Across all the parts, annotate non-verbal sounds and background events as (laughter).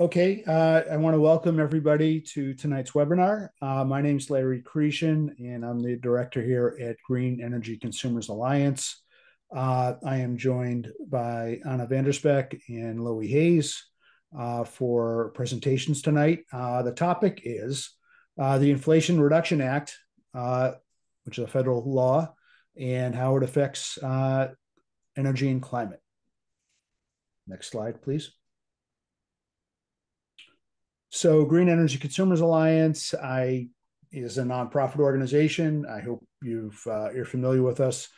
Okay, uh, I want to welcome everybody to tonight's webinar. Uh, my name is Larry Chretien, and I'm the director here at Green Energy Consumers Alliance. Uh, I am joined by Anna Vanderspek and Loie Hayes uh, for presentations tonight. Uh, the topic is uh, the Inflation Reduction Act, which is a federal law, and how it affects energy and climate. Next slide, please. So, Green Energy Consumers Alliance, I is a nonprofit organization. I hope you've uh, you're familiar with us.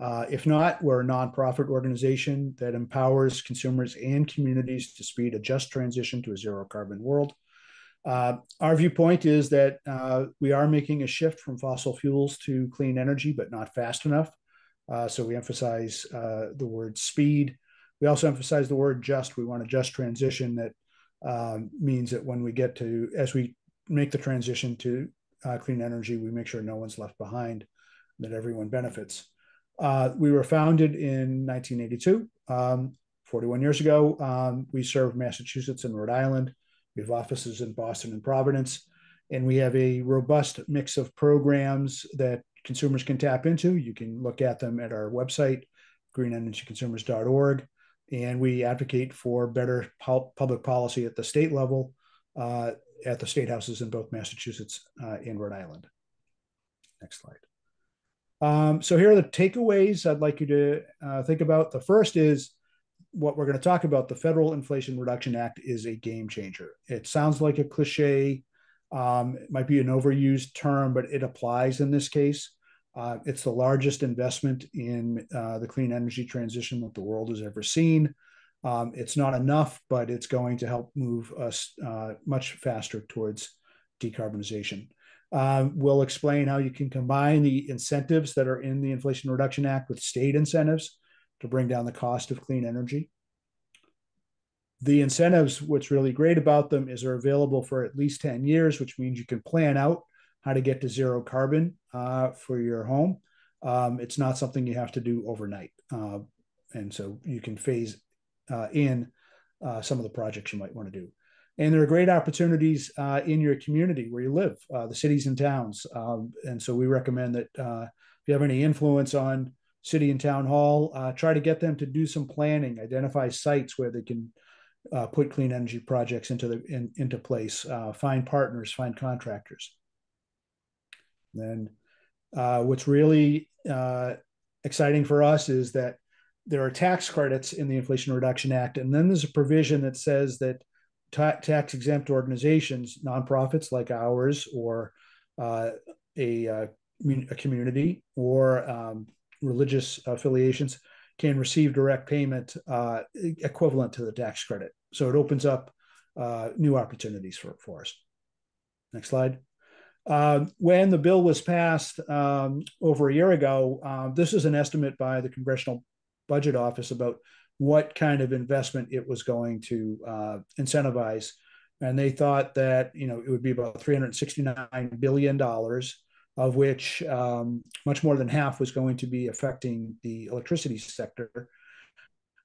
Uh, if not, we're a nonprofit organization that empowers consumers and communities to speed a just transition to a zero carbon world. Uh, our viewpoint is that uh, we are making a shift from fossil fuels to clean energy, but not fast enough. Uh, so we emphasize uh, the word speed. We also emphasize the word just. We want a just transition that um, means that when we get to, as we make the transition to uh, clean energy, we make sure no one's left behind, that everyone benefits. Uh, we were founded in 1982, um, 41 years ago. Um, we serve Massachusetts and Rhode Island. We have offices in Boston and Providence, and we have a robust mix of programs that consumers can tap into. You can look at them at our website, greenenergyconsumers.org and we advocate for better public policy at the state level uh, at the state houses in both Massachusetts uh, and Rhode Island. Next slide. Um, so here are the takeaways I'd like you to uh, think about. The first is what we're going to talk about. The Federal Inflation Reduction Act is a game changer. It sounds like a cliche. Um, it might be an overused term, but it applies in this case. Uh, it's the largest investment in uh, the clean energy transition that the world has ever seen. Um, it's not enough, but it's going to help move us uh, much faster towards decarbonization. Um, we'll explain how you can combine the incentives that are in the Inflation Reduction Act with state incentives to bring down the cost of clean energy. The incentives, what's really great about them is they're available for at least 10 years, which means you can plan out how to get to zero carbon uh, for your home. Um, it's not something you have to do overnight. Uh, and so you can phase uh, in uh, some of the projects you might want to do. And there are great opportunities uh, in your community where you live, uh, the cities and towns. Um, and so we recommend that if you have any influence on city and town hall, try to get them to do some planning, identify sites where they can put clean energy projects into the in, into place, find partners, find contractors. And uh, what's really uh, exciting for us is that there are tax credits in the Inflation Reduction Act, and then there's a provision that says that ta- tax exempt organizations, nonprofits like ours, or uh, a, uh, a, community or um, religious affiliations can receive direct payment uh, equivalent to the tax credit. So it opens up uh, new opportunities for, for us. Next slide. Uh, when the bill was passed um, over a year ago, uh, this is an estimate by the Congressional Budget Office about what kind of investment it was going to uh, incentivize, and they thought that you know it would be about 369 billion dollars, of which um, much more than half was going to be affecting the electricity sector.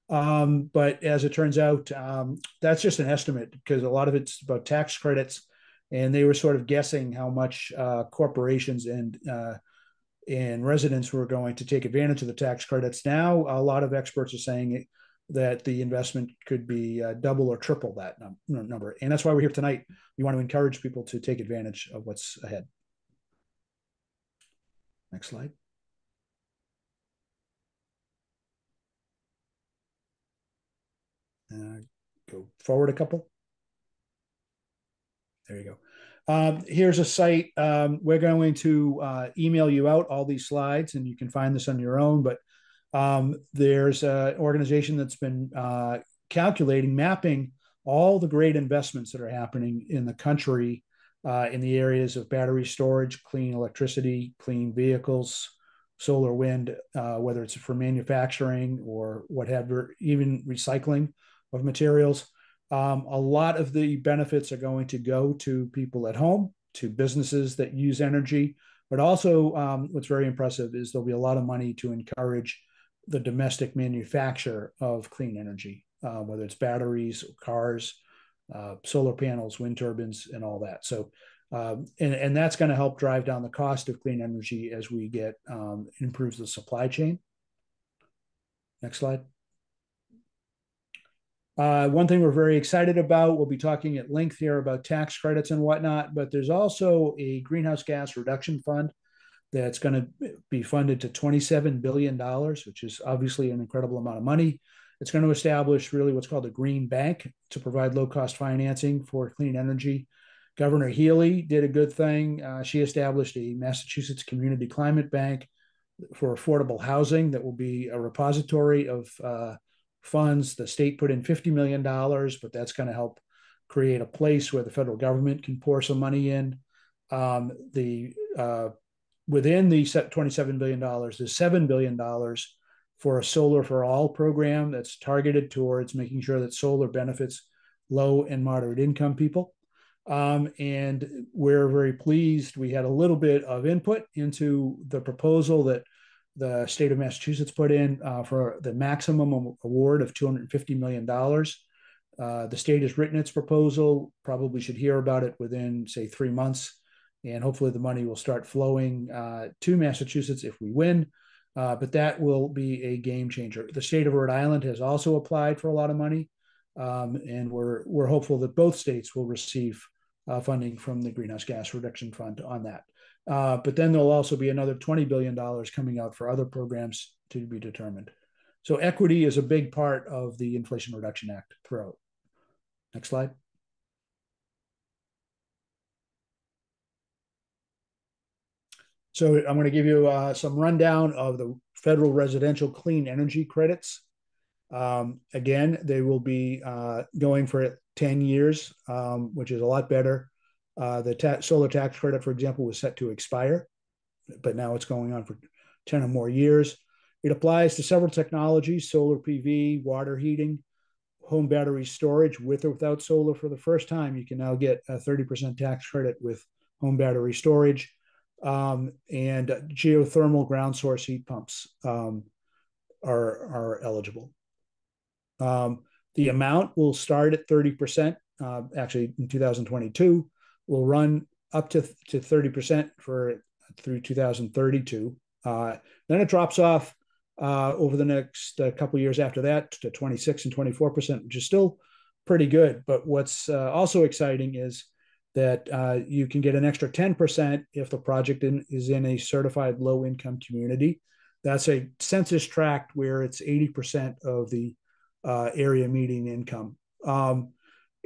Um, but as it turns out, um, that's just an estimate because a lot of it's about tax credits and they were sort of guessing how much uh, corporations and uh, and residents were going to take advantage of the tax credits. Now, a lot of experts are saying that the investment could be uh, double or triple that num- number, and that's why we're here tonight. We want to encourage people to take advantage of what's ahead. Next slide. Uh, go forward a couple. There you go. Um, here's a site. Um, we're going to uh, email you out all these slides, and you can find this on your own. But um, there's an organization that's been uh, calculating, mapping all the great investments that are happening in the country uh, in the areas of battery storage, clean electricity, clean vehicles, solar, wind, uh, whether it's for manufacturing or what whatever, even recycling of materials. Um, a lot of the benefits are going to go to people at home, to businesses that use energy, but also um, what's very impressive is there'll be a lot of money to encourage the domestic manufacture of clean energy, uh, whether it's batteries, cars, uh, solar panels, wind turbines, and all that. So, um, and and that's going to help drive down the cost of clean energy as we get um, improves the supply chain. Next slide. Uh, one thing we're very excited about, we'll be talking at length here about tax credits and whatnot, but there's also a greenhouse gas reduction fund that's going to be funded to $27 billion, which is obviously an incredible amount of money. It's going to establish really what's called a green bank to provide low cost financing for clean energy. Governor Healey did a good thing. Uh, she established a Massachusetts Community Climate Bank for affordable housing that will be a repository of uh, funds. The state put in $50 million, but that's going to help create a place where the federal government can pour some money in. Um, the uh, within the $27 billion, there's $7 billion for a solar for all program that's targeted towards making sure that solar benefits low and moderate income people. Um, and we're very pleased. We had a little bit of input into the proposal that the state of Massachusetts put in uh, for the maximum award of $250 million. Uh, the state has written its proposal, probably should hear about it within, say, three months. And hopefully the money will start flowing uh, to Massachusetts if we win. Uh, but that will be a game changer. The state of Rhode Island has also applied for a lot of money. Um, and we're, we're hopeful that both states will receive uh, funding from the Greenhouse Gas Reduction Fund on that. Uh, but then there'll also be another $20 billion coming out for other programs to be determined. So equity is a big part of the Inflation Reduction Act throughout. Next slide. So I'm going to give you uh, some rundown of the federal residential clean energy credits. Um, again, they will be uh, going for 10 years, um, which is a lot better uh, the ta- solar tax credit, for example, was set to expire, but now it's going on for 10 or more years. It applies to several technologies solar PV, water heating, home battery storage with or without solar. For the first time, you can now get a 30% tax credit with home battery storage. Um, and geothermal ground source heat pumps um, are, are eligible. Um, the amount will start at 30%, uh, actually in 2022 will run up to to 30% for through 2032. Uh, then it drops off uh, over the next uh, couple years after that to 26 and 24%, which is still pretty good. But what's uh, also exciting is that uh, you can get an extra 10% if the project in, is in a certified low income community. That's a census tract where it's 80% of the uh, area median income. Um,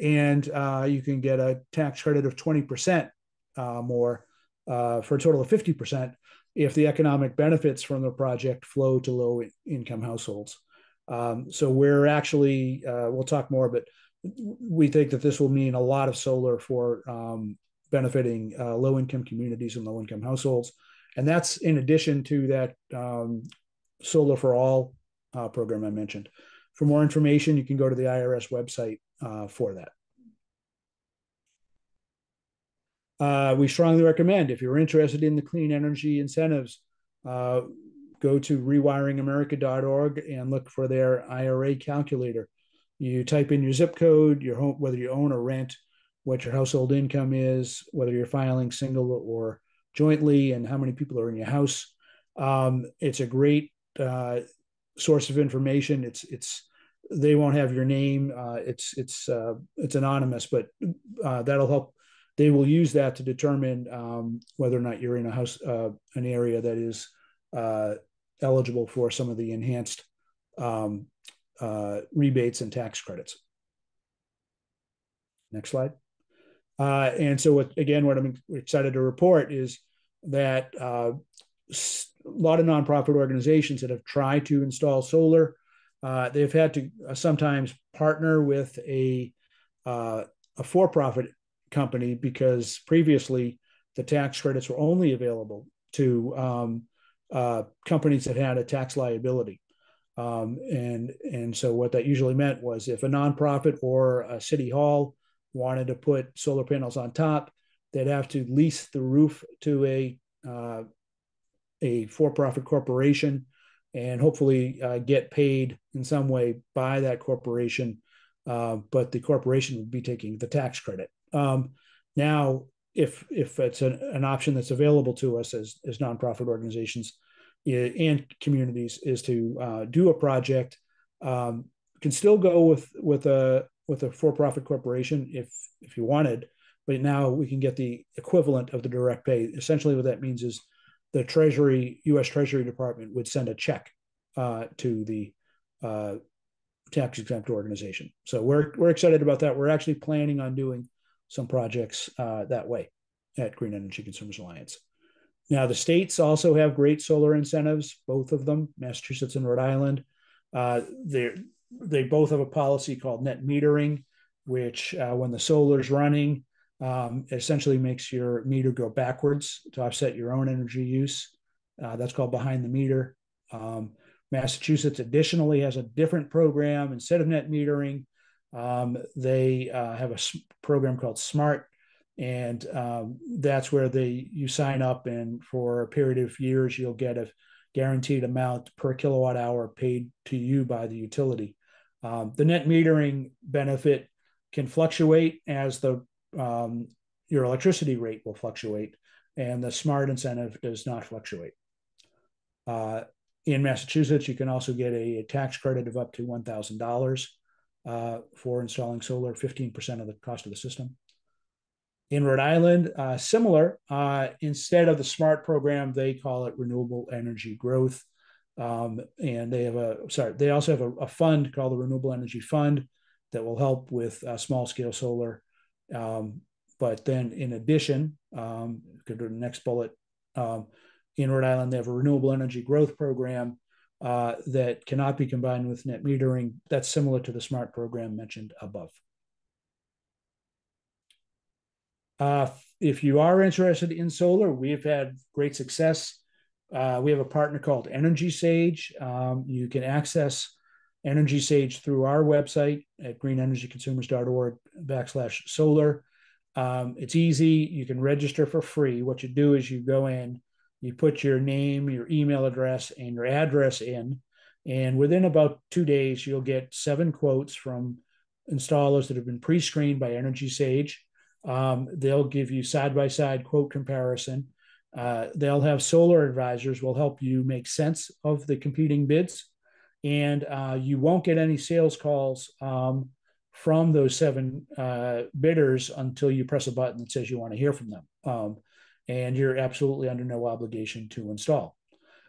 and uh, you can get a tax credit of 20% uh, more uh, for a total of 50% if the economic benefits from the project flow to low income households. Um, so we're actually, uh, we'll talk more, but we think that this will mean a lot of solar for um, benefiting uh, low income communities and low income households. And that's in addition to that um, Solar for All uh, program I mentioned. For more information, you can go to the IRS website uh, for that. Uh, we strongly recommend if you're interested in the clean energy incentives, uh, go to rewiringamerica.org and look for their IRA calculator. You type in your zip code, your home, whether you own or rent, what your household income is, whether you're filing single or jointly, and how many people are in your house. Um, it's a great uh, source of information. It's it's they won't have your name. Uh, it's it's uh, it's anonymous, but uh, that'll help. They will use that to determine um, whether or not you're in a house, uh, an area that is uh, eligible for some of the enhanced um, uh, rebates and tax credits. Next slide. and so, what, again, what I'm excited to report is that a lot of nonprofit organizations that have tried to install solar uh, they've had to uh, sometimes partner with a uh, a for-profit company because previously the tax credits were only available to um, uh, companies that had a tax liability. Um, and and so what that usually meant was if a nonprofit or a city hall wanted to put solar panels on top, they'd have to lease the roof to a uh, a for-profit corporation and hopefully uh, get paid in some way by that corporation uh, but the corporation would be taking the tax credit. Um, now, if if it's an, an option that's available to us as as nonprofit organizations and communities, is to uh, do a project, um, can still go with with a with a for profit corporation if if you wanted, but now we can get the equivalent of the direct pay. Essentially, what that means is the Treasury, U.S. Treasury Department would send a check uh, to the uh, tax exempt organization. So we're we're excited about that. We're actually planning on doing some projects uh, that way at Green Energy Consumers Alliance. Now the states also have great solar incentives, both of them, Massachusetts and Rhode Island. Uh, they they both have a policy called net metering, which uh, when the solar is running, um, essentially makes your meter go backwards to offset your own energy use. Uh, that's called behind the meter. Um, Massachusetts additionally has a different program. Instead of net metering, um, they uh, have a program called SMART, and um, that's where they you sign up, and for a period of years, you'll get a guaranteed amount per kilowatt hour paid to you by the utility. Um, the net metering benefit can fluctuate as the um, your electricity rate will fluctuate, and the SMART incentive does not fluctuate. Uh, in Massachusetts, you can also get a, tax credit of up to $1,000 uh, for installing solar, 15% of the cost of the system. In Rhode Island, uh, similar, uh, instead of the SMART program, they call it Renewable Energy Growth. Um, and they have a, sorry, they also have a, a, fund called the Renewable Energy Fund that will help with uh, small scale solar. Um, but then in addition, um, go to the next bullet, um, in Rhode Island, they have a renewable energy growth program uh, that cannot be combined with net metering. That's similar to the SMART program mentioned above. Uh, if you are interested in solar, we've had great success. Uh, we have a partner called Energy Sage. Um, you can access Energy Sage through our website at greenenergyconsumers.org backslash solar. Um, it's easy. You can register for free. What you do is you go in, you put your name, your email address, and your address in. And within about two days, you'll get seven quotes from installers that have been pre screened by Energy Sage. Um, they'll give you side by side quote comparison. Uh, they'll have solar advisors will help you make sense of the competing bids. And uh, you won't get any sales calls um, from those seven uh, bidders until you press a button that says you want to hear from them. Um, and you're absolutely under no obligation to install.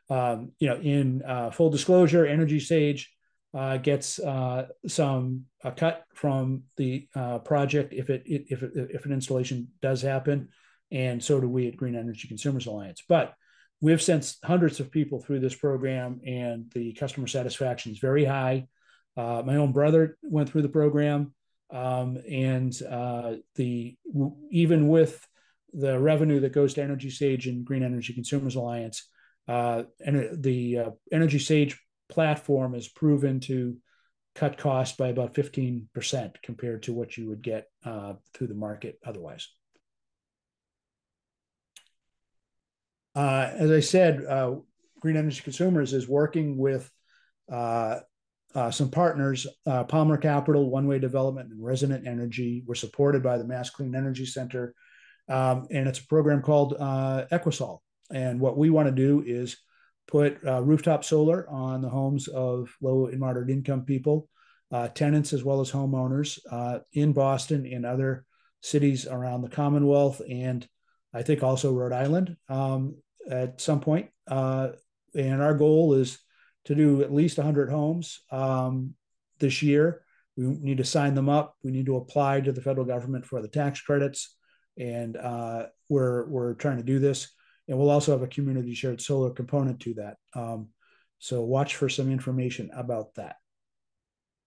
Um, you know, in uh, full disclosure, Energy Sage uh, gets uh, some a cut from the uh, project if it if it, if an installation does happen, and so do we at Green Energy Consumers Alliance. But we've sent hundreds of people through this program, and the customer satisfaction is very high. Uh, my own brother went through the program, um, and uh, the even with the revenue that goes to Energy Sage and Green Energy Consumers Alliance. Uh, and the uh, Energy Sage platform is proven to cut costs by about 15% compared to what you would get uh, through the market otherwise. Uh, as I said, uh, Green Energy Consumers is working with uh, some partners, Palmer Capital, One Way Development, and Resident Energy. We're supported by the Mass Clean Energy Center um, and it's a program called uh, Equisol. And what we want to do is put uh, rooftop solar on the homes of low and moderate income people, uh, tenants as well as homeowners uh, in Boston and other cities around the Commonwealth, and I think also Rhode Island um, at some point. Uh, and our goal is to do at least 100 homes um, this year. We need to sign them up. We need to apply to the federal government for the tax credits and uh, we're we're trying to do this. And we'll also have a community shared solar component to that. Um, so watch for some information about that.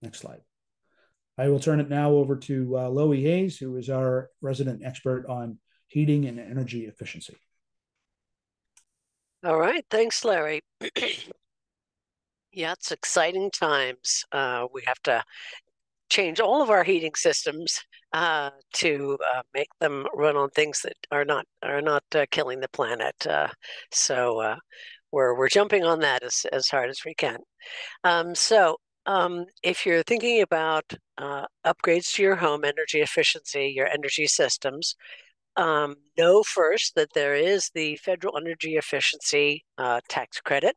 Next slide. I will turn it now over to uh, Loie Hayes, who is our resident expert on heating and energy efficiency. All right, thanks, Larry. (clears throat) yeah, it's exciting times. Uh, we have to change all of our heating systems uh, to uh, make them run on things that are not are not uh, killing the planet. Uh, so uh, we're we're jumping on that as as hard as we can. Um, so Um, if you're thinking about uh, upgrades to your home energy efficiency, your energy systems, um, know first that there is the federal energy efficiency uh, tax credit.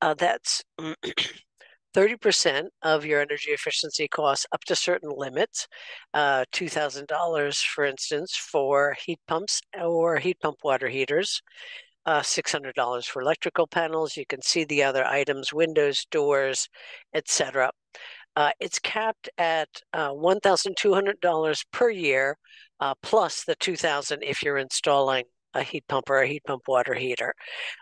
Uh, that's (clears throat) 30% of your energy efficiency costs up to certain limits, uh, $2,000, for instance, for heat pumps or heat pump water heaters, uh, $600 for electrical panels. You can see the other items, windows, doors, etc. Uh, it's capped at uh, $1,200 per year, uh, plus the 2000 if you're installing a heat pump or a heat pump water heater.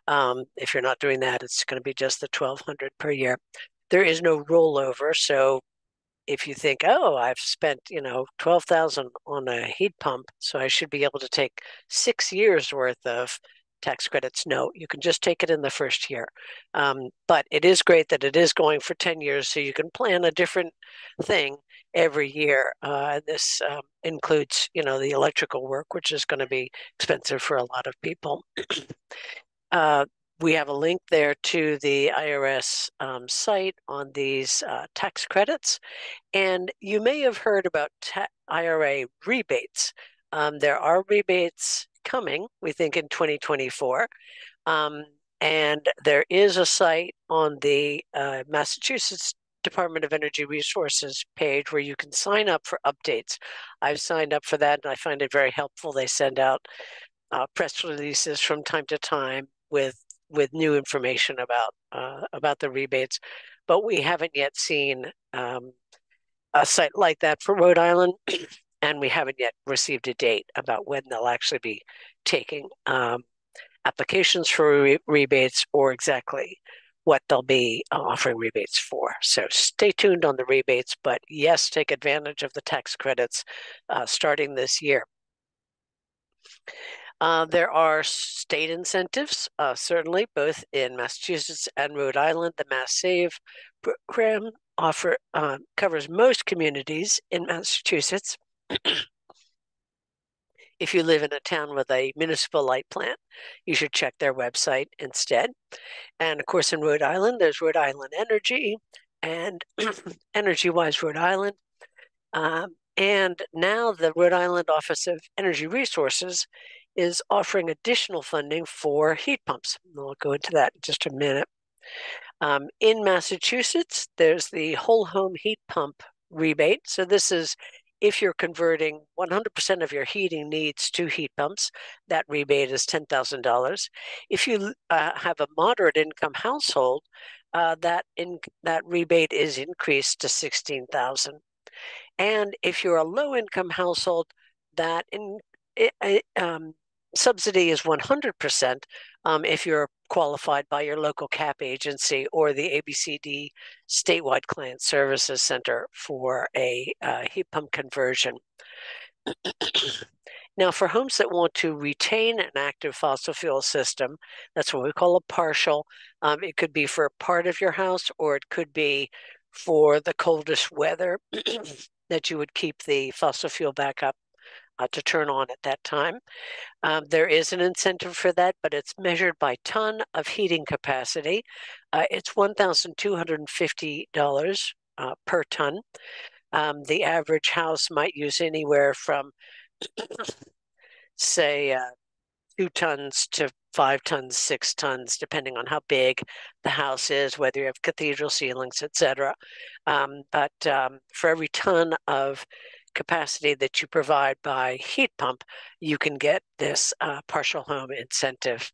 Um, if you're not doing that, it's going to be just the 1200 per year there is no rollover. So if you think, oh, I've spent, you know, 12,000 on a heat pump, so I should be able to take six years worth of tax credits. No, you can just take it in the first year. Um, but it is great that it is going for 10 years, so you can plan a different thing every year. Uh, this um, includes, you know, the electrical work, which is going to be expensive for a lot of people. (clears throat) uh, we have a link there to the IRS um, site on these uh, tax credits. And you may have heard about ta- IRA rebates. Um, there are rebates coming, we think, in 2024. Um, and there is a site on the uh, Massachusetts Department of Energy Resources page where you can sign up for updates. I've signed up for that and I find it very helpful. They send out uh, press releases from time to time with with new information about uh, about the rebates, but we haven't yet seen um, a site like that for Rhode Island, and we haven't yet received a date about when they'll actually be taking um, applications for re- rebates or exactly what they'll be offering rebates for. So stay tuned on the rebates, but yes, take advantage of the tax credits uh, starting this year. Uh, there are state incentives, uh, certainly, both in Massachusetts and Rhode Island. The Mass Save program offer uh, covers most communities in Massachusetts. If you live in a town with a municipal light plant, you should check their website instead. And of course, in Rhode Island, there's Rhode Island Energy and (clears throat) Energy Wise Rhode Island. Um, and now the Rhode Island Office of Energy Resources is offering additional funding for heat pumps. I'll go into that in just a minute. Um, in Massachusetts, there's the whole home heat pump rebate. So this is if you're converting 100% of your heating needs to heat pumps, that rebate is $10,000. If you uh, have a moderate income household, uh, that in, that rebate is increased to 16,000. And if you're a low income household, that in, it, um, subsidy is 100% um, if you're qualified by your local CAP agency or the ABCD statewide client services center for a uh, heat pump conversion. (clears throat) now, for homes that want to retain an active fossil fuel system, that's what we call a partial. Um, it could be for a part of your house or it could be for the coldest weather (clears throat) that you would keep the fossil fuel backup uh, to turn on at that time. Um, there is an incentive for that, but it's measured by ton of heating capacity. Uh, it's $1,250 uh, per ton. Um, the average house might use anywhere from, (coughs) say, uh, two tons to five tons, six tons, depending on how big the house is, whether you have cathedral ceilings, etc. Um, but um, for every ton of capacity that you provide by heat pump, you can get this uh, partial home incentive.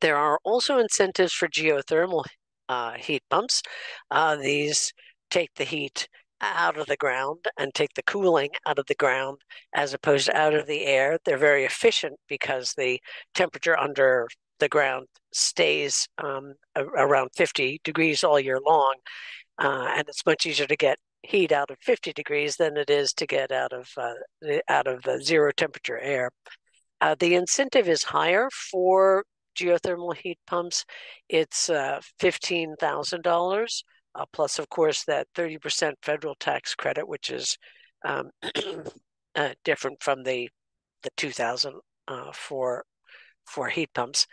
There are also incentives for geothermal uh, heat pumps. Uh, these take the heat out of the ground and take the cooling out of the ground as opposed to out of the air. They're very efficient because the temperature under the ground stays um, around 50 degrees all year long. Uh, and it's much easier to get heat out of 50 degrees than it is to get out of uh, out of the zero temperature air. Uh, the incentive is higher for geothermal heat pumps. It's uh, fifteen thousand uh, dollars plus, of course, that 30% federal tax credit, which is um, (clears throat) uh, different from the the 2,000 uh, for for heat pumps,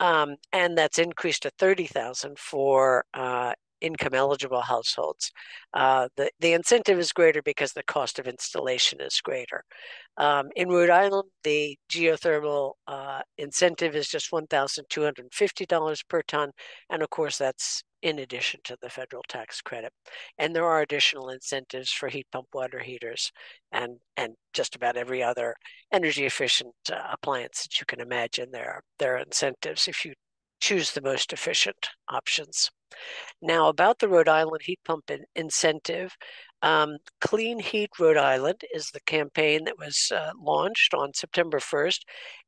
um, and that's increased to 30,000 for income eligible households. Uh, the, the incentive is greater because the cost of installation is greater. Um, in Rhode Island, the geothermal uh, incentive is just $1,250 per ton. And of course, that's in addition to the federal tax credit. And there are additional incentives for heat pump water heaters and, and just about every other energy efficient uh, appliance that you can imagine. There are, there are incentives if you choose the most efficient options. Now, about the Rhode Island heat pump in incentive, um, Clean Heat Rhode Island is the campaign that was uh, launched on September 1st.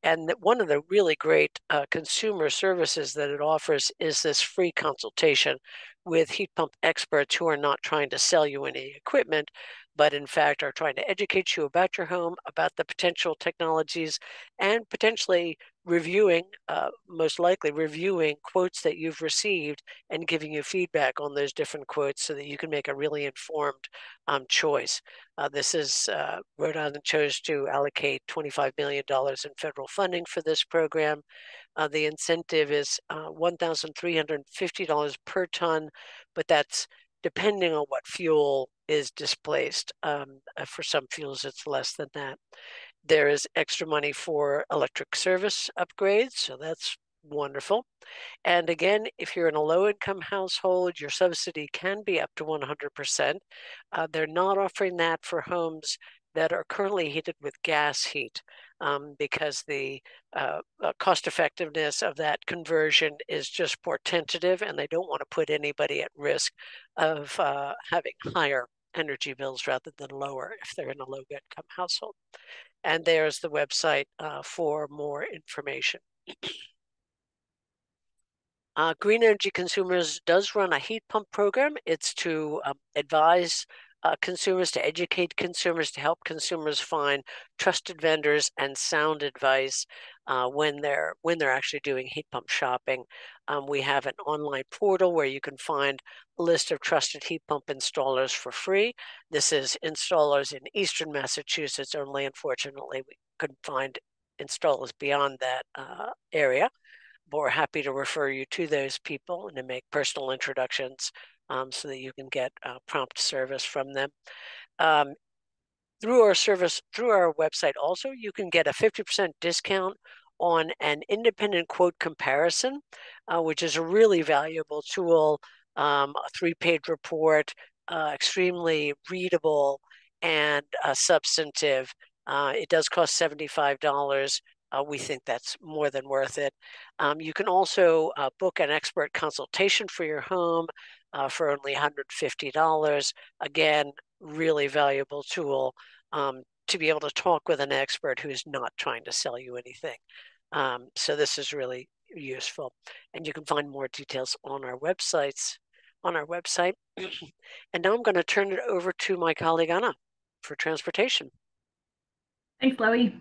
And one of the really great uh, consumer services that it offers is this free consultation with heat pump experts who are not trying to sell you any equipment, but in fact are trying to educate you about your home, about the potential technologies, and potentially reviewing, uh, most likely reviewing quotes that you've received and giving you feedback on those different quotes so that you can make a really informed um, choice. Uh, this is uh, Rhode Island chose to allocate $25 million in federal funding for this program. Uh, the incentive is uh, $1,350 per ton, but that's depending on what fuel is displaced. Um, uh, for some fuels, it's less than that. There is extra money for electric service upgrades, so that's wonderful. And again, if you're in a low income household, your subsidy can be up to 100%. Uh, they're not offering that for homes that are currently heated with gas heat um, because the uh, uh, cost effectiveness of that conversion is just more tentative and they don't want to put anybody at risk of uh, having higher energy bills rather than lower if they're in a low income household. And there's the website uh, for more information. Uh, Green Energy Consumers does run a heat pump program. It's to um, advise uh, consumers, to educate consumers, to help consumers find trusted vendors and sound advice uh, when they're when they're actually doing heat pump shopping. Um, we have an online portal where you can find a list of trusted heat pump installers for free. This is installers in eastern Massachusetts only. Unfortunately, we couldn't find installers beyond that uh, area But we're happy to refer you to those people and to make personal introductions um, so that you can get uh, prompt service from them. Um, through our service, through our website also, you can get a 50% discount on an independent quote comparison, uh, which is a really valuable tool, um, a three-page report, uh, extremely readable and uh, substantive. Uh, it does cost $75 uh, we think that's more than worth it. Um, you can also uh, book an expert consultation for your home for only $150. Again, really valuable tool um, to be able to talk with an expert who's not trying to sell you anything. Um, so this is really useful. And you can find more details on our websites, on our website. (clears throat) and now I'm going to turn it over to my colleague Anna for transportation. Thanks, Loie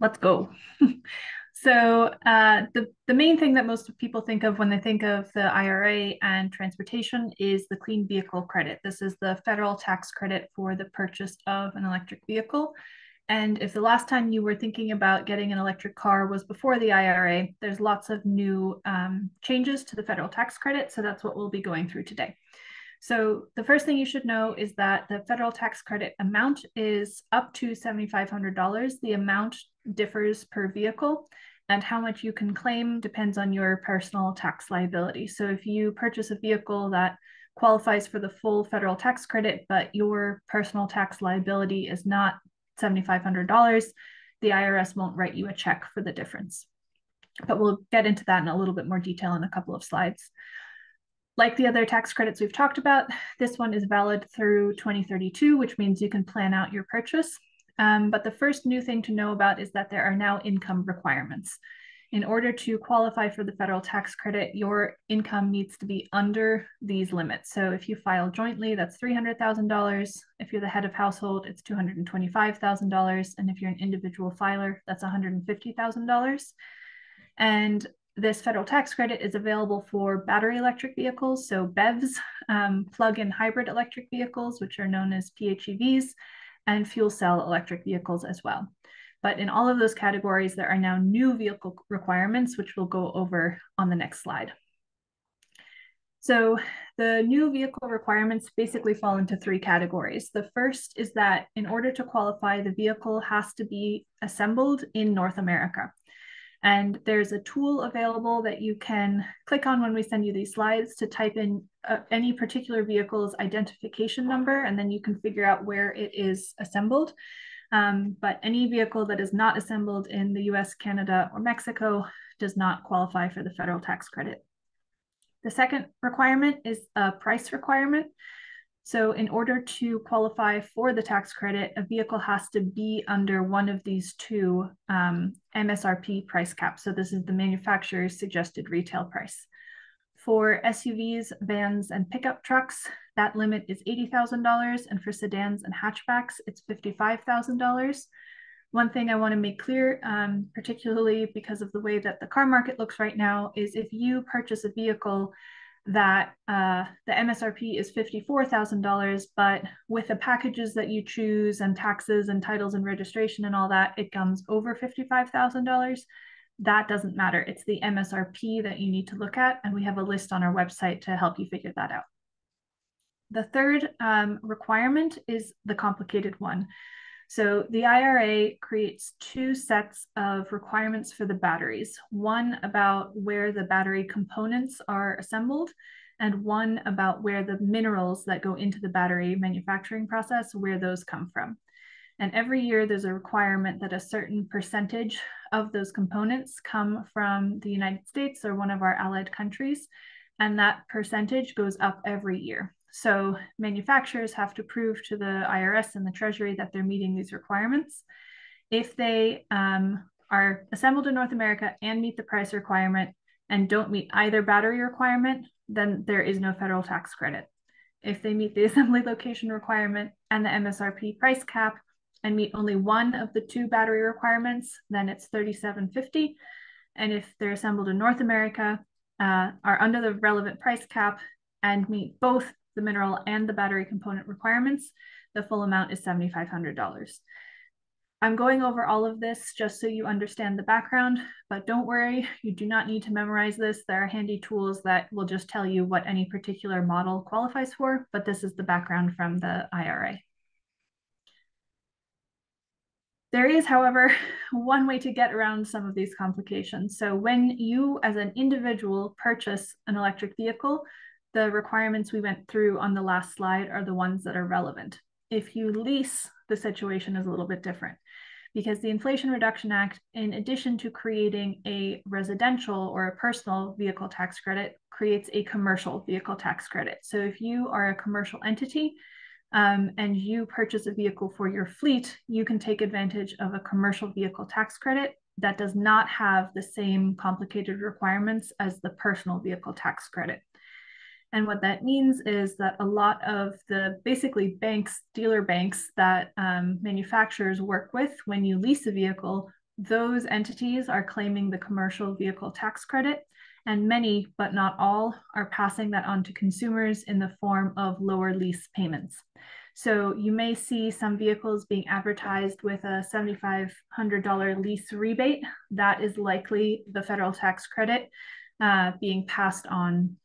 let's go. (laughs) so uh, the, the main thing that most people think of when they think of the IRA and transportation is the clean vehicle credit. This is the federal tax credit for the purchase of an electric vehicle. And if the last time you were thinking about getting an electric car was before the IRA, there's lots of new um, changes to the federal tax credit. So that's what we'll be going through today. So the first thing you should know is that the federal tax credit amount is up to $7,500. The amount differs per vehicle and how much you can claim depends on your personal tax liability. So if you purchase a vehicle that qualifies for the full federal tax credit, but your personal tax liability is not $7,500, the IRS won't write you a check for the difference. But we'll get into that in a little bit more detail in a couple of slides. Like the other tax credits we've talked about, this one is valid through 2032, which means you can plan out your purchase. Um, but the first new thing to know about is that there are now income requirements. In order to qualify for the federal tax credit, your income needs to be under these limits. So if you file jointly, that's $300,000. If you're the head of household, it's $225,000. And if you're an individual filer, that's $150,000. And this federal tax credit is available for battery electric vehicles, so BEVs, um, plug-in hybrid electric vehicles, which are known as PHEVs, and fuel cell electric vehicles as well. But in all of those categories, there are now new vehicle requirements, which we'll go over on the next slide. So the new vehicle requirements basically fall into three categories. The first is that in order to qualify, the vehicle has to be assembled in North America. And there's a tool available that you can click on when we send you these slides to type in uh, any particular vehicle's identification number, and then you can figure out where it is assembled. Um, but any vehicle that is not assembled in the US, Canada, or Mexico does not qualify for the federal tax credit. The second requirement is a price requirement. So in order to qualify for the tax credit, a vehicle has to be under one of these two um, MSRP price caps. So this is the manufacturer's suggested retail price. For SUVs, vans, and pickup trucks, that limit is $80,000. And for sedans and hatchbacks, it's $55,000. One thing I want to make clear, um, particularly because of the way that the car market looks right now, is if you purchase a vehicle that uh, the MSRP is $54,000, but with the packages that you choose and taxes and titles and registration and all that, it comes over $55,000. That doesn't matter. It's the MSRP that you need to look at, and we have a list on our website to help you figure that out. The third um, requirement is the complicated one. So the IRA creates two sets of requirements for the batteries, one about where the battery components are assembled and one about where the minerals that go into the battery manufacturing process, where those come from. And every year there's a requirement that a certain percentage of those components come from the United States or one of our allied countries. And that percentage goes up every year. So manufacturers have to prove to the IRS and the Treasury that they're meeting these requirements. If they um, are assembled in North America and meet the price requirement and don't meet either battery requirement, then there is no federal tax credit. If they meet the (laughs) assembly location requirement and the MSRP price cap and meet only one of the two battery requirements, then it's 3750. And if they're assembled in North America, uh, are under the relevant price cap and meet both the mineral and the battery component requirements, the full amount is $7,500. I'm going over all of this just so you understand the background, but don't worry, you do not need to memorize this. There are handy tools that will just tell you what any particular model qualifies for, but this is the background from the IRA. There is, however, (laughs) one way to get around some of these complications. So when you as an individual purchase an electric vehicle, the requirements we went through on the last slide are the ones that are relevant. If you lease, the situation is a little bit different because the Inflation Reduction Act, in addition to creating a residential or a personal vehicle tax credit, creates a commercial vehicle tax credit. So if you are a commercial entity um, and you purchase a vehicle for your fleet, you can take advantage of a commercial vehicle tax credit that does not have the same complicated requirements as the personal vehicle tax credit. And what that means is that a lot of the basically banks, dealer banks that um, manufacturers work with when you lease a vehicle, those entities are claiming the commercial vehicle tax credit. And many, but not all, are passing that on to consumers in the form of lower lease payments. So you may see some vehicles being advertised with a $7,500 lease rebate. That is likely the federal tax credit uh, being passed on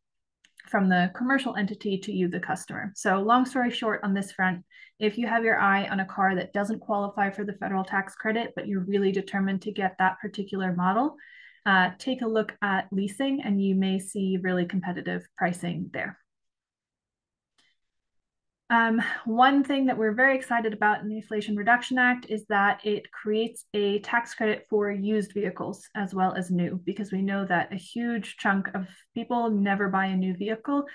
from the commercial entity to you, the customer. So long story short on this front, if you have your eye on a car that doesn't qualify for the federal tax credit, but you're really determined to get that particular model, uh, take a look at leasing and you may see really competitive pricing there. Um, one thing that we're very excited about in the Inflation Reduction Act is that it creates a tax credit for used vehicles as well as new, because we know that a huge chunk of people never buy a new vehicle.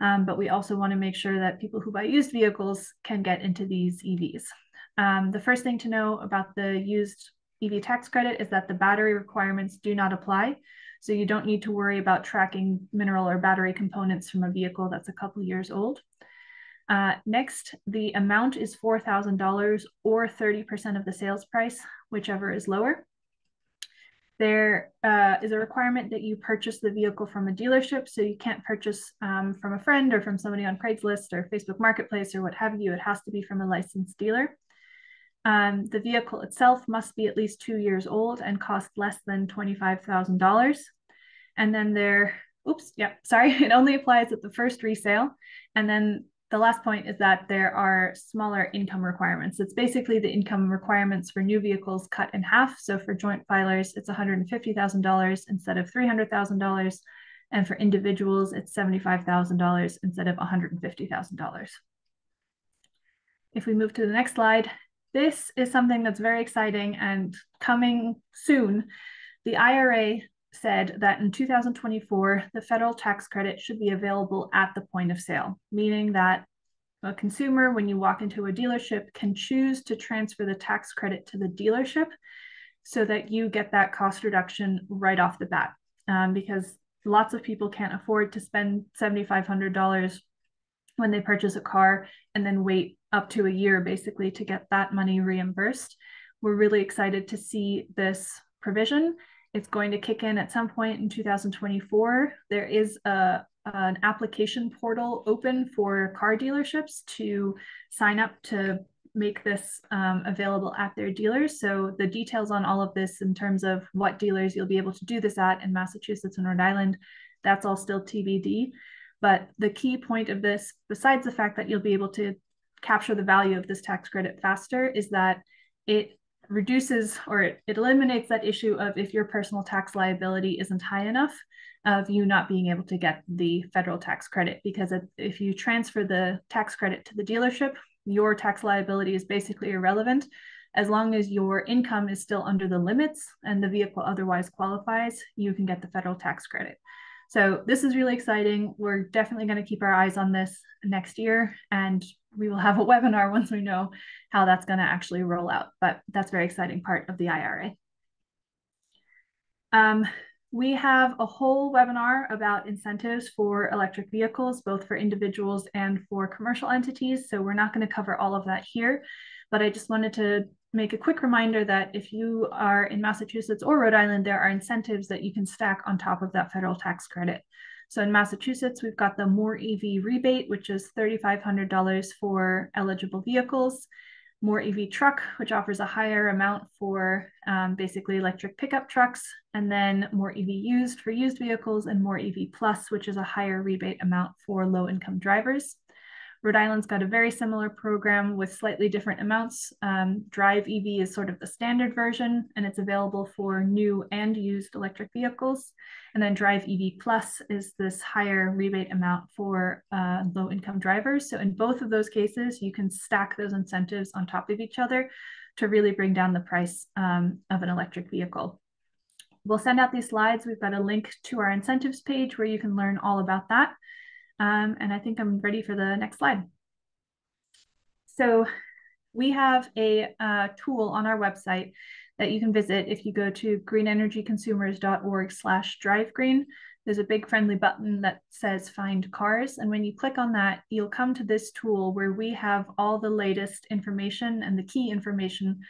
Um, but we also want to make sure that people who buy used vehicles can get into these EVs. Um, the first thing to know about the used EV tax credit is that the battery requirements do not apply. So you don't need to worry about tracking mineral or battery components from a vehicle that's a couple years old. Uh, next, the amount is $4,000 or 30% of the sales price, whichever is lower. There uh, is a requirement that you purchase the vehicle from a dealership. So you can't purchase um, from a friend or from somebody on Craigslist or Facebook Marketplace or what have you. It has to be from a licensed dealer. Um, the vehicle itself must be at least two years old and cost less than $25,000. And then there oops, yeah, sorry, (laughs) it only applies at the first resale. And then the last point is that there are smaller income requirements. It's basically the income requirements for new vehicles cut in half. So for joint filers, it's $150,000 instead of $300,000. And for individuals, it's $75,000 instead of $150,000. If we move to the next slide, this is something that's very exciting and coming soon. The IRA said that in 2024, the federal tax credit should be available at the point of sale, meaning that a consumer, when you walk into a dealership, can choose to transfer the tax credit to the dealership so that you get that cost reduction right off the bat. Um, because lots of people can't afford to spend $7,500 when they purchase a car and then wait up to a year basically to get that money reimbursed. We're really excited to see this provision it's going to kick in at some point in 2024. There is a, an application portal open for car dealerships to sign up to make this um, available at their dealers. So the details on all of this in terms of what dealers you'll be able to do this at in Massachusetts and Rhode Island, that's all still TBD. But the key point of this, besides the fact that you'll be able to capture the value of this tax credit faster, is that it reduces or it, eliminates that issue of if your personal tax liability isn't high enough of you not being able to get the federal tax credit. Because if you transfer the tax credit to the dealership your tax liability is basically irrelevant. As long as your income is still under the limits and the vehicle otherwise qualifies you can get the federal tax credit so this is really exciting we're definitely going to keep our eyes on this next year and we will have a (laughs) webinar once we know how that's going to actually roll out. But that's very exciting part of the IRA. Um, we have a whole webinar about incentives for electric vehicles, both for individuals and for commercial entities. So we're not going to cover all of that here, but I just wanted to make a quick reminder that if you are in Massachusetts or Rhode Island, there are incentives that you can stack on top of that federal tax credit. So in Massachusetts, we've got the More EV rebate, which is $3,500 for eligible vehicles. More EV truck, which offers a higher amount for um, basically electric pickup trucks, and then more EV used for used vehicles, and more EV plus, which is a higher rebate amount for low income drivers. Rhode Island's got a very similar program with slightly different amounts. Um, Drive EV is sort of the standard version, and it's available for new and used electric vehicles. And then Drive EV Plus is this higher rebate amount for uh, low income drivers. So in both of those cases, you can stack those incentives on top of each other to really bring down the price um, of an electric vehicle. We'll send out these slides. We've got a link to our incentives page where you can learn all about that. Um, and I think I'm ready for the next slide. So we have a tool on our website that you can visit if you go to greenenergyconsumers.org slash drivegreen. There's a big friendly button that says find cars. And when you click on that, you'll come to this tool where we have all the latest information and the key information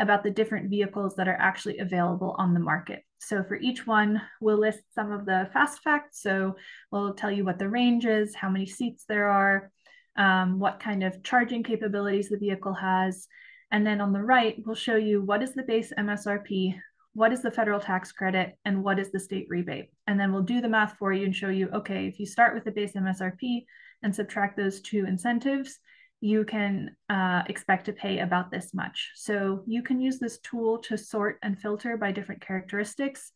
about the different vehicles that are actually available on the market. So for each one, we'll list some of the fast facts. So we'll tell you what the range is, how many seats there are, um, what kind of charging capabilities the vehicle has. And then on the right, we'll show you what is the base MSRP, what is the federal tax credit, and what is the state rebate. And then we'll do the math for you and show you, okay, if you start with the base MSRP and subtract those two incentives, you can uh, expect to pay about this much. So you can use this tool to sort and filter by different characteristics.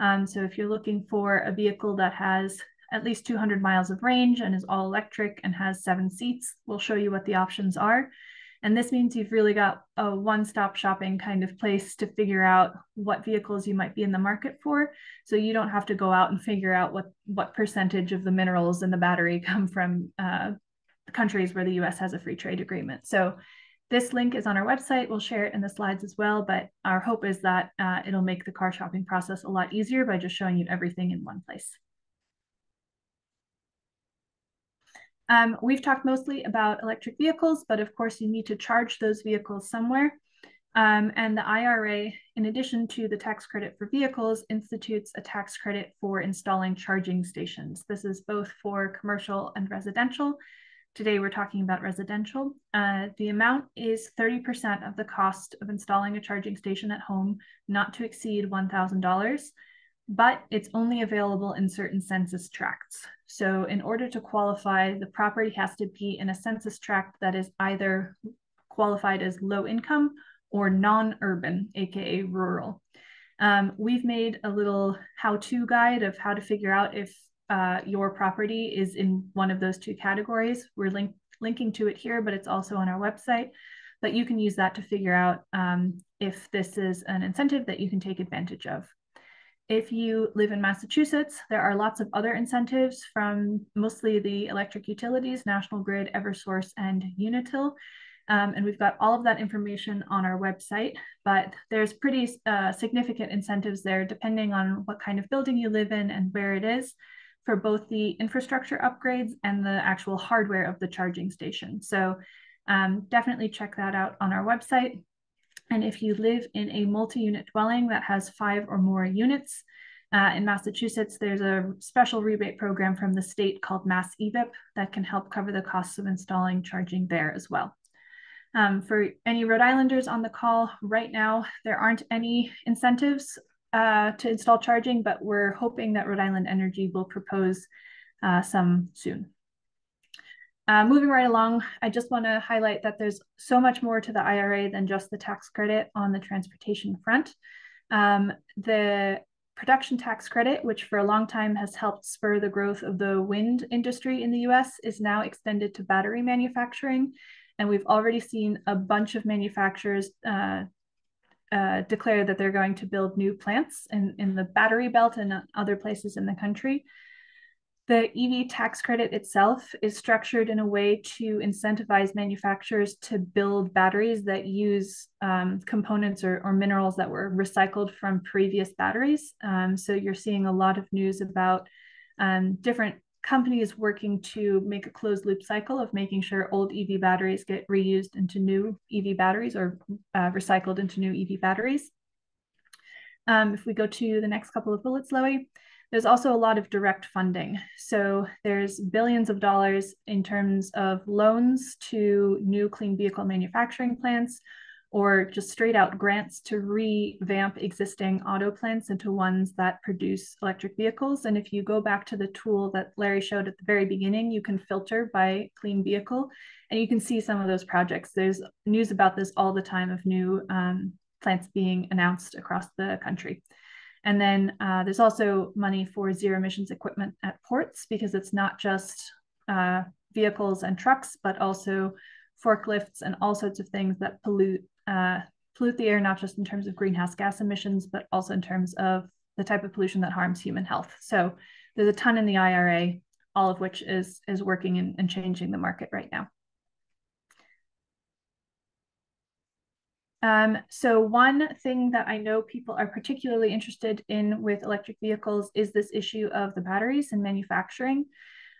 Um, so if you're looking for a vehicle that has at least 200 miles of range and is all electric and has seven seats, we'll show you what the options are. And this means you've really got a one-stop shopping kind of place to figure out what vehicles you might be in the market for. So you don't have to go out and figure out what, what percentage of the minerals in the battery (laughs) come from uh, countries where the US has a free trade agreement. So this link is on our website. We'll share it in the slides as well, but our hope is that uh, it'll make the car shopping process a lot easier by just showing you everything in one place. Um, we've talked mostly about electric vehicles, but of course you need to charge those vehicles somewhere. Um, and the IRA, in addition to the tax credit for vehicles, institutes a tax credit for installing charging stations. This is both for commercial and residential, Today we're talking about residential. Uh, the amount is 30% of the cost of installing a charging station at home, not to exceed $1,000. but it's only available in certain census tracts. So in order to qualify, the property has to be in a census tract that is either qualified as low income or non-urban, aka rural. Um, we've made a little how-to guide of how to figure out if uh, your property is in one of those two categories. We're link linking to it here, but it's also on our website. But you can use that to figure out um, if this is an incentive that you can take advantage of. If you live in Massachusetts, there are lots of other incentives from mostly the electric utilities, National Grid, Eversource, and Unitil. Um, and we've got all of that information on our website, but there's pretty uh, significant incentives there depending on what kind of building you live in and where it is for both the infrastructure upgrades and the actual hardware of the charging station. So um, definitely check that out on our website. And if you live in a multi-unit dwelling that has five or more units, uh, in Massachusetts, there's a special rebate program from the state called Mass EVIP that can help cover the costs of installing charging there as well. Um, for any Rhode Islanders on the call right now, there aren't any incentives uh, to install charging, but we're hoping that Rhode Island Energy will propose uh, some soon. Uh, moving right along, I just want to highlight that there's so much more to the IRA than just the tax credit on the transportation front. Um, the production tax credit, which for a long time has helped spur the growth of the wind industry in the US, is now extended to battery manufacturing and we've already seen a bunch of manufacturers uh, uh, declare that they're going to build new plants in, in the battery belt and other places in the country. The EV tax credit itself is structured in a way to incentivize manufacturers to build batteries that use um, components or, or, minerals that were recycled from previous batteries. Um, so you're seeing a lot of news about um, different companies working to make a closed loop cycle of making sure old EV batteries get reused into new EV batteries or uh, recycled into new EV batteries. Um, if we go to the next couple of bullets, Loie, there's also a lot of direct funding. So there's billions of dollars in terms of loans to new clean vehicle manufacturing plants or just straight out grants to revamp existing auto plants into ones that produce electric vehicles. And if you go back to the tool that Larry showed at the very beginning, you can filter by clean vehicle and you can see some of those projects. There's news about this all the time of new um, plants being announced across the country. And then uh, there's also money for zero emissions equipment at ports because it's not just uh, vehicles and trucks, but also forklifts and all sorts of things that pollute uh, pollute the air, not just in terms of greenhouse gas emissions, but also in terms of the type of pollution that harms human health. So there's a ton in the IRA, all of which is, is working and, changing the market right now. Um, so one thing that I know people are particularly interested in with electric vehicles is this issue of the batteries and manufacturing.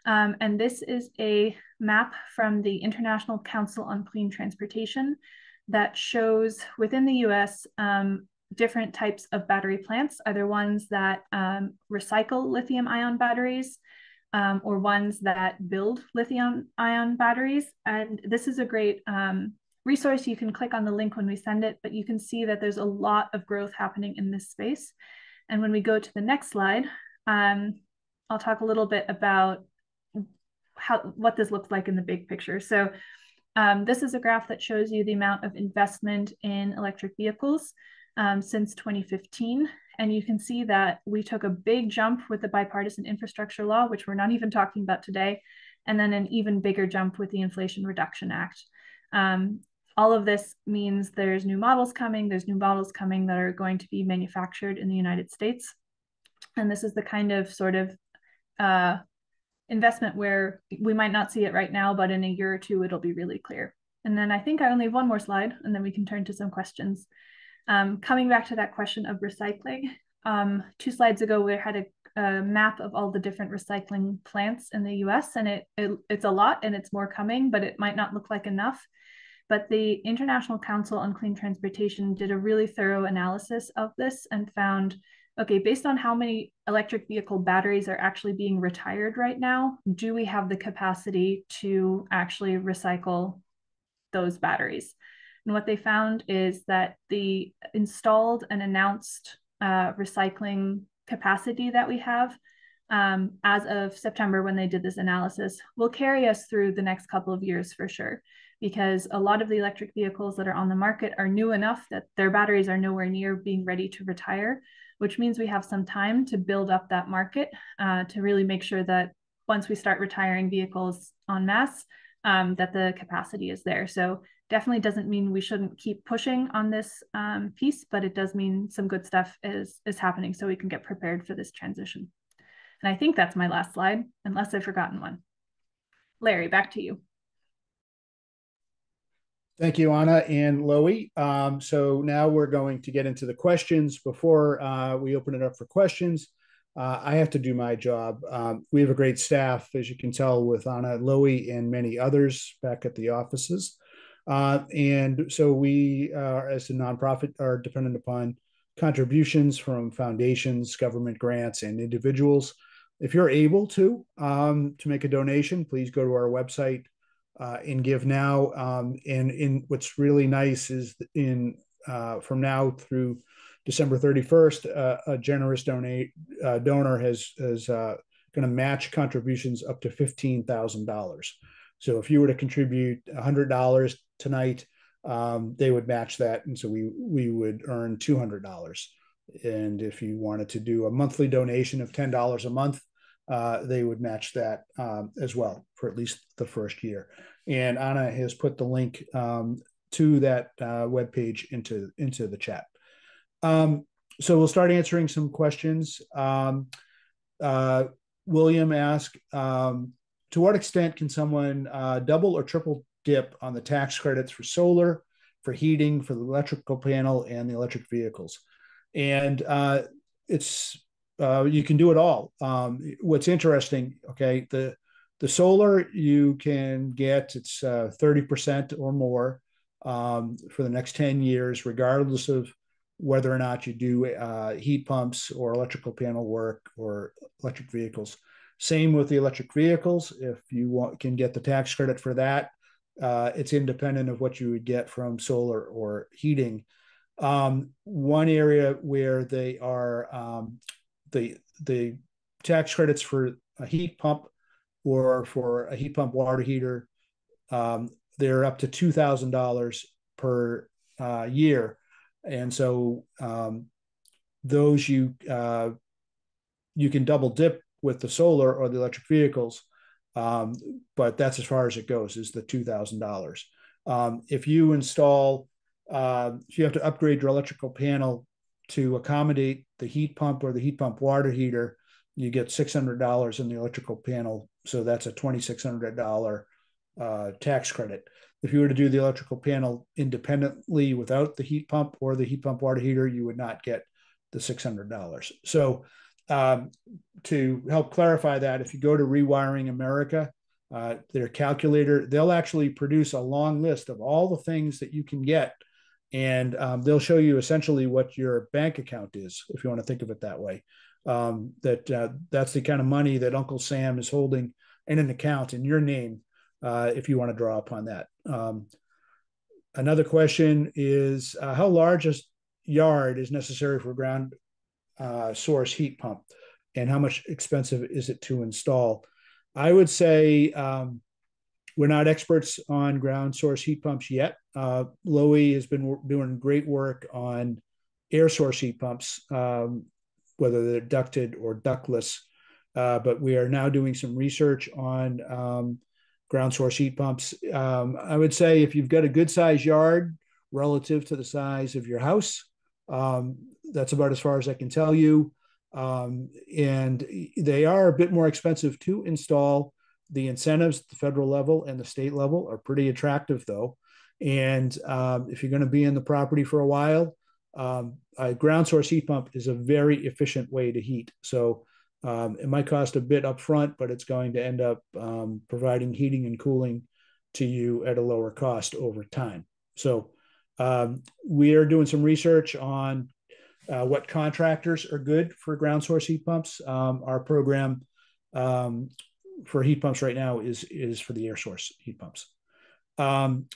Um, and this is a map from the International Council on Clean Transportation that shows within the US um, different types of battery plants, either ones that um, recycle lithium ion batteries um, or ones that build lithium ion batteries. And this is a great um, resource. You can click on the link when we send it, but you can see that there's a lot of growth happening in this space. And when we go to the next slide, um, I'll talk a little bit about how what this looks like in the big picture. So um, this is a graph that shows you the amount of investment in electric vehicles um, since 2015. And you can see that we took a big jump with the bipartisan infrastructure law, which we're not even talking about today, and then an even bigger jump with the Inflation Reduction Act. Um, all of this means there's new models coming, there's new models coming that are going to be manufactured in the United States. And this is the kind of sort of uh, investment where we might not see it right now, but in a year or two, it'll be really clear. And then I think I only have one more slide, and then we can turn to some questions. Um, coming back to that question of recycling, um, two slides ago, we had a, a, map of all the different recycling plants in the US, and it, it it's a lot and it's more coming, but it might not look like enough. But the International Council on Clean Transportation did a really thorough analysis of this and found okay, based on how many electric vehicle batteries are actually being retired right now, do we have the capacity to actually recycle those batteries? And what they found is that the installed and announced uh, recycling capacity that we have um, as of September when they did this analysis will carry us through the next couple of years for sure. Because a lot of the electric vehicles that are on the market are new enough that their batteries are nowhere near being ready to retire, which means we have some time to build up that market uh, to really make sure that once we start retiring vehicles en masse, um, that the capacity is there. So definitely doesn't mean we shouldn't keep pushing on this um, piece, but it does mean some good stuff is is happening so we can get prepared for this transition. And I think that's my last slide, unless I've forgotten one. Larry, back to you. Thank you, Anna and Loie. Um, so now we're going to get into the questions. Before uh, we open it up for questions, uh, I have to do my job. Um, we have a great staff, as you can tell, with Anna, Loie, and many others back at the offices. Uh, and so we, uh, as a nonprofit, are dependent upon contributions from foundations, government grants, and individuals. If you're able to um, to make a donation, please go to our website uh, and give now. Um, and in what's really nice is in uh, from now through December 31st, uh, a generous donate uh, donor has is uh, going to match contributions up to fifteen thousand dollars. So if you were to contribute hundred dollars tonight, um, they would match that, and so we we would earn two hundred dollars. And if you wanted to do a monthly donation of ten dollars a month, uh, they would match that um, as well for at least the first year. And Anna has put the link um, to that uh, web page into into the chat. Um, so we'll start answering some questions. Um, uh, William asked, um, to what extent can someone uh, double or triple dip on the tax credits for solar, for heating, for the electrical panel, and the electric vehicles? And uh, it's uh, you can do it all. Um, what's interesting, okay, the the solar you can get it's uh, thirty percent or more um, for the next ten years, regardless of whether or not you do uh, heat pumps or electrical panel work or electric vehicles. Same with the electric vehicles. If you want, can get the tax credit for that, uh, it's independent of what you would get from solar or heating. Um, one area where they are um, the the tax credits for a heat pump or for a heat pump water heater, um, they're up to two thousand dollars per uh, year, and so um, those you uh, you can double dip with the solar or the electric vehicles, um, but that's as far as it goes. Is the two thousand dollars. Um, if you install, uh, if you have to upgrade your electrical panel to accommodate the heat pump or the heat pump water heater, you get six hundred dollars in the electrical panel. So that's a twenty six hundred dollar uh, tax credit. If you were to do the electrical panel independently without the heat pump or the heat pump water heater, you would not get the six hundred dollars. So um, to help clarify that, if you go to Rewiring America, uh, their calculator, they'll actually produce a long list of all the things that you can get and um, they'll show you essentially what your bank account is if you want to think of it that way um, that uh, that's the kind of money that uncle sam is holding in an account in your name uh, if you want to draw upon that. Um, another question is uh, how large a yard is necessary for ground uh, source heat pump? And how much expensive is it to install? I would say um, we're not experts on ground source heat pumps yet. Uh, Loie has been doing great work on air source heat pumps, um, whether they're ducted or ductless. Uh, but we are now doing some research on um, ground source heat pumps. Um, I would say if you've got a good size yard relative to the size of your house, um, that's about as far as I can tell you. Um, and they are a bit more expensive to install the incentives at the federal level and the state level are pretty attractive, though. And um, if you're going to be in the property for a while, um, a ground source heat pump is a very efficient way to heat. So um, it might cost a bit upfront, but it's going to end up um, providing heating and cooling to you at a lower cost over time. So um, we are doing some research on uh, what contractors are good for ground source heat pumps. Um, our program um, for heat pumps right now is is for the air source heat pumps. Um,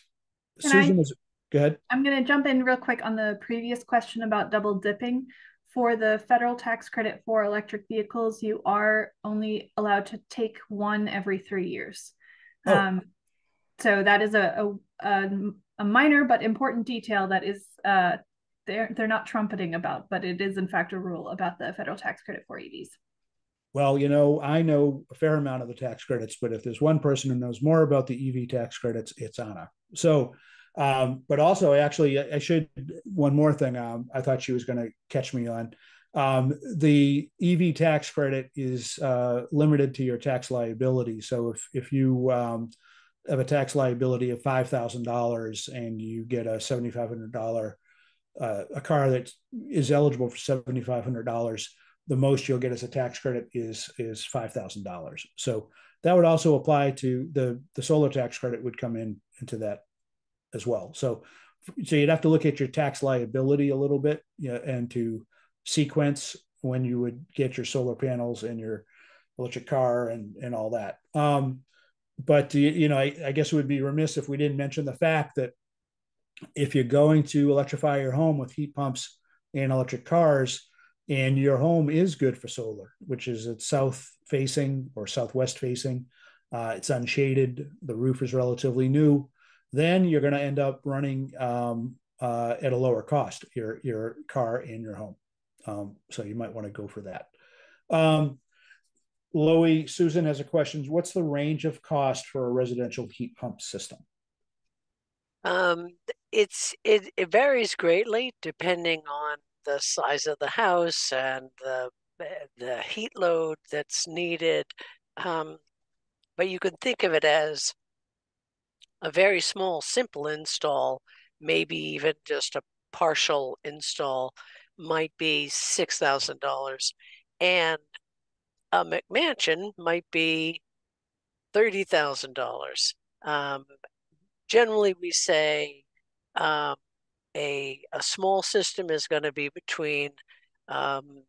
Susan, I, is, go ahead. I'm going to jump in real quick on the previous question about double dipping for the federal tax credit for electric vehicles, you are only allowed to take one every three years. Oh. Um, so that is a, a, a, minor but important detail that is uh, they're they're not trumpeting about, but it is in fact a rule about the federal tax credit for EVs. Well, you know, I know a fair amount of the tax credits, but if there's one person who knows more about the EV tax credits, it's Anna. So um, but also, actually, I should one more thing. Um, I thought she was going to catch me on. Um, the EV tax credit is uh, limited to your tax liability. So if if you um, have a tax liability of five thousand dollars and you get a seventy five hundred dollar uh, a car that is eligible for seventy five hundred dollars, the most you'll get as a tax credit is is five thousand dollars. So that would also apply to the the solar tax credit would come in into that as well. So, so you'd have to look at your tax liability a little bit, you know, and to sequence when you would get your solar panels and your electric car and and all that. Um, but you know, I, I guess it would be remiss if we didn't mention the fact that if you're going to electrify your home with heat pumps and electric cars, and your home is good for solar, which is it's south facing or southwest facing, uh, it's unshaded, the roof is relatively new then you're going to end up running um, uh, at a lower cost your your car and your home. Um, so you might want to go for that. Um, Susan has a question. What's the range of cost for a residential heat pump system? Um, it's it, it varies greatly depending on the size of the house and the the heat load that's needed. Um, but you can think of it as a very small, simple install, maybe even just a partial install, might be $6,000. And a McMansion might be $30,000. Um, generally, we say um, a, a small system is going to be between, um,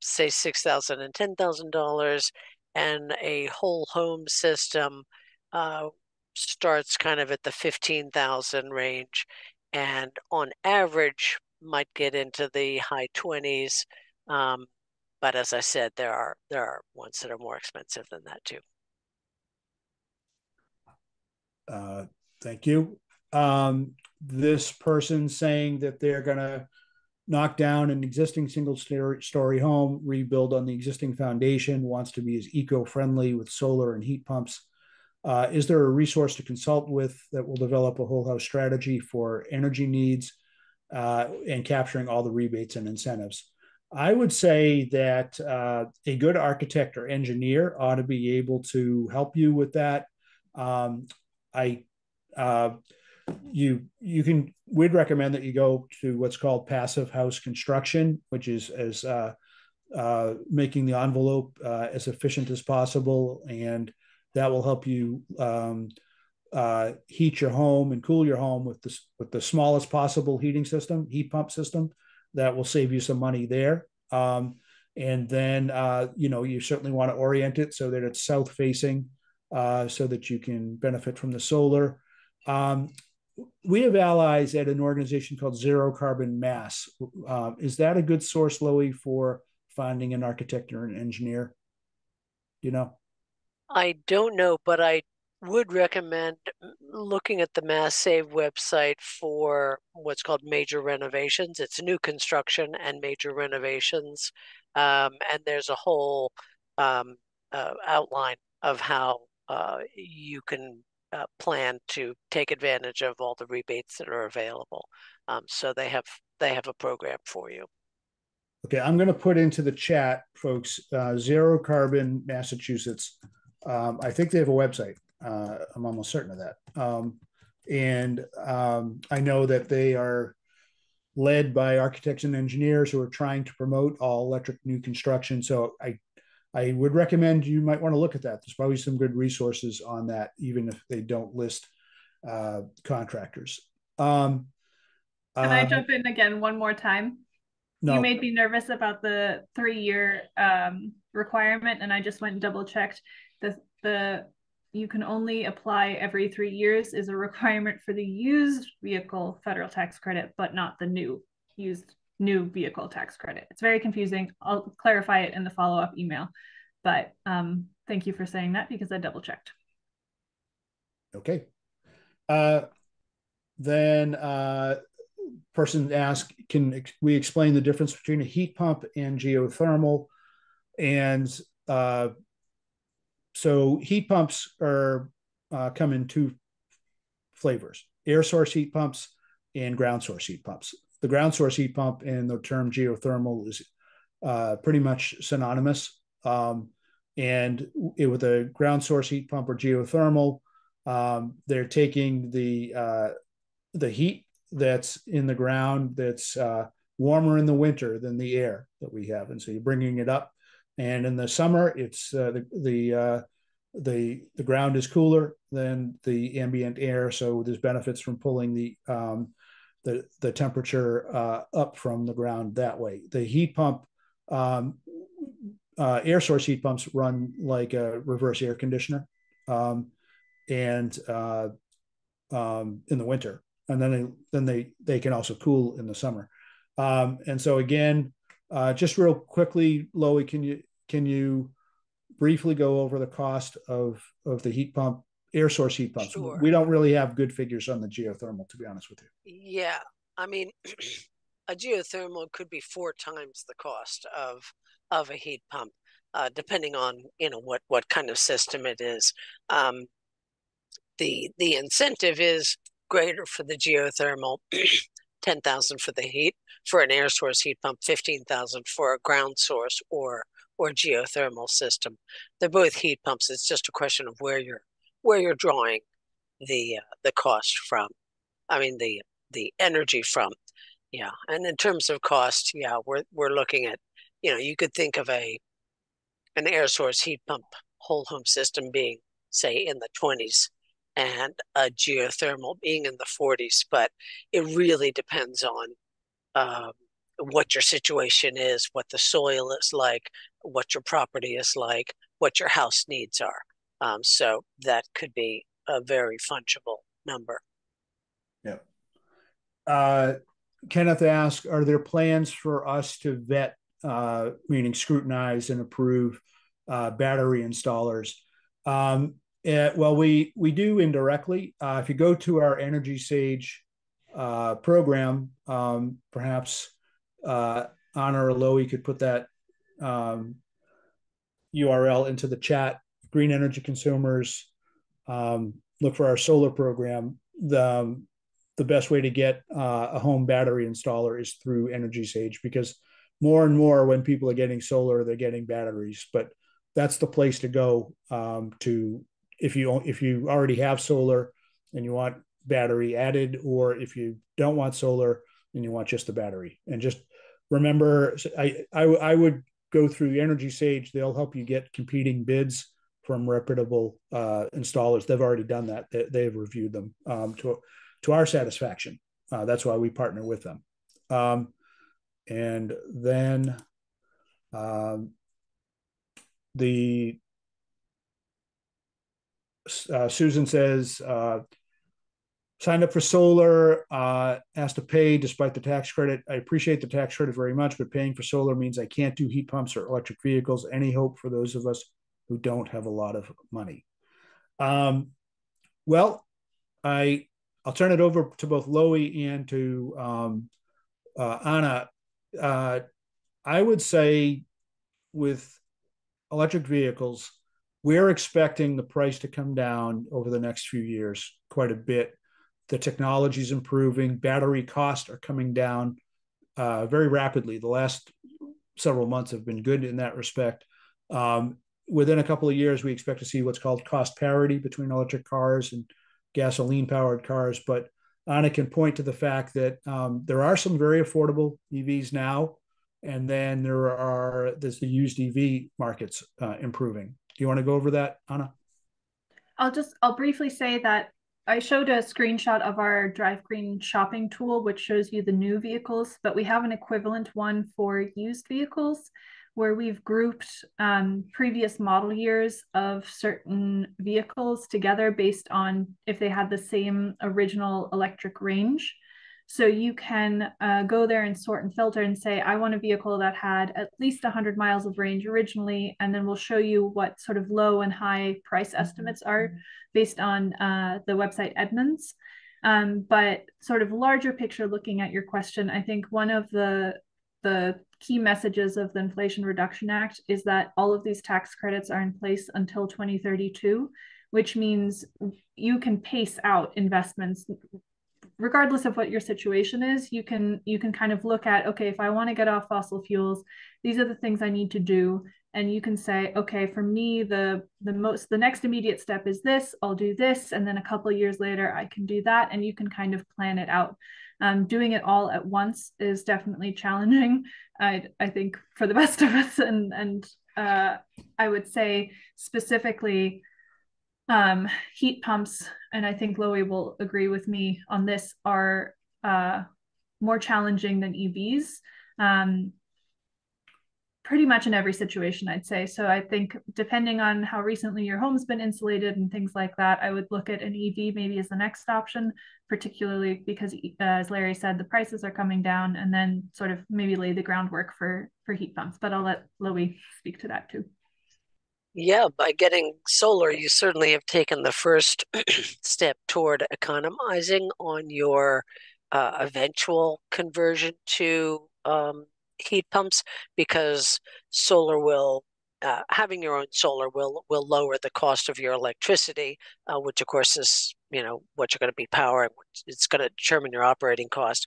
say, $6,000 and $10,000, and a whole home system uh, starts kind of at the 15,000 range and on average might get into the high 20s. Um, but as I said, there are there are ones that are more expensive than that too. Uh, thank you. Um, this person saying that they're going to knock down an existing single story home, rebuild on the existing foundation, wants to be as eco friendly with solar and heat pumps uh, is there a resource to consult with that will develop a whole house strategy for energy needs uh, and capturing all the rebates and incentives? I would say that uh, a good architect or engineer ought to be able to help you with that. Um, I uh, you you can we'd recommend that you go to what's called passive house construction, which is as uh, uh, making the envelope as efficient as possible and that will help you um, uh, heat your home and cool your home with the with the smallest possible heating system, heat pump system. That will save you some money there. Um, and then uh, you know you certainly want to orient it so that it's south facing, uh, so that you can benefit from the solar. Um, we have allies at an organization called Zero Carbon Mass. Uh, is that a good source, Loie, for finding an architect or an engineer? You know. I don't know, but I would recommend looking at the Mass Save website for what's called major renovations. It's new construction and major renovations, um, and there's a whole um, uh, outline of how uh, you can uh, plan to take advantage of all the rebates that are available. Um, so they have they have a program for you. Okay, I'm going to put into the chat, folks. Uh, Zero Carbon Massachusetts um, I think they have a website. Uh, I'm almost certain of that. Um, and um, I know that they are led by architects and engineers who are trying to promote all electric new construction. So I, I would recommend you might want to look at that. There's probably some good resources on that, even if they don't list uh, contractors. Um, Can I uh, jump in again one more time? No. You made me nervous about the three-year um, requirement, and I just went and double checked the the you can only apply every three years is a requirement for the used vehicle federal tax credit, but not the new used new vehicle tax credit. It's very confusing. I'll clarify it in the follow up email. But um, thank you for saying that because I double checked. Okay. Uh, then uh, person asked, can we explain the difference between a heat pump and geothermal? And uh, so heat pumps are uh, come in two flavors: air source heat pumps and ground source heat pumps. The ground source heat pump and the term geothermal is uh, pretty much synonymous. Um, and it, with a ground source heat pump or geothermal, um, they're taking the uh, the heat that's in the ground that's uh, warmer in the winter than the air that we have, and so you're bringing it up. And in the summer, it's uh, the the uh, the the ground is cooler than the ambient air, so there's benefits from pulling the um, the the temperature uh, up from the ground that way. The heat pump, um, uh, air source heat pumps run like a reverse air conditioner, um, and uh, um, in the winter, and then they then they they can also cool in the summer. Um, and so again, uh, just real quickly, Loie, can you can you briefly go over the cost of of the heat pump air source heat pumps. Sure. We don't really have good figures on the geothermal, to be honest with you. Yeah, I mean, (clears throat) a geothermal could be four times the cost of of a heat pump, uh, depending on you know what what kind of system it is. Um, the the incentive is greater for the geothermal, (clears throat) ten thousand for the heat. For an air source heat pump, fifteen thousand for a ground source or or geothermal system. They're both heat pumps. It's just a question of where you're where you're drawing the uh, the cost from. I mean the the energy from. Yeah, and in terms of cost, yeah, we're we're looking at, you know, you could think of a an air source heat pump whole home system being say in the 20s and a geothermal being in the 40s, but it really depends on um, what your situation is, what the soil is like, what your property is like, what your house needs are. Um, so that could be a very fungible number. Yeah. Uh, Kenneth asked, are there plans for us to vet, uh, meaning scrutinize and approve uh, battery installers? Um, eh, well, we we do indirectly. Uh, if you go to our Energy Sage uh, program, um, perhaps uh, Anna or Loie could put that um, URL into the chat. Green energy consumers, um, look for our solar program. The um, the best way to get uh, a home battery installer is through Energy Sage because more and more when people are getting solar, they're getting batteries. But that's the place to go um, to if you if you already have solar and you want battery added, or if you don't want solar and you want just the battery. And just remember, I I, I would go through Energy Sage. They'll help you get competing bids from reputable uh, installers. They've already done that. They, have reviewed them um, to to our satisfaction. Uh, that's why we partner with them. Um, and then um, the uh, Susan says uh, signed up for solar, uh, asked to pay despite the tax credit. I appreciate the tax credit very much, but paying for solar means I can't do heat pumps or electric vehicles. Any hope for those of us who don't have a lot of money? Um, well, I I'll turn it over to both Loie and to um, uh, Anna. Uh, I would say with electric vehicles, we're expecting the price to come down over the next few years quite a bit the technology is improving. Battery costs are coming down uh, very rapidly. The last several months have been good in that respect. Um, within a couple of years, we expect to see what's called cost parity between electric cars and gasoline powered cars. But Anna can point to the fact that um, there are some very affordable EVs now, and then there are there's the used EV markets uh, improving. Do you want to go over that, Anna? I'll just I'll briefly say that I showed a screenshot of our Drive Green shopping tool, which shows you the new vehicles, but we have an equivalent one for used vehicles where we've grouped um, previous model years of certain vehicles together based on if they had the same original electric range. So you can uh, go there and sort and filter and say, I want a vehicle that had at least 100 miles of range originally, and then we'll show you what sort of low and high price estimates are based on uh, the website Edmunds. Um, but sort of larger picture, looking at your question, I think one of the the key messages of the Inflation Reduction Act is that all of these tax credits are in place until 2032, which means you can pace out investments regardless of what your situation is you can you can kind of look at okay if i want to get off fossil fuels these are the things i need to do. And you can say okay for me the the most the next immediate step is this i'll do this and then a couple years later i can do that. And you can kind of plan it out. Um, doing it all at once is definitely challenging. (laughs) I i think for the best of us. And and uh, i would say specifically um, heat pumps, and I think Loie will agree with me on this, are uh, more challenging than EVs. Um, pretty much in every situation, I'd say. So I think depending on how recently your home's been insulated and things like that, I would look at an EV maybe as the next option, particularly because, uh, as Larry said, the prices are coming down, and then sort of maybe lay the groundwork for for heat pumps. But I'll let Loie speak to that too. Yeah, by getting solar, you certainly have taken the first (clears throat) step toward economizing on your uh, eventual conversion to um, heat pumps because solar will uh, having your own solar will will lower the cost of your electricity, uh, which of course is you know what you're going to be powering. It's going to determine your operating cost.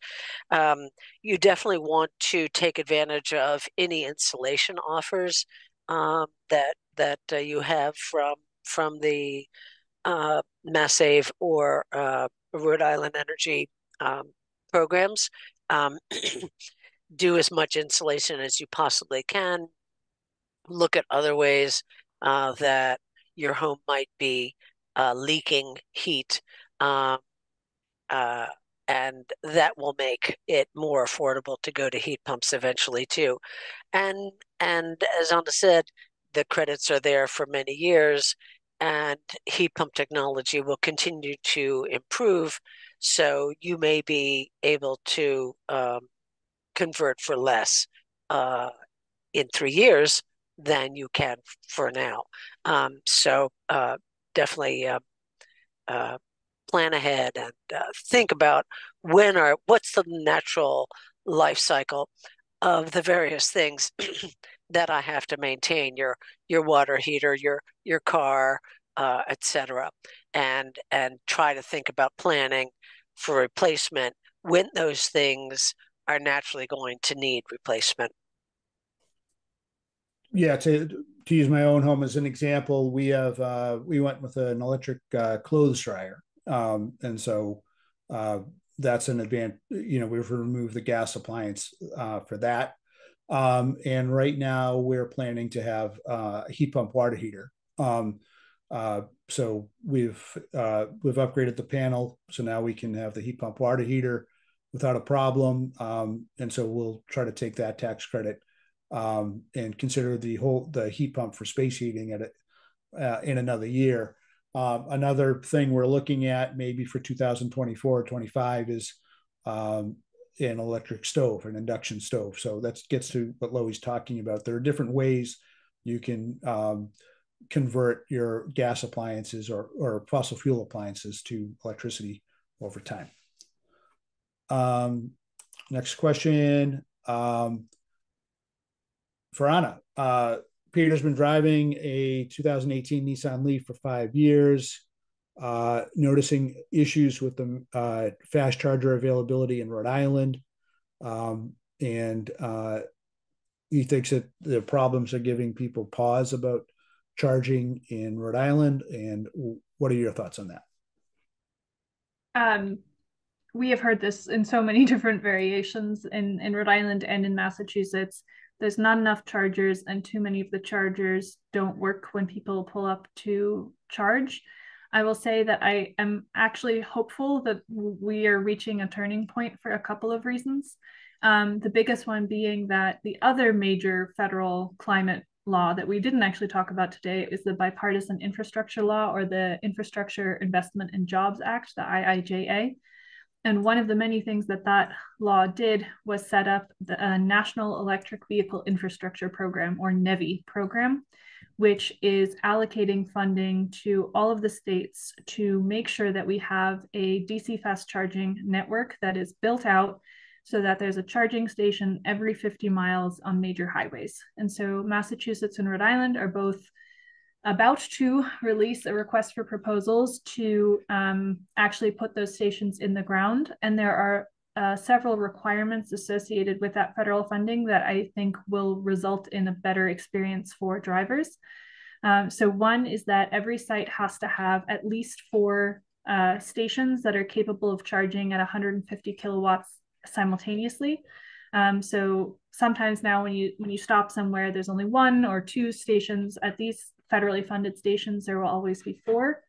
Um, you definitely want to take advantage of any insulation offers um, that that uh, you have from from the uh, Mass Save or uh, Rhode Island Energy um, programs. Um, (clears throat) do as much insulation as you possibly can. Look at other ways uh, that your home might be uh, leaking heat. And that will make it more affordable to go to heat pumps eventually too. And and as Anna said, the credits are there for many years and heat pump technology will continue to improve. So you may be able to um, convert for less uh, in three years than you can for now. Um, so uh, definitely uh, uh plan ahead and uh, think about when are what's the natural life cycle of the various things (clears throat) that I have to maintain your your water heater, your your car, uh, etc. And and try to think about planning for replacement when those things are naturally going to need replacement. Yeah, to to use my own home as an example, we have uh, we went with an electric uh, clothes dryer, um, and so uh, that's an advantage. You know, we've removed the gas appliance uh, for that um, and right now we're planning to have uh, a heat pump water heater. Um, uh, so we've uh, we've upgraded the panel, so now we can have the heat pump water heater without a problem. Um, and so we'll try to take that tax credit um, and consider the whole the heat pump for space heating at uh, in another year. Um, another thing we're looking at maybe for 2024 or 25 is um, an electric stove, an induction stove. So that gets to what Loie's talking about. There are different ways you can um, convert your gas appliances or, or fossil fuel appliances to electricity over time. Um, next question um, for Anna. Uh, Peter's been driving a 2018 Nissan Leaf for five years uh, noticing issues with the uh, fast charger availability in Rhode Island. Um, and uh, he thinks that the problems are giving people pause about charging in Rhode Island. And what are your thoughts on that? Um, we have heard this in so many (laughs) different variations in, in Rhode Island and in Massachusetts. There's not enough chargers, and too many of the chargers don't work when people pull up to charge. I will say that I am actually hopeful that we are reaching a turning point for a couple of reasons. Um, the biggest one being that the other major federal climate law that we didn't actually talk about today is the Bipartisan Infrastructure Law or the Infrastructure Investment and Jobs Act, the IIJA. And one of the many things that that law did was set up the uh, National Electric Vehicle Infrastructure Program, or NEVI program, which is allocating funding to all of the states to make sure that we have a DC fast charging network that is built out so that there's a charging station every 50 miles on major highways. And so Massachusetts and Rhode Island are both about to release a request for proposals to um, actually put those stations in the ground. And there are uh, several requirements associated with that federal funding that I think will result in a better experience for drivers. Um, so, one is that every site has to have at least four uh, stations that are capable of charging at 150 kilowatts simultaneously. Um, so sometimes now when you when you stop somewhere, there's only one or two stations. At these federally funded stations, there will always be four.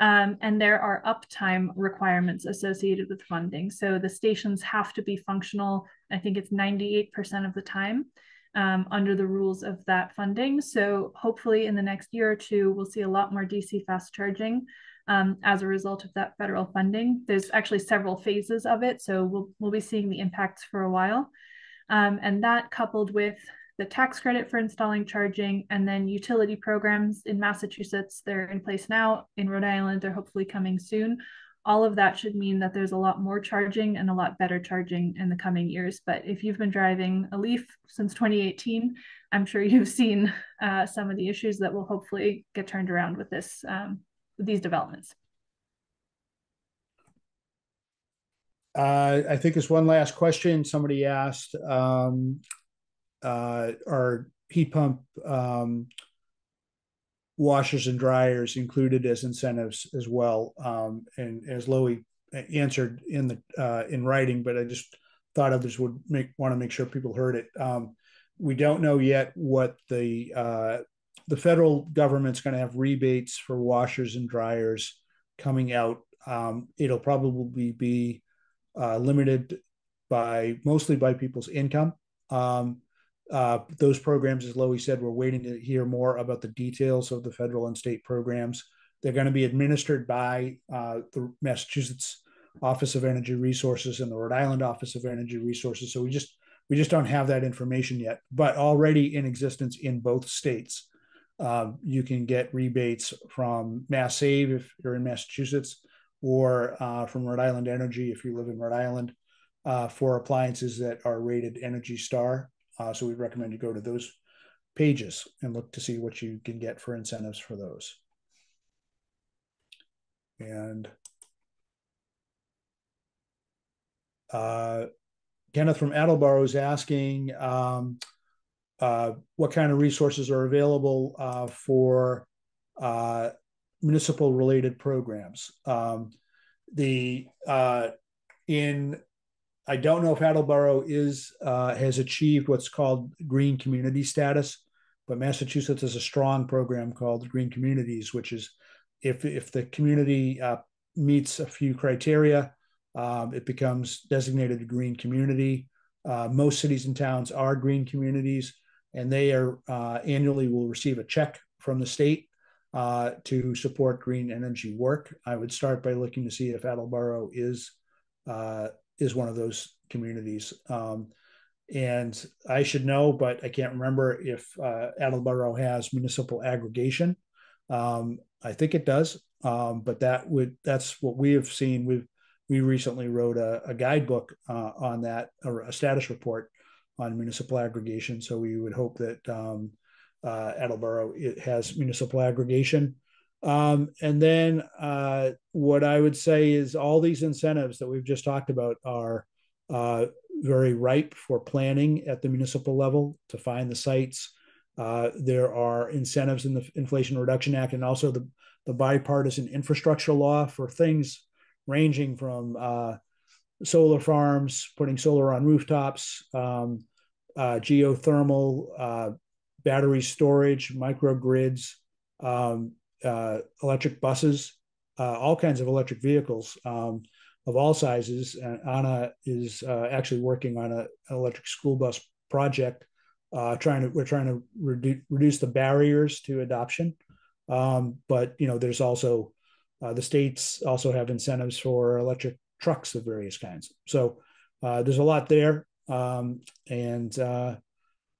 Um, and there are uptime requirements associated with funding. So the stations have to be functional. I think it's 98% of the time um, under the rules of that funding. So hopefully in the next year or two, we'll see a lot more DC fast charging um, as a result of that federal funding. There's actually several phases of it, so we'll, we'll be seeing the impacts for a while. Um, and that coupled with the tax credit for installing charging and then utility programs in Massachusetts, they're in place now. In Rhode Island, they're hopefully coming soon. All of that should mean that there's a lot more charging and a lot better charging in the coming years. But if you've been driving a Leaf since 2018, I'm sure (laughs) you've seen uh, some of the issues that will hopefully get turned around with this um, these developments? Uh, I think there's one last question. Somebody asked, um, uh, are heat pump um, washers and dryers included as incentives as well? Um, and as Loie answered in the uh, in writing, but I just thought others would make want to make sure people heard it. Um, we don't know yet what the uh, the federal government's going to have rebates for washers and dryers coming out. Um, it'll probably be uh, limited by mostly by people's income. Um, uh, those programs, as Loie said, we're waiting to hear more about the details of the federal and state programs. They're going to be administered by uh, the Massachusetts Office of Energy Resources and the Rhode Island Office of Energy Resources. So we just we just don't have that information yet, but already in existence in both states. Um, you can get rebates from Mass Save if you're in Massachusetts, or uh, from Rhode Island Energy if you live in Rhode Island, uh, for appliances that are rated Energy Star. Uh, so we'd recommend you go to those pages and look to see what you can get for incentives for those. And uh, Kenneth from Attleboro is asking, um, uh, what kind of resources are available uh, for uh, municipal related programs. Um, the uh, in I don't know if Attleboro is uh, has achieved what's called green community status, but Massachusetts has a strong program called Green Communities, which is if if the community meets a few criteria, um, it becomes designated a green community. Uh, most cities and towns are green communities and they are uh, annually will receive a check from the state uh, to support green energy work. I would start by looking to see if Attleboro is uh, is one of those communities. Um, and I should know, but I can't remember if uh, Attleboro has municipal aggregation. Um, I think it does, um, but that would that's what we have seen. We've we recently wrote a, a guidebook uh, on that, or a status report on municipal aggregation. So we would hope that um, uh, Attleboro it has municipal aggregation. Um, and then uh, what I would say is all these incentives that we've just talked about are uh, very ripe for planning at the municipal level to find the sites. Uh, there are incentives in the Inflation Reduction Act and also the, the bipartisan infrastructure law for things ranging from uh, solar farms, putting solar on rooftops, um, uh, geothermal, uh, battery storage, microgrids, um, electric buses, uh, all kinds of electric vehicles um, of all sizes. And Anna is uh, actually working on a, an electric school bus project. Uh, trying to we're trying to redu- reduce the barriers to adoption, um, but you know there's also the states also have incentives for electric trucks of various kinds. So uh, there's a lot there. Um, and uh,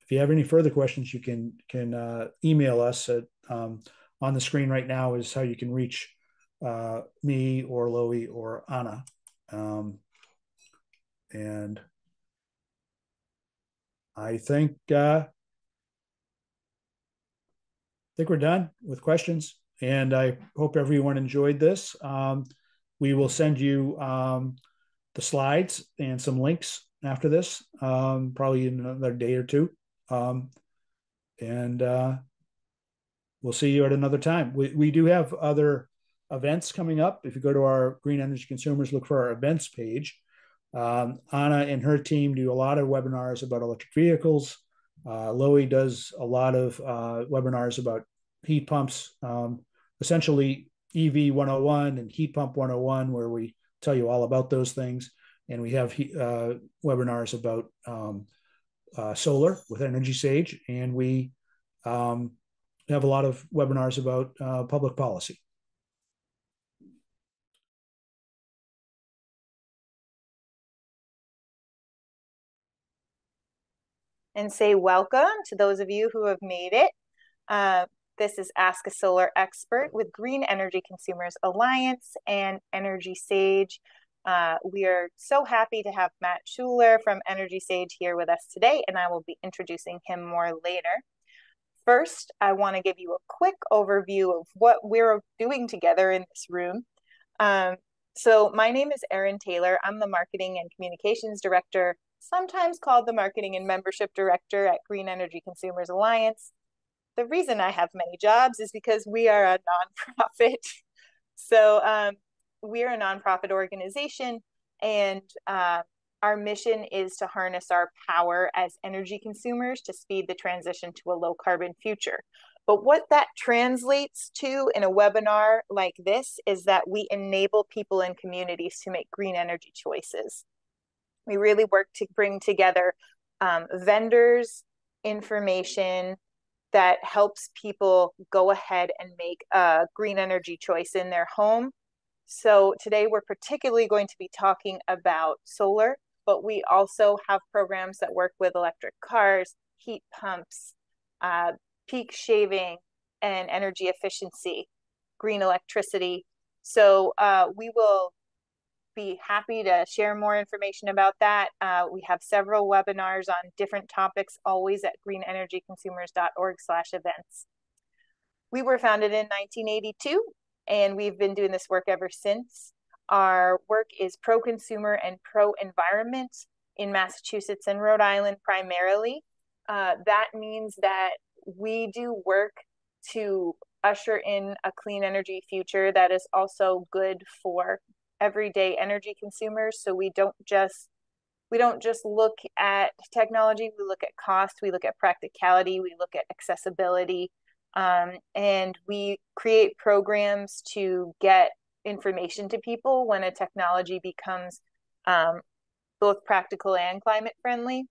if you have any further questions, you can can uh, email us at um, on the screen right now is how you can reach uh, me or Loie or Anna. Um, and I think uh, I think we're done with questions, and I hope everyone enjoyed this. Um, we will send you um, the slides and some links after this, um, probably in another day or two. Um, and uh, we'll see you at another time. We, we do have other events coming up. If you go to our Green Energy Consumers, look for our events page. Um, Anna and her team do a lot of webinars about electric vehicles. Uh, does a lot of uh, webinars about heat pumps, um, essentially EV 101 and heat pump 101, where we tell you all about those things. And we have uh, webinars about um, uh, solar with Energy Sage, and we um, have a lot of webinars about uh, public policy. And say welcome to those of you who have made it. Uh, this is Ask a Solar Expert with Green Energy Consumers Alliance and Energy Sage. Uh, we are so happy to have Matt Schuler from Energy Sage here with us today, and I will be introducing him more later. First, I want to give you a quick overview of what we're doing together in this room. Um, so, my name is Erin Taylor. I'm the Marketing and Communications Director, sometimes called the Marketing and Membership Director at Green Energy Consumers Alliance. The reason I have many jobs is because we are a nonprofit. (laughs) so, um, we're a nonprofit organization, and uh, our mission is to harness our power as energy consumers to speed the transition to a low carbon future. But what that translates to in a webinar like this is that we enable people and communities to make green energy choices. We really work to bring together um, vendors, information that helps people go ahead and make a green energy choice in their home. So today we're particularly going to be talking about solar but we also have programs that work with electric cars, heat pumps, uh, peak shaving, and energy efficiency, green electricity. So uh, we will be happy to share more information about that. Uh, we have several webinars on different topics, always at greenenergyconsumers.org slash events. We were founded in 1982, and we've been doing this work ever since. Our work is pro consumer and pro environment in Massachusetts and Rhode Island primarily. Uh, that means that we do work to usher in a clean energy future that is also good for everyday energy consumers. So we don't just we don't just look at technology we look at cost we look at practicality we look at accessibility um, and we create programs to get information to people when a technology becomes um, both practical and climate friendly.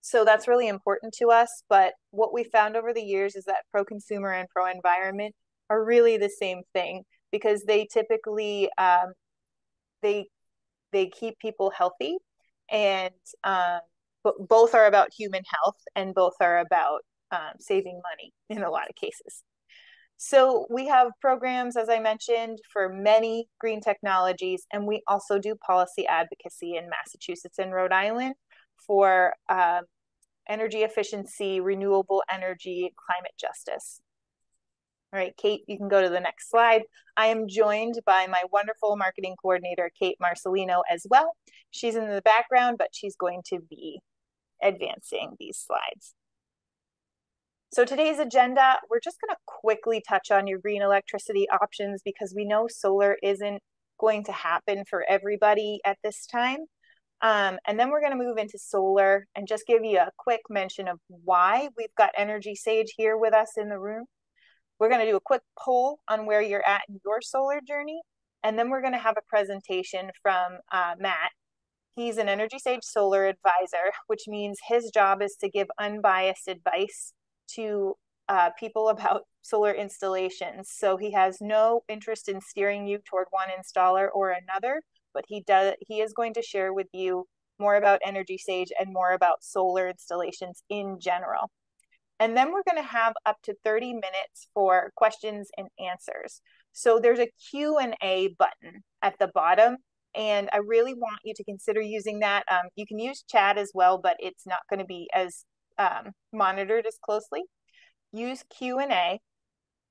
So that's really important to us. But what we found over the years is that pro consumer and pro environment are really the same thing because they typically um, they they keep people healthy and um, but both are about human health and both are about um, saving money in a lot of cases. So we have programs, as I mentioned, for many green technologies, and we also do policy advocacy in Massachusetts and Rhode Island for uh, energy efficiency, renewable energy, climate justice. All right, Kate, you can go to the next slide. I am joined by my wonderful marketing coordinator, Kate Marcelino, as well. She's in the background, but she's going to be advancing these slides. So today's agenda, we're just going to quickly touch on your green electricity options because we know solar isn't going to happen for everybody at this time. Um, and then we're going to move into solar and just give you a quick mention of why we've got Energy Sage here with us in the room. We're going to do a quick poll on where you're at in your solar journey. And then we're going to have a presentation from uh, Matt. He's an Energy Sage solar advisor, which means his job is to give unbiased advice to uh, people (laughs) about solar installations. So he has no interest in steering you toward one installer or another, but he does he is going to share with you more about Energy Sage and more about solar installations in general. And then we're going to have up to 30 minutes for questions and answers. So there's a Q&A button at the bottom and I really want you to consider using that. Um, you can use chat as well, but it's not going to be as um, monitored as closely. Use Q&A,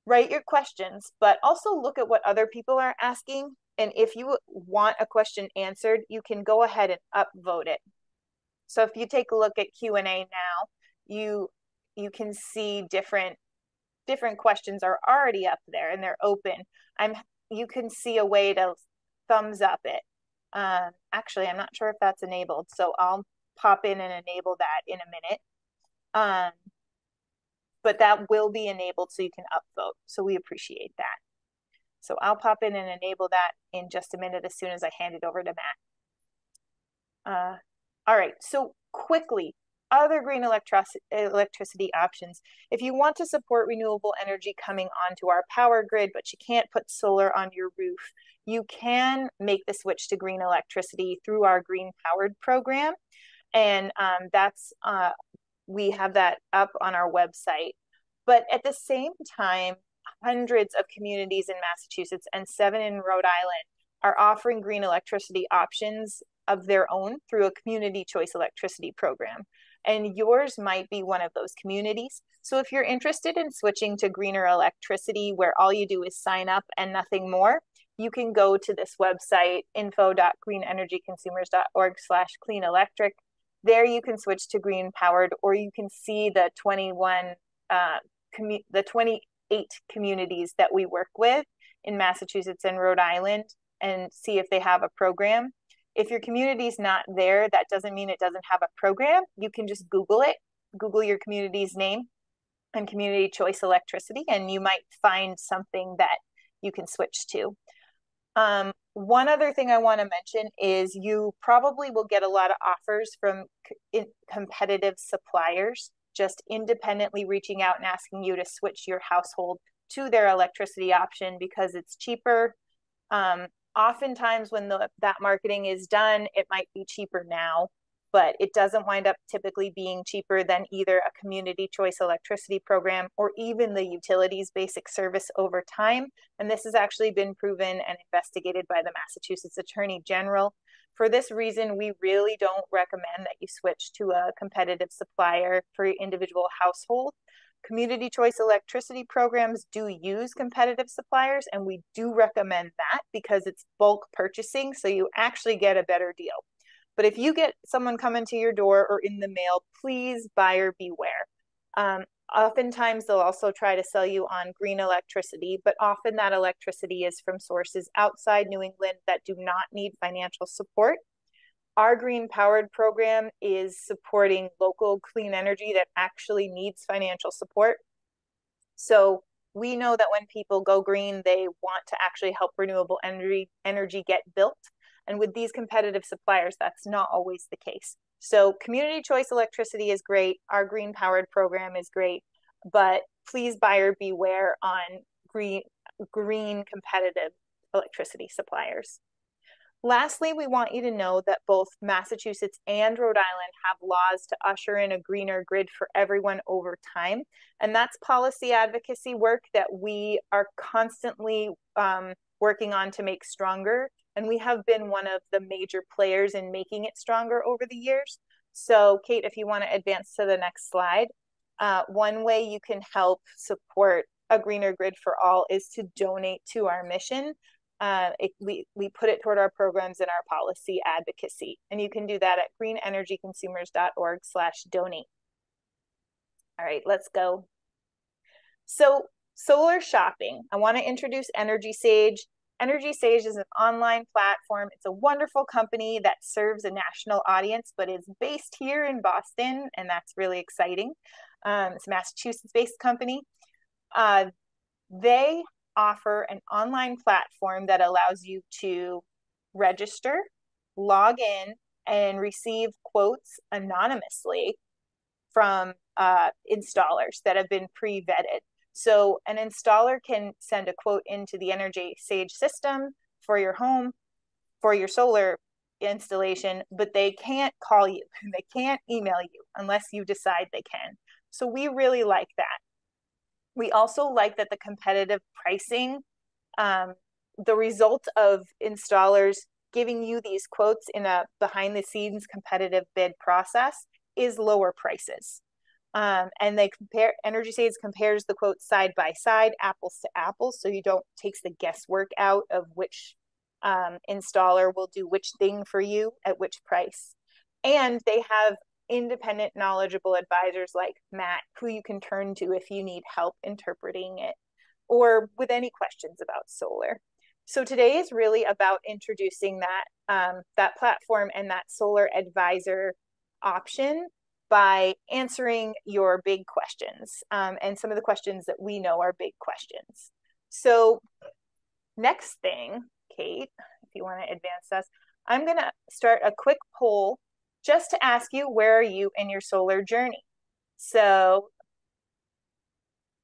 write your questions, but also look at what other people are asking. And if you want a question answered, you can go ahead and upvote it. So if you take a look at Q&A now, you you can see different different questions are already up there and they're open. I'm you can see a way to thumbs up it. Um, actually, I'm not sure if that's enabled, so I'll pop in and enable that in a minute. Um, but that will be enabled so you can upvote. So we appreciate that. So I'll pop in and enable that in just a minute as soon as I hand it over to Matt. Uh, all right, so quickly, other green electricity options. If you want to support renewable energy coming onto our power grid, but you can't put solar on your roof, you can make the switch to green electricity through our green powered program. And um, that's, uh, we have that up on our website. But at the same time, hundreds of communities in Massachusetts and seven in Rhode Island are offering green electricity options of their own through a community choice electricity program and yours might be one of those communities. So if you're interested in switching to greener electricity where all you do is sign up and nothing more, you can go to this website info.greenenergyconsumers.org slash clean electric. There you can switch to green powered or you can see the 21 uh, commu- the 28 communities that we work with in Massachusetts and Rhode Island and see if they have a program if your community is not there, that doesn't mean it doesn't have a program. You can just Google it, Google your community's name and community choice electricity, and you might find something that you can switch to. Um, one other thing I want to mention is you probably will get a lot of offers from competitive suppliers just independently reaching out and asking you to switch your household to their electricity option because it's cheaper. Um, oftentimes when the, that marketing is done, it might be cheaper now, but it doesn't wind up typically being cheaper than either a community choice electricity program or even the utilities basic service over time. And this has actually been proven and investigated by the Massachusetts Attorney General. For this reason, we really don't recommend that you switch to a competitive supplier for your individual household community choice electricity programs do use competitive suppliers and we do recommend that because it's bulk purchasing so you actually get a better deal but if you get someone coming to your door or in the mail please buyer beware um, oftentimes they'll also try to sell you on green electricity but often that electricity is from sources outside new england that do not need financial support our green powered program is supporting local clean energy that actually needs financial support. So we know that when people go green, they want to actually help renewable energy energy get built. And with these competitive suppliers, that's not always the case. So community choice electricity is great. Our green powered program is great, but please buyer beware on green green competitive electricity suppliers. Lastly, we want you to know that both Massachusetts and Rhode Island have laws to usher in a greener grid for everyone over time. And that's policy advocacy work that we are constantly um, working on to make stronger. And we have been one of the major players in making it stronger over the years. So, Kate, if you want to advance to the next slide, uh, one way you can help support a greener grid for all is to donate to our mission uh, it, we, we put it toward our programs and our policy advocacy. And you can do that at greenenergyconsumers.org slash donate. All right, let's go. So solar shopping. I want to introduce Energy Sage. Energy Sage is an online platform. It's a wonderful company that serves a national audience, but is based here in Boston, and that's really exciting. Um, it's a Massachusetts-based company. Uh, they offer an online platform that allows you to register, log in, and receive quotes anonymously from uh, installers that have been pre vetted. So, an installer can send a quote into the Energy Sage system for your home for your solar installation, but they can't call you, (laughs) they can't email you unless you decide they can. So we really like that. We also like that the competitive pricing, um, the result of installers giving you these quotes in a behind the scenes competitive bid process is lower prices. Um, and they compare Energy Sage compares the quotes side by side, apples to apples, so you don't takes the guesswork out of which um, installer will do which thing for you at which price. And they have independent, knowledgeable advisors like Matt, who you can turn to if you need help interpreting it or with any questions about solar. So today is really about introducing that um, that platform and that solar advisor option by answering your big questions um, and some of the questions that we know are big questions. So next thing, Kate, if you want to advance us, I'm going to start a quick poll just to ask you where are you in your solar journey. So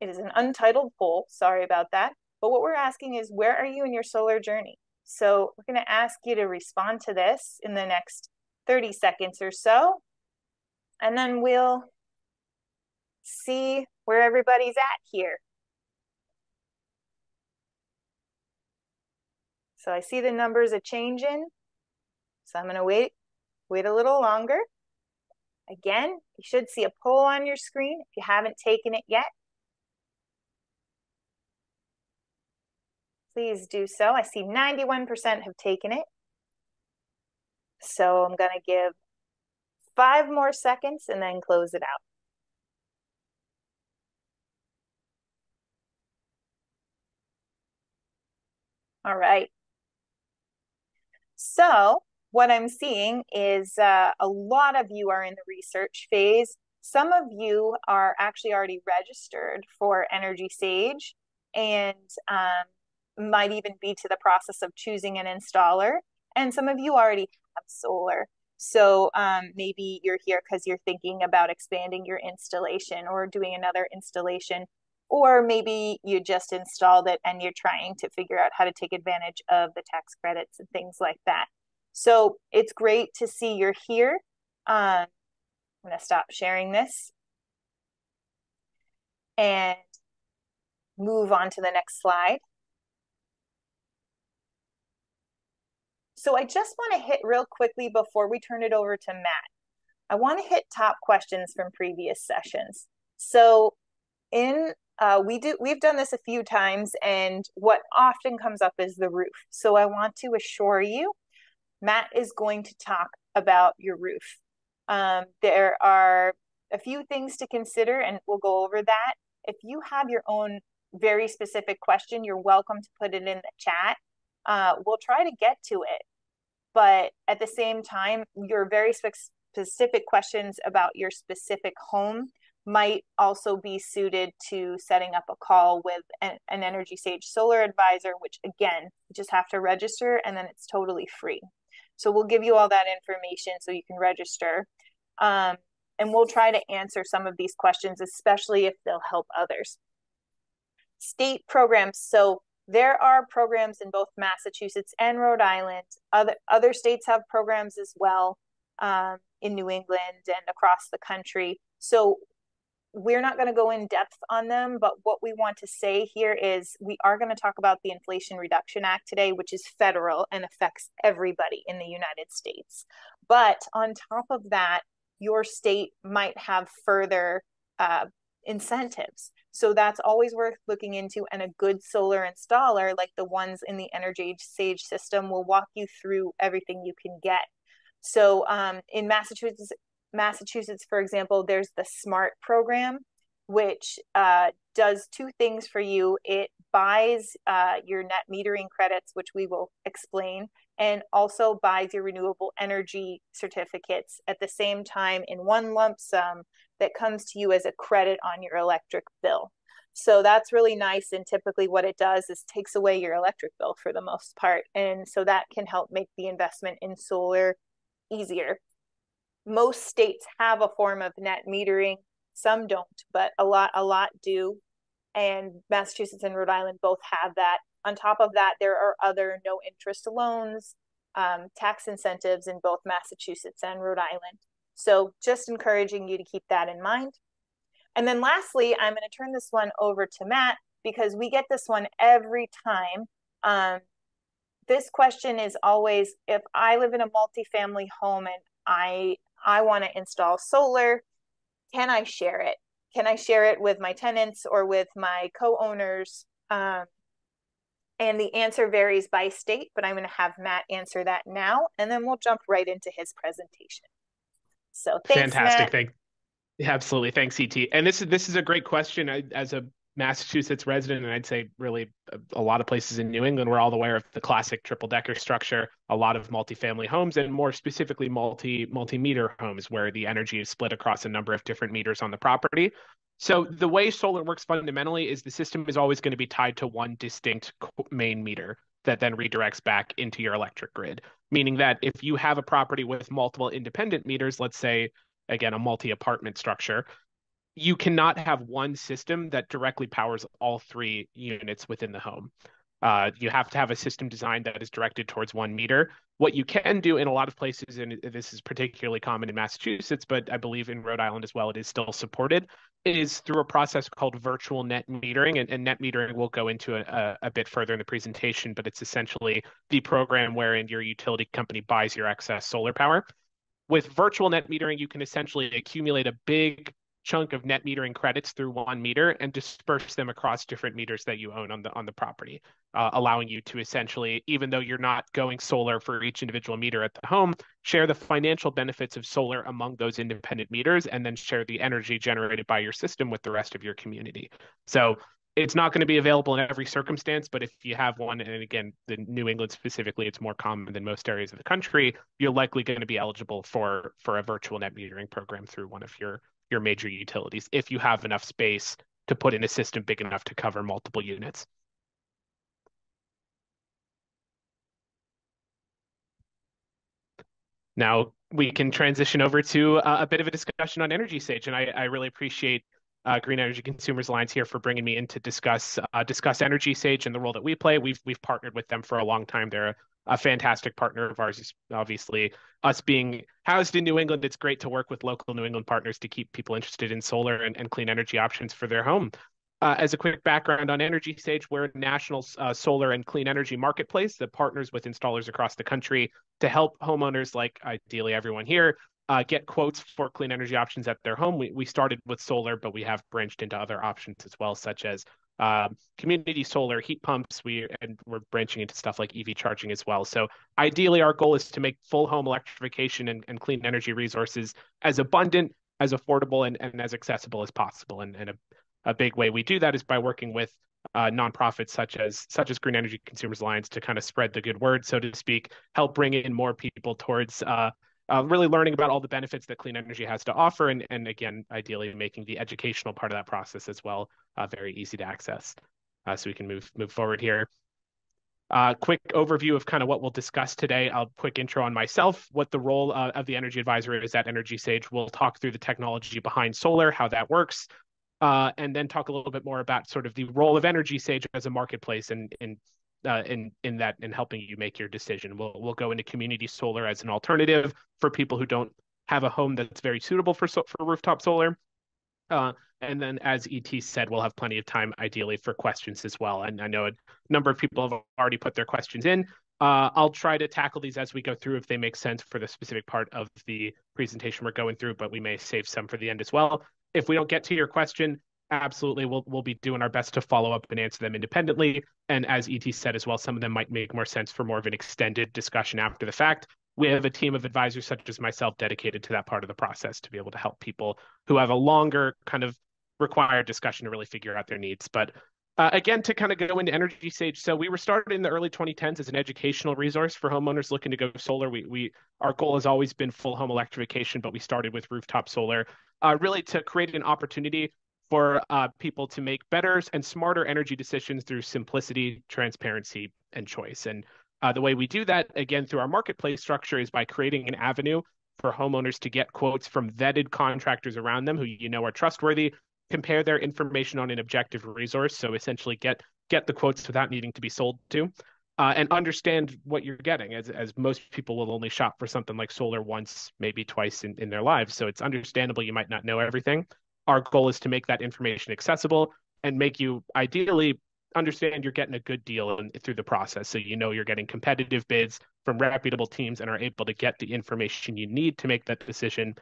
it is an untitled poll. Sorry about that. But what we're asking is where are you in your solar journey? So we're going to ask you to respond to this in the next 30 seconds or so. And then we'll see where everybody's at here. So I see the numbers are changing. So I'm going to wait Wait a little longer. Again, you should see a poll on your screen if you haven't taken it yet. Please do so. I see 91% have taken it. So I'm going to give five more seconds and then close it out. All right. So what I'm seeing is uh, a lot of you are in the research phase. Some of you are actually already registered for Energy Sage and um, might even be to the process of choosing an installer. And some of you already have solar. So um, maybe you're here because you're thinking about expanding your installation or doing another installation. Or maybe you just installed it and you're trying to figure out how to take advantage of the tax credits and things like that. So it's great to see you're here. Uh, I'm going to stop sharing this and move on to the next slide. So I just want to hit real quickly before we turn it over to Matt. I want to hit top questions from previous sessions. So in uh, we do we've done this a few times and what often comes up is the roof. So I want to assure you Matt is going to talk about your roof. Um, there are a few things to consider, and we'll go over that. If you have your own very specific question, you're welcome to put it in the chat. Uh, we'll try to get to it. But at the same time, your very specific questions about your specific home might also be suited to setting up a call with an, an Energy Sage solar advisor, which again, you just have to register and then it's totally free. So we'll give you all that information so you can register. Um, and we'll try to answer some of these questions, especially if they'll help others. State programs. So there are programs in both Massachusetts and Rhode Island. Other, other states have programs as well um, in New England and across the country. So we're not going to go in depth on them, but what we want to say here is we are going to talk about the Inflation Reduction Act today, which is federal and affects everybody in the United States. But on top of that, your state might have further uh, incentives. So that's always worth looking into. And a good solar installer, like the ones in the Energy Sage system, will walk you through everything you can get. So um, in Massachusetts, Massachusetts, for example, there's the SMART program, which uh, does two things for you. It buys uh, your net metering credits, which we will explain, and also buys your renewable energy certificates at the same time in one lump sum that comes to you as a credit on your electric bill. So that's really nice. And typically, what it does is takes away your electric bill for the most part. And so that can help make the investment in solar easier most states have a form of net metering some don't but a lot a lot do and massachusetts and rhode island both have that on top of that there are other no interest loans um, tax incentives in both Massachusetts and Rhode Island. So just encouraging you to keep that in mind. And then lastly, I'm going to turn this one over to Matt because we get this one every time. Um, this question is always if I live in a multifamily home and I I want to install solar, can I share it? Can I share it with my tenants or with my co-owners? Um, and the answer varies by state, but I'm going to have Matt answer that now, and then we'll jump right into his presentation. So thanks, fantastic. Matt. Thank, absolutely. Thanks, ET. And this is this is a great question. I, as a Massachusetts resident, and I'd say really a, a, lot of places in New England, we're all aware of the classic triple decker structure, a lot of multifamily homes, and more specifically multi multi meter homes where the energy is split across a number of different meters on the property. So the way solar works fundamentally is the system is always going to be tied to one distinct main meter that then redirects back into your electric grid. Meaning that if you have a property with multiple independent meters, let's say again a multi apartment structure, you cannot have one system that directly powers all three units within the home. Uh, you have to have a system design that is directed towards one meter. What you can do in a lot of places, and this is particularly common in Massachusetts, but I believe in Rhode Island as well, it is still supported, is through a process called virtual net metering. And, and net metering we'll go into a, a, bit further in the presentation, but it's essentially the program wherein your utility company buys your excess solar power. With virtual net metering, you can essentially accumulate a big chunk of net metering credits through one meter and disperse them across different meters that you own on the on the property, uh, allowing you to essentially, even though you're not going solar for each individual meter at the home, share the financial benefits of solar among those independent meters, and then share the energy generated by your system with the rest of your community. So it's not going to be available in every circumstance, but if you have one, and again, the New England specifically, it's more common than most areas of the country, you're likely going to be eligible for for a virtual net metering program through one of your your major utilities if you have enough space to put in a system big enough to cover multiple units. Now we can transition over to uh, a bit of a discussion on Energy Sage, and I, I really appreciate uh, Green Energy Consumers Alliance here for bringing me in to discuss uh, discuss Energy Sage and the role that we play. We've we've partnered with them for a long time. They're a, fantastic partner of ours. Obviously, us being housed in New England, it's great to work with local New England partners to keep people interested in solar and, and clean energy options for their home. Uh, as a quick background on Energy Sage, we're a national uh, solar and clean energy marketplace that partners with installers across the country to help homeowners, like ideally everyone here, uh, get quotes for clean energy options at their home. We, we started with solar, but we have branched into other options as well, such as uh, community solar, heat pumps. We and we're branching into stuff like EV charging as well. So ideally, our goal is to make full home electrification and, and clean energy resources as abundant, as affordable, and, and as accessible as possible. And, and a, a big way we do that is by working with uh, nonprofits such as such as Green Energy Consumers Alliance to kind of spread the good word, so to speak, help bring in more people towards uh, uh, really learning about all the benefits that clean energy has to offer, and, and again, ideally making the educational part of that process as well uh, very easy to access. Uh, so we can move move forward here. Uh, quick overview of kind of what we'll discuss today. I'll quick intro on myself, what the role uh, of the energy advisor is at Energy Sage. We'll talk through the technology behind solar, how that works, uh, and then talk a little bit more about sort of the role of Energy Sage as a marketplace and in uh, in in that in helping you make your decision. We'll we'll go into community solar as an alternative for people who don't have a home that's very suitable for for rooftop solar. Uh, and then, as ET said, we'll have plenty of time, ideally, for questions as well. And I know a number of people have already put their questions in. Uh, I'll try to tackle these as we go through if they make sense for the specific part of the presentation we're going through, but we may save some for the end as well. If we don't get to your question, absolutely. We'll we'll be doing our best to follow up and answer them independently. And as et said as well some of them might make more sense for more of an extended discussion after the fact. We have a team of advisors such as myself dedicated to that part of the process to be able to help people who have a longer kind of required discussion to really figure out their needs. But uh, again, to kind of go into Energy Sage, so we were started in the early 2010s as an educational resource for homeowners looking to go solar. We, we our goal has always been full home electrification, but we started with rooftop solar, uh, really to create an opportunity for uh, people to make better and smarter energy decisions through simplicity, transparency, and choice. And uh, the way we do that, again, through our marketplace structure, is by creating an avenue for homeowners to get quotes from vetted contractors around them who you know are trustworthy, compare their information on an objective resource. So essentially, get get the quotes without needing to be sold to. uh, and understand what you're getting as, as most people will only shop for something like solar once, maybe twice in, in their lives. So it's understandable you might not know everything. Our goal is to make that information accessible and make you ideally understand you're getting a good deal in, through the process. So you know you're getting competitive bids from reputable teams and are able to get the information you need to make that decision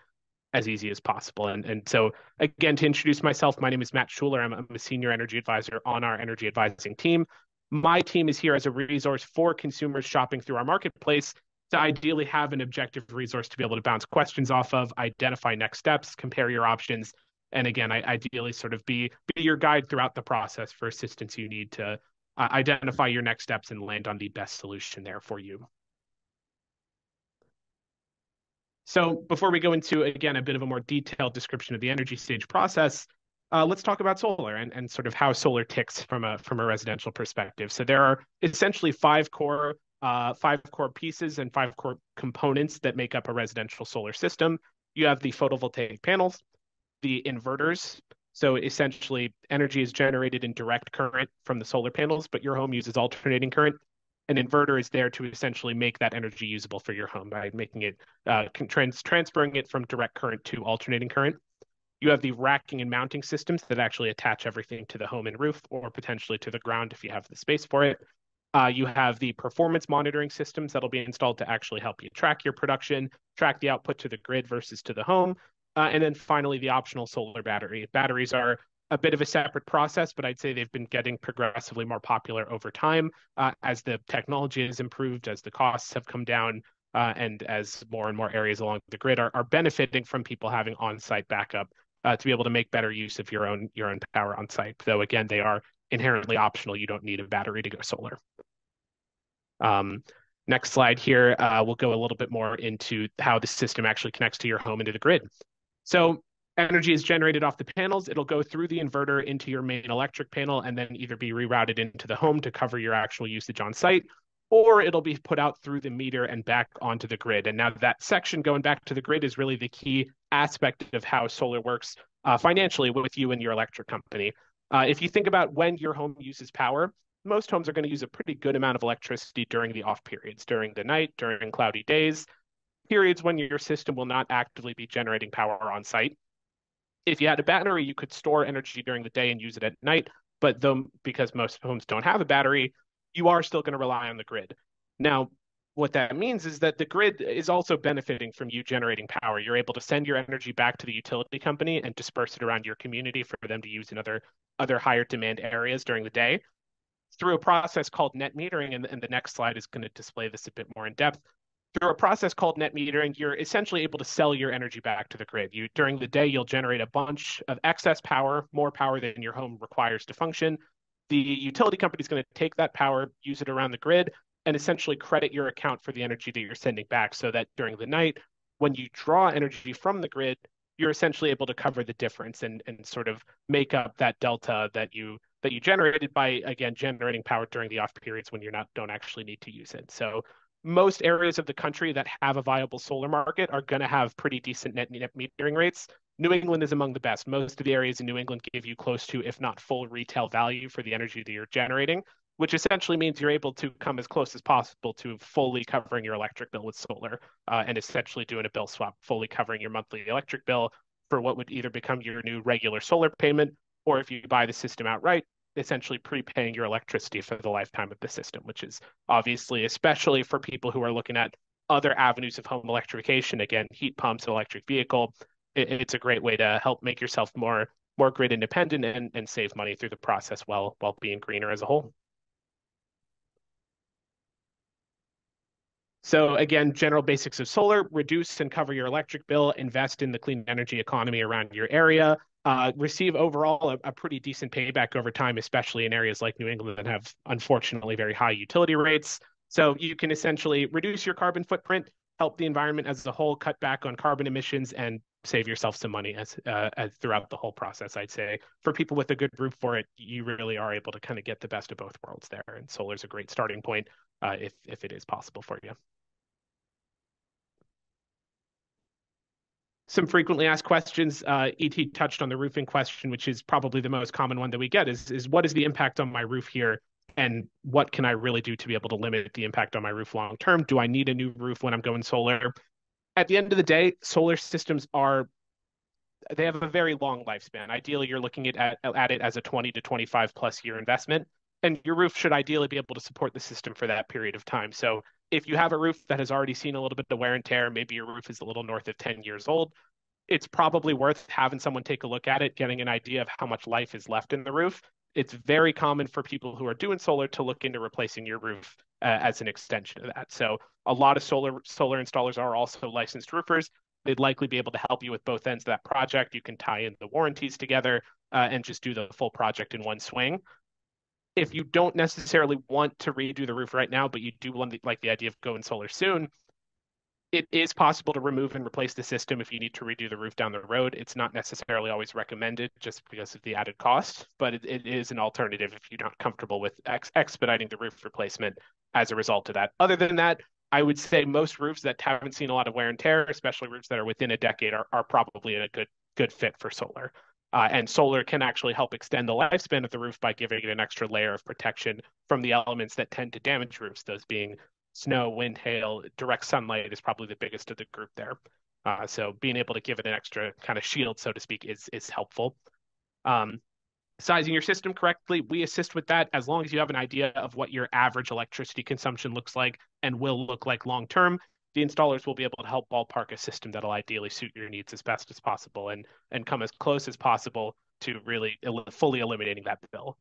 as easy as possible. And and so again, to introduce myself, my name is Matt Schuler. I'm, I'm a senior energy advisor on our energy advising team. My team is here as a resource for consumers shopping through our marketplace to ideally have an objective resource to be able to bounce questions off of, identify next steps, compare your options, and again, I ideally sort of be be your guide throughout the process for assistance you need to uh, identify your next steps and land on the best solution there for you. So before we go into again a bit of a more detailed description of the Energy Sage process, uh, let's talk about solar and, and sort of how solar ticks from a from a residential perspective. So there are essentially five core uh, five core pieces and five core components that make up a residential solar system. You have the photovoltaic panels, the inverters. So essentially, energy is generated in direct current from the solar panels, but your home uses alternating current. An inverter is there to essentially make that energy usable for your home by making it uh, trans- transferring it from direct current to alternating current. You have the racking and mounting systems that actually attach everything to the home and roof or potentially to the ground if you have the space for it. Uh, you have the performance monitoring systems that'll be installed to actually help you track your production, track the output to the grid versus to the home. Uh, and then finally, the optional solar battery. Batteries are a bit of a separate process, but I'd say they've been getting progressively more popular over time uh, as the technology has improved, as the costs have come down, uh, and as more and more areas along the grid are, are benefiting from people having on-site backup uh, to be able to make better use of your own your own power on site. Though again, they are inherently optional. You don't need a battery to go solar. Um, next slide here, uh, we'll go a little bit more into how the system actually connects to your home and to the grid. So energy is generated off the panels. It'll go through the inverter into your main electric panel and then either be rerouted into the home to cover your actual usage on site, or it'll be put out through the meter and back onto the grid. And now that section going back to the grid is really the key aspect of how solar works uh, financially with you and your electric company. Uh, if you think about when your home uses power, most homes are going to use a pretty good amount of electricity during the off periods, during the night, during cloudy days, periods when your system will not actively be generating power on site. If you had a battery, you could store energy during the day and use it at night. But though, because most homes don't have a battery, you are still going to rely on the grid. Now, what that means is that the grid is also benefiting from you generating power. You're able to send your energy back to the utility company and disperse it around your community for them to use in other other higher demand areas during the day through a process called net metering. And, and the next slide is going to display this a bit more in depth. Through a process called net metering, you're essentially able to sell your energy back to the grid. You during the day, you'll generate a bunch of excess power, more power than your home requires to function. The utility company is going to take that power, use it around the grid, and essentially credit your account for the energy that you're sending back so that during the night, when you draw energy from the grid, you're essentially able to cover the difference and, and sort of make up that delta that you that you generated by again generating power during the off periods when you're not don't actually need to use it. So most areas of the country that have a viable solar market are going to have pretty decent net, metering rates. New England is among the best. Most of the areas in New England give you close to, if not full retail value for the energy that you're generating which essentially means you're able to come as close as possible to fully covering your electric bill with solar uh, and essentially doing a bill swap, fully covering your monthly electric bill for what would either become your new regular solar payment, or if you buy the system outright, essentially prepaying your electricity for the lifetime of the system, which is obviously, especially for people who are looking at other avenues of home electrification, again, heat pumps, electric vehicle, it, it's a great way to help make yourself more more grid independent and, and save money through the process while while being greener as a whole. So again, general basics of solar, reduce and cover your electric bill, invest in the clean energy economy around your area, uh, receive overall a, a, pretty decent payback over time, especially in areas like New England that have unfortunately very high utility rates. So you can essentially reduce your carbon footprint, help the environment as a whole, cut back on carbon emissions, and save yourself some money as, uh, as throughout the whole process. I'd say for people with a good roof for it, you really are able to kind of get the best of both worlds there, and solar is a great starting point uh, if if it is possible for you. Some frequently asked questions. Uh, ET touched on the roofing question, which is probably the most common one that we get is, is what is the impact on my roof here and what can I really do to be able to limit the impact on my roof long term? Do I need a new roof when I'm going solar? At the end of the day, solar systems are they have a very long lifespan. Ideally, you're looking at, at, at it as a 20 to 25 plus year investment, and your roof should ideally be able to support the system for that period of time. So if you have a roof that has already seen a little bit of wear and tear, maybe your roof is a little north of 10 years old, it's probably worth having someone take a look at it, getting an idea of how much life is left in the roof. It's very common for people who are doing solar to look into replacing your roof uh, as an extension of that. So a lot of solar solar installers are also licensed roofers. They'd likely be able to help you with both ends of that project. You can tie in the warranties together uh, and just do the full project in one swing. If you don't necessarily want to redo the roof right now, but you do like the idea of going solar soon, it is possible to remove and replace the system if you need to redo the roof down the road. It's not necessarily always recommended just because of the added cost, but it, it is an alternative if you're not comfortable with ex- expediting the roof replacement as a result of that. Other than that, I would say most roofs that haven't seen a lot of wear and tear, especially roofs that are within a decade, are, are probably a good good fit for solar. Uh, and solar can actually help extend the lifespan of the roof by giving it an extra layer of protection from the elements that tend to damage roofs, those being snow, wind, hail, direct sunlight is probably the biggest of the group there. Uh, so being able to give it an extra kind of shield, so to speak, is is helpful. Um, sizing your system correctly, we assist with that as long as you have an idea of what your average electricity consumption looks like and will look like long term. The installers will be able to help ballpark a system that'll ideally suit your needs as best as possible and and come as close as possible to really fully eliminating that bill.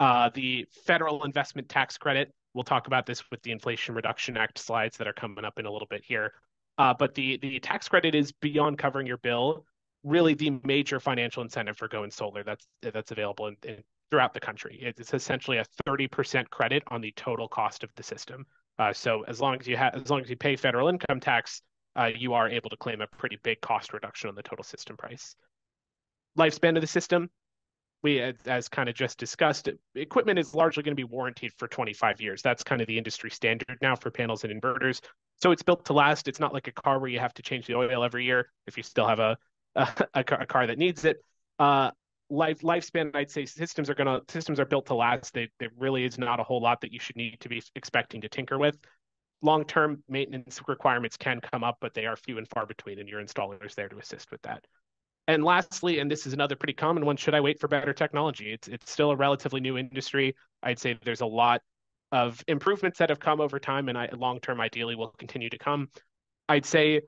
Uh, the federal investment tax credit We'll talk about this with the Inflation Reduction Act slides that are coming up in a little bit here. Uh, but the the tax credit is beyond covering your bill, really the major financial incentive for going solar that's that's available in, in throughout the country. It's essentially a 30% credit on the total cost of the system. Uh, so as long as you have as long as you pay federal income tax, uh, you are able to claim a pretty big cost reduction on the total system price. Lifespan of the system, we as, kind of just discussed equipment is largely going to be warranted for 25 years. That's kind of the industry standard now for panels and inverters. So it's built to last. It's not like a car where you have to change the oil every year if you still have a (laughs) a, a, car, a car that needs it. Uh, life lifespan i'd say systems are to systems are built to last they, there really is not a whole lot that you should need to be expecting to tinker with long term maintenance requirements can come up but they are few and far between and your installer is there to assist with that and lastly, and this is another pretty common one, should I wait for better technology? It's it's still a relatively new industry. I'd say there's a lot of improvements that have come over time, and I, long term, ideally, will continue to come. I'd say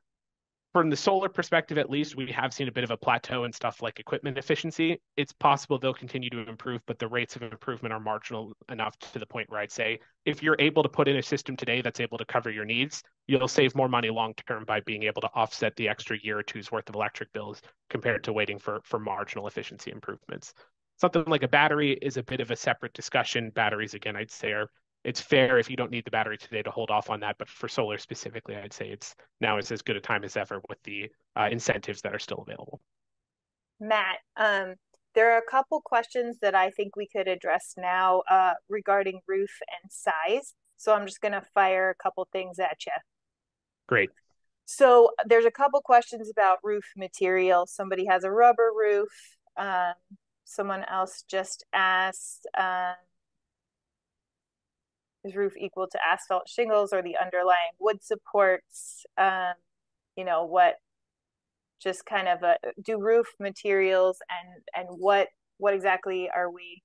from the solar perspective, at least, we have seen a bit of a plateau in stuff like equipment efficiency. It's possible they'll continue to improve, but the rates of improvement are marginal enough to the point where I'd say if you're able to put in a system today that's able to cover your needs, you'll save more money long term by being able to offset the extra year or two's worth of electric bills compared to waiting for for marginal efficiency improvements. Something like a battery is a bit of a separate discussion. Batteries, again, I'd say are it's fair if you don't need the battery today to hold off on that. But for solar specifically, I'd say it's now is as good a time as ever with the uh, incentives that are still available. Matt, um, there are a couple questions that I think we could address now uh, regarding roof and size. So I'm just going to fire a couple things at you. Great. So there's a couple questions about roof material. Somebody has a rubber roof. Um, someone else just asked, um, is roof equal to asphalt shingles or the underlying wood supports? Um, you know, what just kind of a do roof materials and and what what exactly are we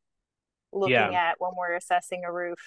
looking yeah. at when we're assessing a roof?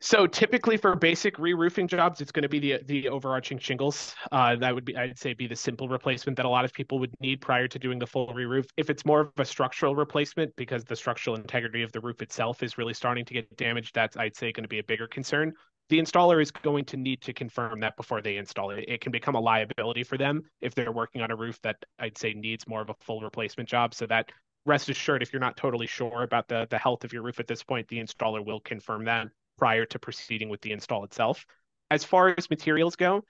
So typically for basic re-roofing jobs, it's going to be the the overarching shingles. Uh, that would be, I'd say, be the simple replacement that a lot of people would need prior to doing the full re-roof. If it's more of a structural replacement, because the structural integrity of the roof itself is really starting to get damaged, that's I'd say going to be a bigger concern. The installer is going to need to confirm that before they install it. It can become a liability for them if they're working on a roof that I'd say needs more of a full replacement job. So that rest assured, if you're not totally sure about the the health of your roof at this point, the installer will confirm that prior to proceeding with the install itself. As far as materials go,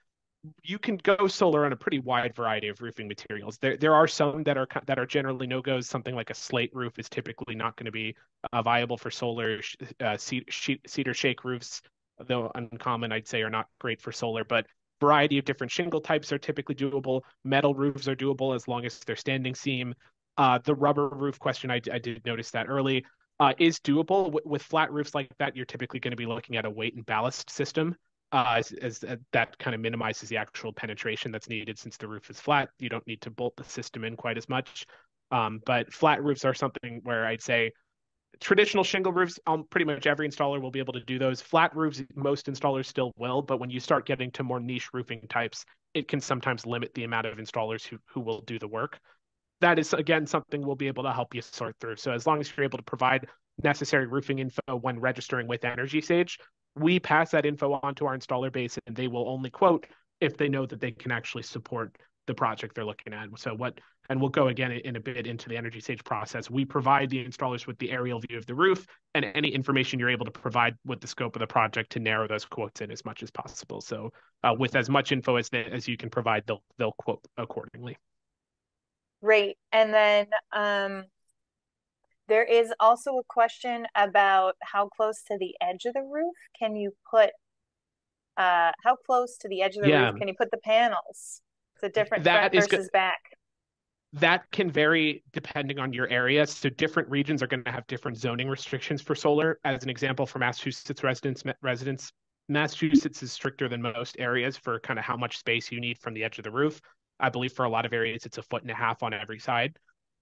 you can go solar on a pretty wide variety of roofing materials. There, there are some that are that are generally no goes. Something like a slate roof is typically not going to be uh, viable for solar. Uh, cedar shake roofs, though uncommon, I'd say, are not great for solar. But variety of different shingle types are typically doable. Metal roofs are doable as long as they're standing seam. Uh, the rubber roof question, I, I did notice that early uh, is doable. W- with flat roofs like that, you're typically going to be looking at a weight and ballast system. Uh, as, as uh, that kind of minimizes the actual penetration that's needed since the roof is flat. You don't need to bolt the system in quite as much. Um, but flat roofs are something where I'd say traditional shingle roofs, um, pretty much every installer will be able to do those. Flat roofs, most installers still will, but when you start getting to more niche roofing types, it can sometimes limit the amount of installers who, who will do the work. That is, again, something we'll be able to help you sort through. So as long as you're able to provide necessary roofing info when registering with Energy Sage, we pass that info on to our installer base and they will only quote if they know that they can actually support the project they're looking at. So what and we'll go again in a bit into the Energy Sage process. We provide the installers with the aerial view of the roof and any information you're able to provide with the scope of the project to narrow those quotes in as much as possible. So uh, with as much info as as you can provide, they'll they'll quote accordingly. Great. And then um, there is also a question about how close to the edge of the roof can you put uh, how close to the edge of the yeah. roof can you put the panels? It's a different that front versus back that can vary depending on your area. So different regions are going to have different zoning restrictions for solar. As an example, for Massachusetts residents, residents, Massachusetts is stricter than most areas for kind of how much space you need from the edge of the roof. I believe for a lot of areas it's a foot and a half on every side,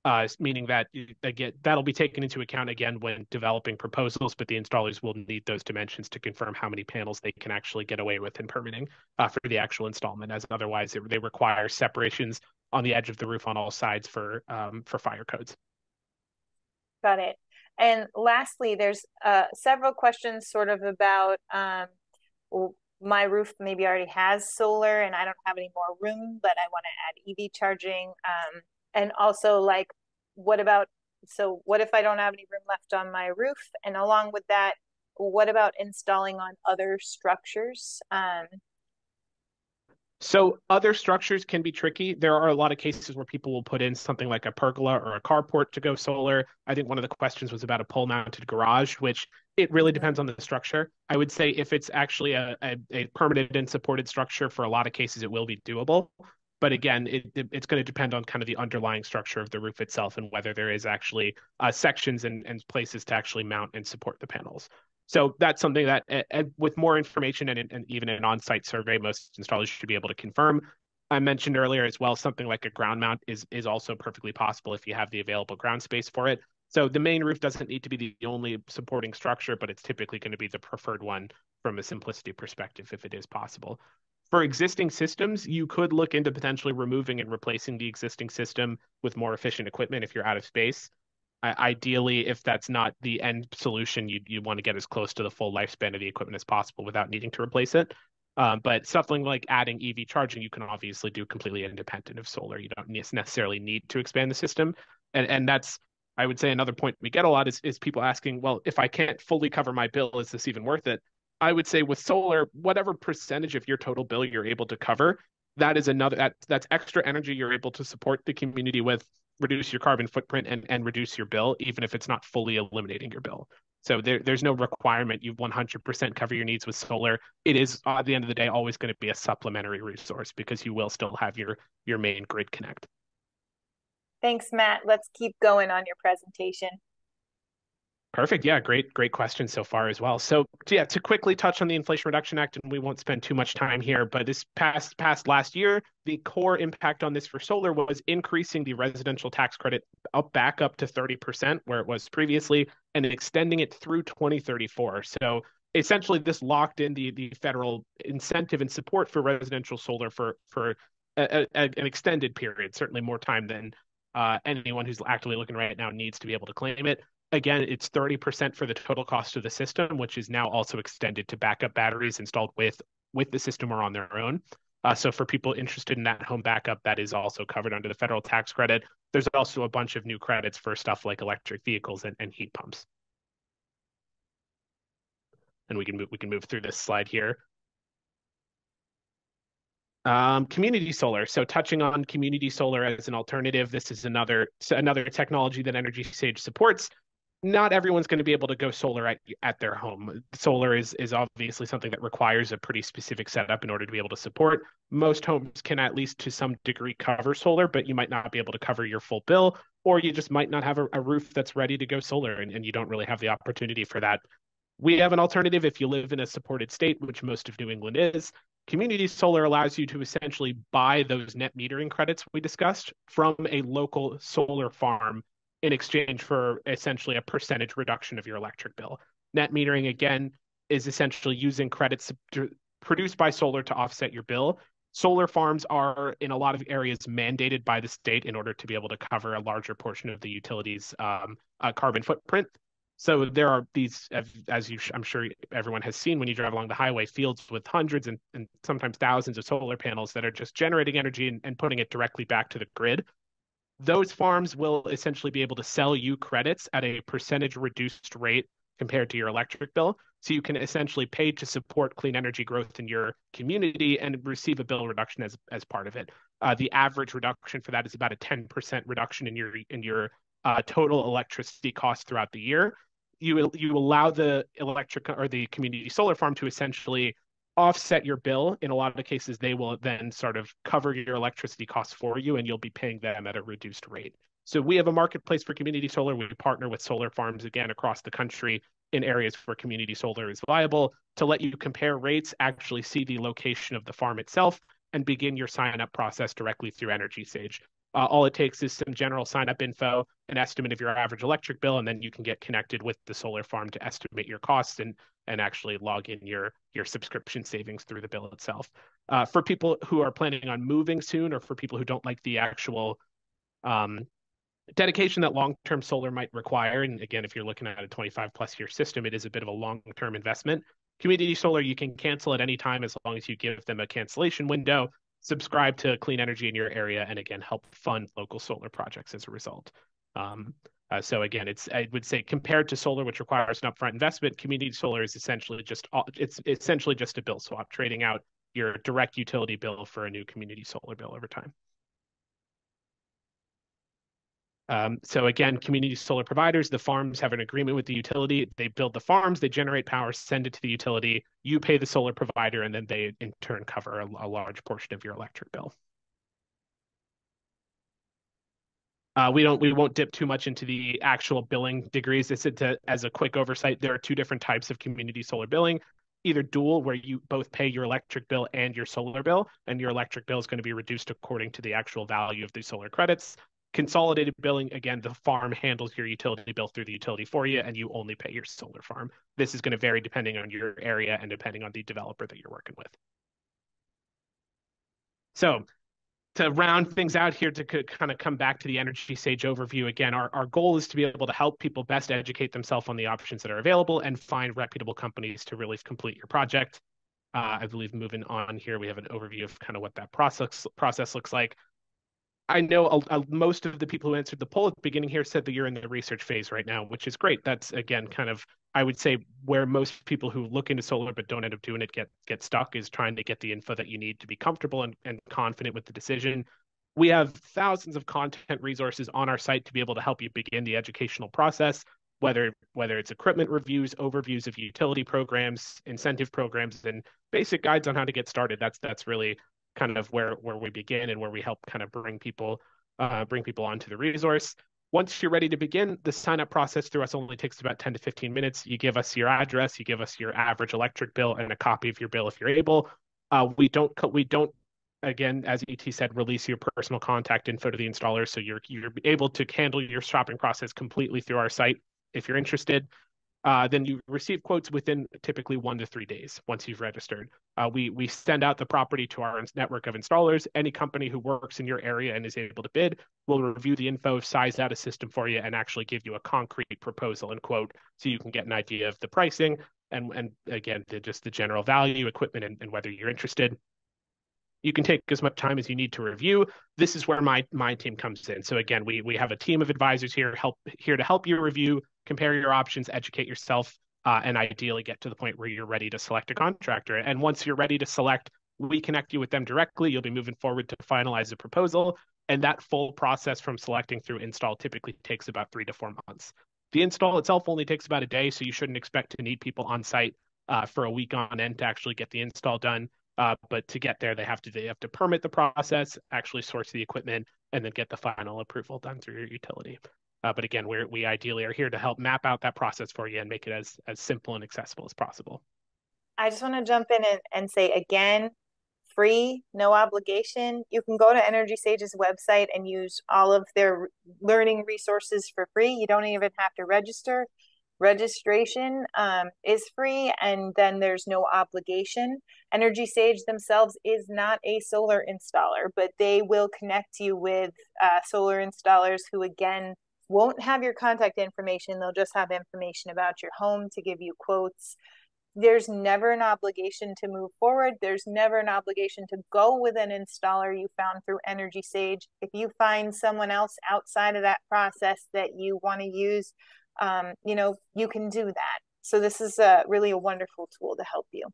uh, meaning that again that'll be taken into account again when developing proposals. But the installers will need those dimensions to confirm how many panels they can actually get away with in permitting uh, for the actual installment. As otherwise, it, they require separations on the edge of the roof on all sides for um, for fire codes. Got it. And lastly, there's uh, several questions sort of about um, my roof maybe already has solar and I don't have any more room, but I want to add EV charging. Um, and also, like, what about so what if I don't have any room left on my roof? And along with that, what about installing on other structures? Um, so other structures can be tricky. There are a lot of cases where people will put in something like a pergola or a carport to go solar. I think one of the questions was about a pole mounted garage, which it really depends on the structure. I would say if it's actually a, a, a permitted and supported structure, for a lot of cases, it will be doable. But again, it, it, it's going to depend on kind of the underlying structure of the roof itself and whether there is actually uh, sections and, and places to actually mount and support the panels. So that's something that, uh, with more information and, and even an on-site survey, most installers should be able to confirm. I mentioned earlier as well, something like a ground mount is is also perfectly possible if you have the available ground space for it. So the main roof doesn't need to be the only supporting structure, but it's typically going to be the preferred one from a simplicity perspective if it is possible. For existing systems, you could look into potentially removing and replacing the existing system with more efficient equipment if you're out of space ideally, if that's not the end solution, you you want to get as close to the full lifespan of the equipment as possible without needing to replace it. Um, but something like adding EV charging, you can obviously do completely independent of solar. You don't necessarily need to expand the system, and and that's I would say another point we get a lot is is people asking, well, if I can't fully cover my bill, is this even worth it? I would say with solar, whatever percentage of your total bill you're able to cover, that is another that that's extra energy you're able to support the community with reduce your carbon footprint and, and reduce your bill, even if it's not fully eliminating your bill. So there, there's no requirement you 100% cover your needs with solar. It is at the end of the day always going to be a supplementary resource because you will still have your your main grid connect. Thanks, Matt. Let's keep going on your presentation. Perfect. Yeah, great, great question so far as well. So, yeah, to quickly touch on the Inflation Reduction Act, and we won't spend too much time here, but this past past last year, the core impact on this for solar was increasing the residential tax credit up back up to 30% where it was previously, and extending it through 2034. So essentially, this locked in the the federal incentive and support for residential solar for for a, a, an extended period, certainly more time than uh, anyone who's actively looking right now needs to be able to claim it again, it's 30% for the total cost of the system, which is now also extended to backup batteries installed with with the system or on their own. Uh, so for people interested in that home backup, that is also covered under the federal tax credit. There's also a bunch of new credits for stuff like electric vehicles and, and heat pumps. And we can move we can move through this slide here. Um, community solar. So touching on community solar as an alternative, this is another another technology that Energy Sage supports. not everyone's going to be able to go solar at at their home. Solar is is obviously something that requires a pretty specific setup in order to be able to support. Most homes can at least to some degree cover solar, but you might not be able to cover your full bill, or you just might not have a, a roof that's ready to go solar and, and you don't really have the opportunity for that. We have an alternative if you live in a supported state, which most of New England is. Community solar allows you to essentially buy those net metering credits we discussed from a local solar farm in exchange for essentially a percentage reduction of your electric bill. Net metering, again, is essentially using credits produced by solar to offset your bill. Solar farms are, in a lot of areas, mandated by the state in order to be able to cover a larger portion of the utility's um, uh, carbon footprint. So there are these, as you, I'm sure everyone has seen when you drive along the highway, fields with hundreds and, and sometimes thousands of solar panels that are just generating energy and, and putting it directly back to the grid those farms will essentially be able to sell you credits at a percentage reduced rate compared to your electric bill. So you can essentially pay to support clean energy growth in your community and receive a bill reduction as, as part of it. Uh, the average reduction for that is about a 10% reduction in your in your uh, total electricity costs throughout the year. You you allow the electric or the community solar farm to essentially offset your bill. In a lot of cases, they will then sort of cover your electricity costs for you, and you'll be paying them at a reduced rate. So we have a marketplace for community solar. We partner with solar farms again across the country in areas where community solar is viable to let you compare rates, actually see the location of the farm itself, and begin your sign up process directly through Energy Sage. Uh, all it takes is some general sign up info, an estimate of your average electric bill, and then you can get connected with the solar farm to estimate your costs and and actually log in your your subscription savings through the bill itself. Uh, for people who are planning on moving soon, or for people who don't like the actual um, dedication that long-term solar might require, and again, if you're looking at a 25 plus year system, it is a bit of a long-term investment. Community solar, you can cancel at any time as long as you give them a cancellation window. Subscribe to clean energy in your area, and again, help fund local solar projects as a result. Um, uh, so again, it's I would say compared to solar, which requires an upfront investment, community solar is essentially just it's essentially just a bill swap, trading out your direct utility bill for a new community solar bill over time. Um, so again, community solar providers, the farms have an agreement with the utility. They build the farms, they generate power, send it to the utility. You pay the solar provider, and then they in turn cover a, a large portion of your electric bill. Uh, we don't we won't dip too much into the actual billing degrees. This to, as a quick oversight, there are two different types of community solar billing. Either dual, where you both pay your electric bill and your solar bill, and your electric bill is going to be reduced according to the actual value of the solar credits. Consolidated billing, again, the farm handles your utility bill through the utility for you, and you only pay your solar farm. This is going to vary depending on your area and depending on the developer that you're working with. So to round things out here to kind of come back to the energy sage overview again our, our goal is to be able to help people best educate themselves on the options that are available and find reputable companies to really complete your project uh, i believe moving on here we have an overview of kind of what that process process looks like I know a, a, most of the people who answered the poll at the beginning here said that you're in the research phase right now, which is great. That's again kind of I would say where most people who look into solar but don't end up doing it get get stuck is trying to get the info that you need to be comfortable and, and confident with the decision. We have thousands of content resources on our site to be able to help you begin the educational process, whether whether it's equipment reviews, overviews of utility programs, incentive programs, and basic guides on how to get started. That's that's really kind of where where we begin and where we help kind of bring people uh, bring people onto the resource. Once you're ready to begin, the sign up process through us only takes about 10 to 15 minutes. You give us your address, you give us your average electric bill, and a copy of your bill if you're able. Uh, we don't we don't again, as ET said, release your personal contact info to the installer, so you're you're able to handle your shopping process completely through our site if you're interested uh, then you receive quotes within typically one to three days once you've registered. Uh, we we send out the property to our network of installers. Any company who works in your area and is able to bid will review the info, size out a system for you, and actually give you a concrete proposal and quote, so you can get an idea of the pricing and and again the, just the general value, equipment, and, and whether you're interested. You can take as much time as you need to review. This is where my my team comes in. So again, we we have a team of advisors here help here to help you review compare your options, educate yourself, uh, and ideally get to the point where you're ready to select a contractor. And once you're ready to select, we connect you with them directly. You'll be moving forward to finalize a proposal. And that full process from selecting through install typically takes about three to four months. The install itself only takes about a day, so you shouldn't expect to need people on site uh, for a week on end to actually get the install done. Uh, but to get there, they have to they have to permit the process, actually source the equipment, and then get the final approval done through your utility. Uh, but again, we we ideally are here to help map out that process for you and make it as as simple and accessible as possible. I just want to jump in and, and say again, free, no obligation. You can go to Energy Sage's website and use all of their learning resources for free. You don't even have to register. Registration um, is free, and then there's no obligation. Energy Sage themselves is not a solar installer, but they will connect you with uh, solar installers who, again, won't have your contact information. They'll just have information about your home to give you quotes. There's never an obligation to move forward. There's never an obligation to go with an installer you found through Energy Sage. If you find someone else outside of that process that you want to use, um, you know, you can do that. So this is a, really a wonderful tool to help you.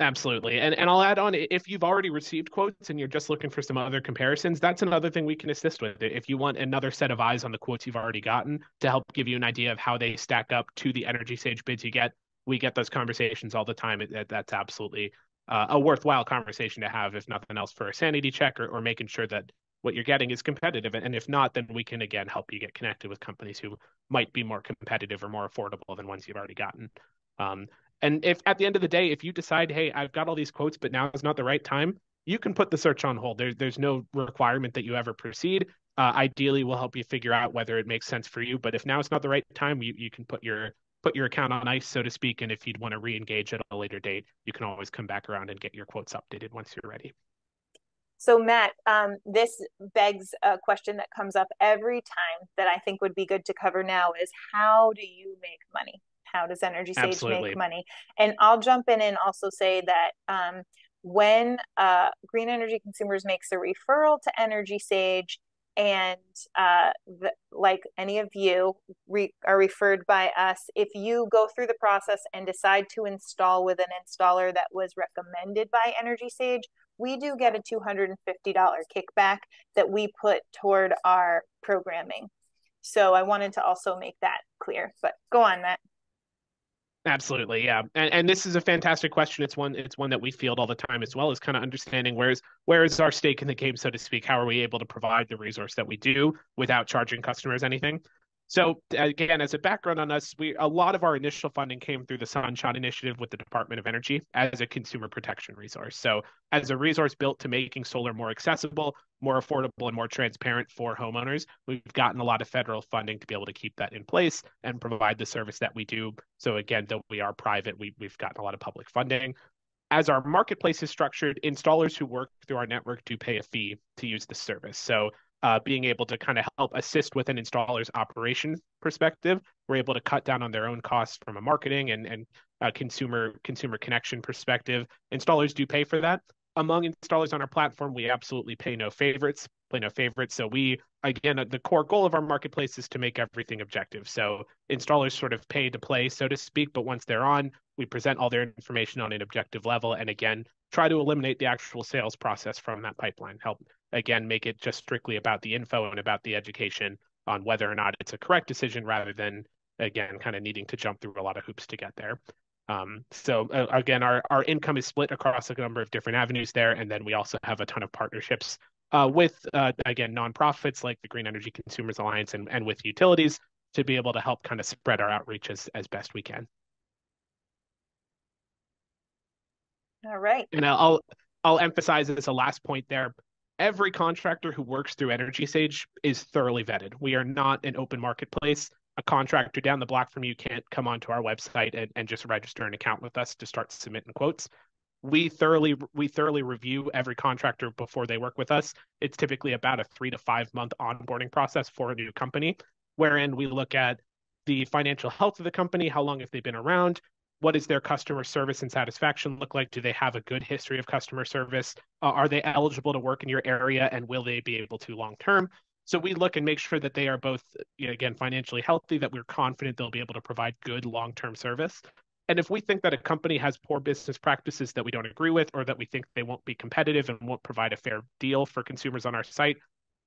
Absolutely. And and I'll add on if you've already received quotes and you're just looking for some other comparisons, that's another thing we can assist with. If you want another set of eyes on the quotes you've already gotten to help give you an idea of how they stack up to the Energy Sage bids you get, we get those conversations all the time. That's absolutely uh, a worthwhile conversation to have, if nothing else, for a sanity check or, or making sure that what you're getting is competitive. And if not, then we can again help you get connected with companies who might be more competitive or more affordable than ones you've already gotten. Um, and if at the end of the day, if you decide, hey, I've got all these quotes, but now is not the right time, you can put the search on hold. There's there's no requirement that you ever proceed. Uh, ideally, we'll help you figure out whether it makes sense for you. But if now is not the right time, you, you can put your put your account on ice, so to speak. And if you'd want to re-engage at a later date, you can always come back around and get your quotes updated once you're ready. So Matt, um, this begs a question that comes up every time that I think would be good to cover now is how do you make money? How does Energy Sage Absolutely. make money? And I'll jump in and also say that um, when uh, Green Energy Consumers makes a referral to Energy Sage, and uh, the, like any of you re- are referred by us, if you go through the process and decide to install with an installer that was recommended by Energy Sage, we do get a $250 kickback that we put toward our programming. So I wanted to also make that clear. But go on, Matt. Absolutely, yeah, and and this is a fantastic question. It's one it's one that we field all the time as well. Is kind of understanding where's where is our stake in the game, so to speak. How are we able to provide the resource that we do without charging customers anything? So again, as a background on us, we a lot of our initial funding came through the SunShot Initiative with the Department of Energy as a consumer protection resource. So as a resource built to making solar more accessible, more affordable, and more transparent for homeowners, we've gotten a lot of federal funding to be able to keep that in place and provide the service that we do. So again, though we are private, we, we've gotten a lot of public funding as our marketplace is structured, installers who work through our network do pay a fee to use the service. So uh, being able to kind of help assist with an installer's operation perspective. We're able to cut down on their own costs from a marketing and, and consumer consumer connection perspective. Installers do pay for that. Among installers on our platform, we absolutely pay no favorites, play no favorites. So we, again, the core goal of our marketplace is to make everything objective. So installers sort of pay to play, so to speak, but once they're on, we present all their information on an objective level. And again, try to eliminate the actual sales process from that pipeline. Help again make it just strictly about the info and about the education on whether or not it's a correct decision rather than again kind of needing to jump through a lot of hoops to get there. Um, so uh, again, our our income is split across a number of different avenues there, and then we also have a ton of partnerships uh, with uh, again nonprofits like the Green Energy Consumers Alliance and, and with utilities to be able to help kind of spread our outreach as, as best we can. All right. And I'll I'll emphasize as a last point there. Every contractor who works through Energy Sage is thoroughly vetted. We are not an open marketplace. A contractor down the block from you can't come onto our website and, and just register an account with us to start submitting quotes. We thoroughly we thoroughly review every contractor before they work with us. It's typically about a three to five month onboarding process for a new company, wherein we look at the financial health of the company, how long have they been around, what does their customer service and satisfaction look like? Do they have a good history of customer service? Uh, are they eligible to work in your area and will they be able to long term? So we look and make sure that they are both, you know, again, financially healthy, that we're confident they'll be able to provide good long term service. And if we think that a company has poor business practices that we don't agree with, or that we think they won't be competitive and won't provide a fair deal for consumers on our site,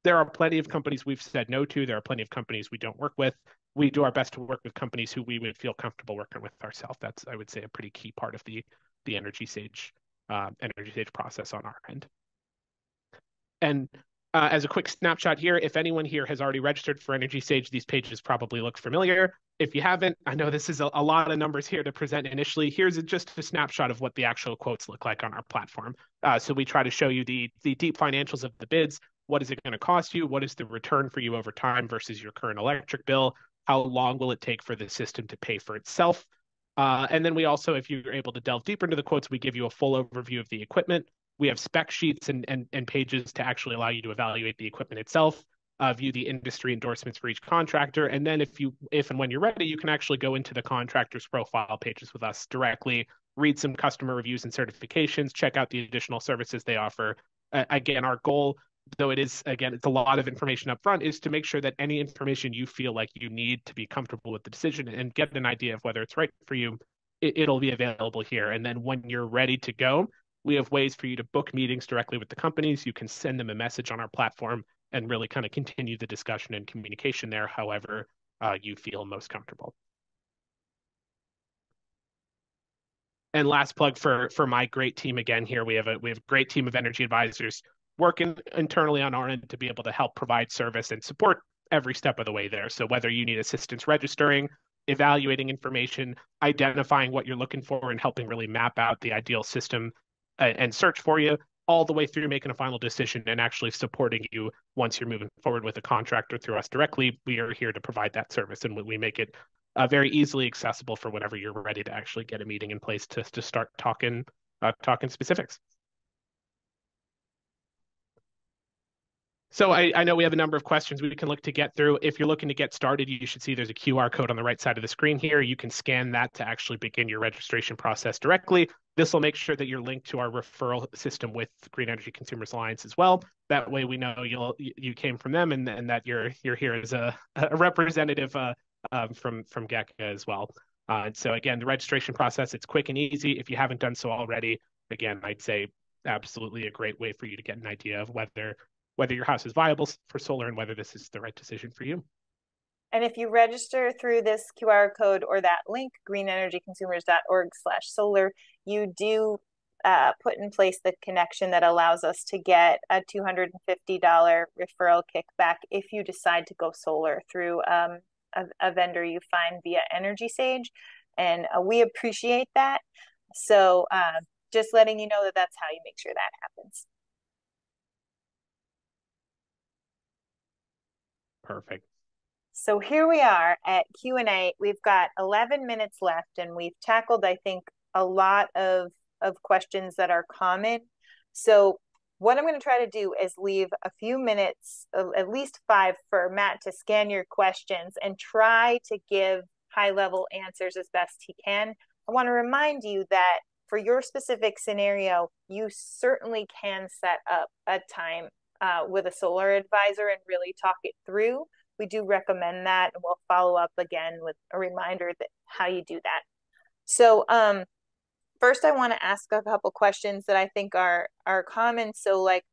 there are plenty of companies we've said no to. There are plenty of companies we don't work with. we do our best to work with companies who we would feel comfortable working with ourselves. That's, I would say, a pretty key part of the the Energy Sage uh, Energy Sage process on our end. And uh, as a quick snapshot here, if anyone here has already registered for Energy Sage, these pages probably look familiar. If you haven't, I know this is a, a lot of numbers here to present initially. Here's a, just a snapshot of what the actual quotes look like on our platform. Uh, so we try to show you the, the deep financials of the bids. What is it going to cost you? What is the return for you over time versus your current electric bill? How long will it take for the system to pay for itself? Uh, and then we also, if you're able to delve deeper into the quotes, we give you a full overview of the equipment. We have spec sheets and, and, and pages to actually allow you to evaluate the equipment itself, uh, view the industry endorsements for each contractor, and then if you if and when you're ready, you can actually go into the contractor's profile pages with us directly, read some customer reviews and certifications, check out the additional services they offer. Uh, again, our goal, though it is again it's a lot of information up front, is to make sure that any information you feel like you need to be comfortable with the decision and get an idea of whether it's right for you, it, it'll be available here. And then when you're ready to go, we have ways for you to book meetings directly with the companies. You can send them a message on our platform and really kind of continue the discussion and communication there, however uh, you feel most comfortable. And last plug for for my great team again here. We have a we have a great team of energy advisors working internally on our end to be able to help provide service and support every step of the way there. So whether you need assistance registering, evaluating information, identifying what you're looking for, and helping really map out the ideal system and search for you all the way through making a final decision and actually supporting you once you're moving forward with a contractor through us directly. We are here to provide that service and we make it uh, very easily accessible for whenever you're ready to actually get a meeting in place to, to start talking uh, talking specifics. So I, I, know we have a number of questions we can look to get through. If you're looking to get started, you should see there's a QR code on the right side of the screen here. You can scan that to actually begin your registration process directly. This will make sure that you're linked to our referral system with Green Energy Consumers Alliance as well. That way, we know you'll you came from them and, and that you're you're here as a, (laughs) a representative uh, um, from from GECA as well. Uh, and so again, the registration process it's quick and easy. If you haven't done so already, again, I'd say absolutely a great way for you to get an idea of whether whether your house is viable for solar and whether this is the right decision for you. And if you register through this QR code or that link, greenenergyconsumers.org slash solar, you do uh, put in place the connection that allows us to get a $250 referral kickback if you decide to go solar through um, a, a, vendor you find via Energy Sage. And uh, we appreciate that. So uh, just letting you know that that's how you make sure that happens. Perfect. So here we are at Q&A. We've got 11 minutes left and we've tackled I think a lot of of questions that are common. So what I'm going to try to do is leave a few minutes, at least 5 for Matt to scan your questions and try to give high level answers as best he can. I want to remind you that for your specific scenario, you certainly can set up a time uh, with a solar advisor and really talk it through. We do recommend that, and we'll follow up again with a reminder that how you do that. So, um, first, I want to ask a couple questions that I think are are common. So, like,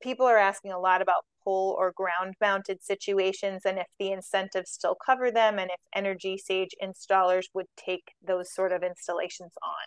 people are asking a lot about pole or ground mounted situations, and if the incentives still cover them, and if Energy Sage installers would take those sort of installations on.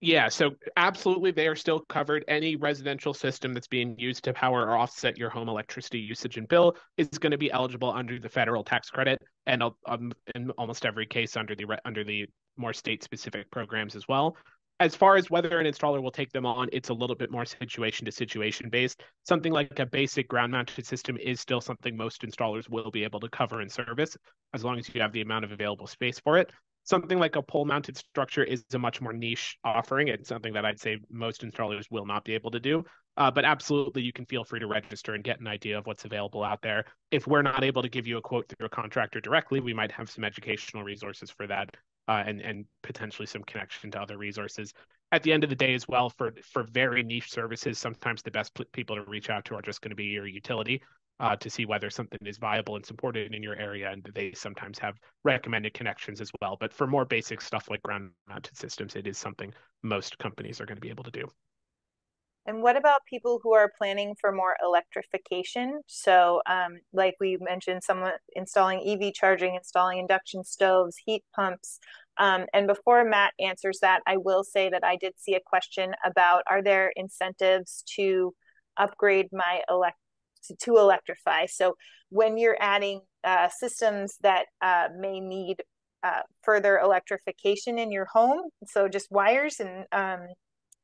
Yeah, so absolutely, they are still covered. Any residential system that's being used to power or offset your home electricity usage and bill is going to be eligible under the federal tax credit, and um, in almost every case under the under the more state-specific programs as well. As far as whether an installer will take them on, it's a little bit more situation to situation based. Something like a basic ground mounted system is still something most installers will be able to cover and service as long as you have the amount of available space for it something like a pole mounted structure is a much more niche offering. It's something that I'd say most installers will not be able to do. Uh, but absolutely, you can feel free to register and get an idea of what's available out there. If we're not able to give you a quote through a contractor directly, we might have some educational resources for that uh, and, and potentially some connection to other resources. At the end of the day, as well, for, for very niche services, sometimes the best people to reach out to are just going to be your utility uh, to see whether something is viable and supported in your area. And they sometimes have recommended connections as well. But for more basic stuff like ground mounted systems, it is something most companies are going to be able to do. And what about people who are planning for more electrification? So, um, like we mentioned, someone installing EV charging, installing induction stoves, heat pumps. Um, and before Matt answers that, I will say that I did see a question about are there incentives to upgrade my elect to, to electrify? So, when you're adding uh, systems that uh, may need uh, further electrification in your home, so just wires and um,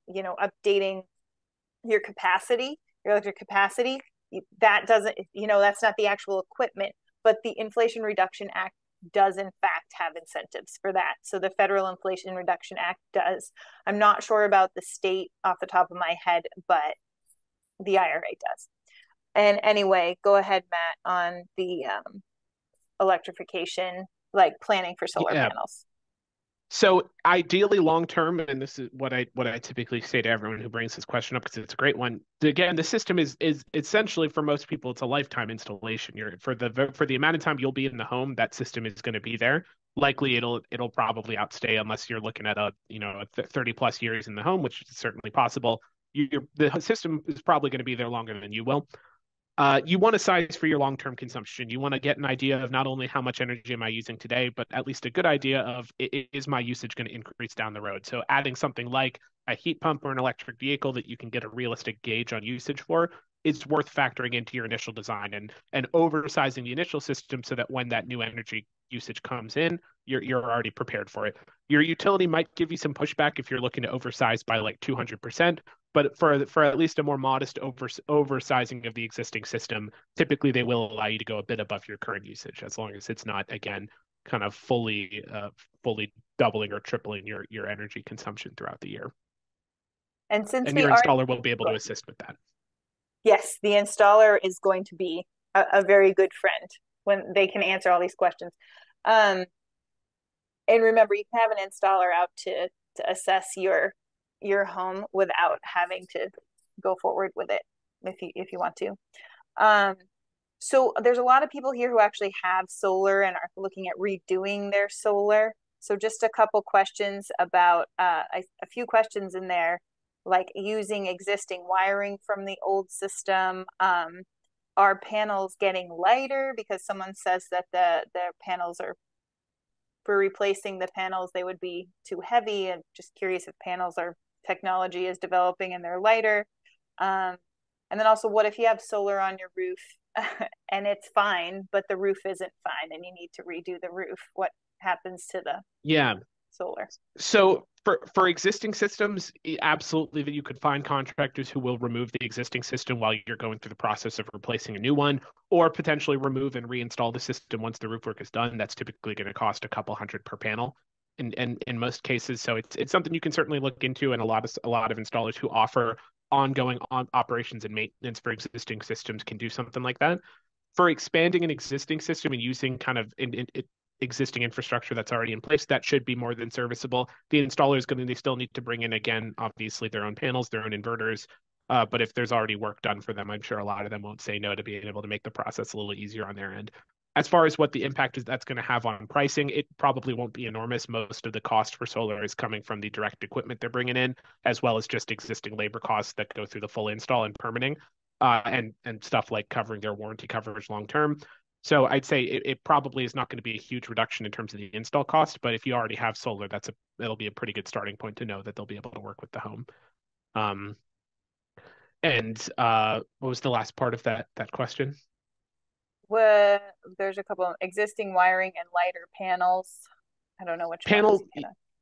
you know updating your capacity, your electric capacity, that doesn't, you know, that's not the actual equipment, but the Inflation Reduction Act does in fact have incentives for that. So the Federal Inflation Reduction Act does. I'm not sure about the state off the top of my head, but the IRA does. And anyway, go ahead, Matt, on the um, electrification, like planning for solar yeah. panels. So ideally, long term, and this is what I what I typically say to everyone who brings this question up because it's a great one. Again, the system is is essentially for most people, it's a lifetime installation. You're for the for the amount of time you'll be in the home, that system is going to be there. Likely, it'll it'll probably outstay unless you're looking at a you know a 30 plus years in the home, which is certainly possible. You, the system is probably going to be there longer than you will. Uh, you want to size for your long-term consumption. You want to get an idea of not only how much energy am I using today, but at least a good idea of is my usage going to increase down the road. So adding something like a heat pump or an electric vehicle that you can get a realistic gauge on usage for is worth factoring into your initial design and and oversizing the initial system so that when that new energy usage comes in, you're you're already prepared for it. Your utility might give you some pushback if you're looking to oversize by like 200%, but for for at least a more modest over, oversizing of the existing system, typically they will allow you to go a bit above your current usage as long as it's not again kind of fully uh, fully doubling or tripling your your energy consumption throughout the year. And since and your installer will be able to assist with that. Yes, the installer is going to be a, a very good friend when they can answer all these questions. Um, and remember, you can have an installer out to to assess your your home without having to go forward with it if you if you want to. Um, so there's a lot of people here who actually have solar and are looking at redoing their solar. So just a couple questions about uh, a, a few questions in there, like using existing wiring from the old system. Um, are panels getting lighter because someone says that the the panels are for replacing the panels they would be too heavy and just curious if panels are technology is developing and they're lighter. Um, and then also, what if you have solar on your roof (laughs) and it's fine, but the roof isn't fine and you need to redo the roof? What happens to the yeah solar? So for for existing systems, absolutely that you could find contractors who will remove the existing system while you're going through the process of replacing a new one, or potentially remove and reinstall the system once the roof work is done. That's typically going to cost a couple hundred per panel in, in, in most cases. So it's it's something you can certainly look into, and a lot of a lot of installers who offer ongoing on operations and maintenance for existing systems can do something like that. For expanding an existing system and using kind of in, in, existing infrastructure that's already in place, that should be more than serviceable. The installer is going to they still need to bring in again, obviously their own panels, their own inverters. Uh, but if there's already work done for them, I'm sure a lot of them won't say no to being able to make the process a little easier on their end. As far as what the impact is that's going to have on pricing, it probably won't be enormous. Most of the cost for solar is coming from the direct equipment they're bringing in, as well as just existing labor costs that go through the full install and permitting, uh, and and stuff like covering their warranty coverage long term. So I'd say it, it, probably is not going to be a huge reduction in terms of the install cost, but if you already have solar, that's a it'll be a pretty good starting point to know that they'll be able to work with the home. Um, and uh, what was the last part of that that question? Well, there's a couple of existing wiring and lighter panels. I don't know which panel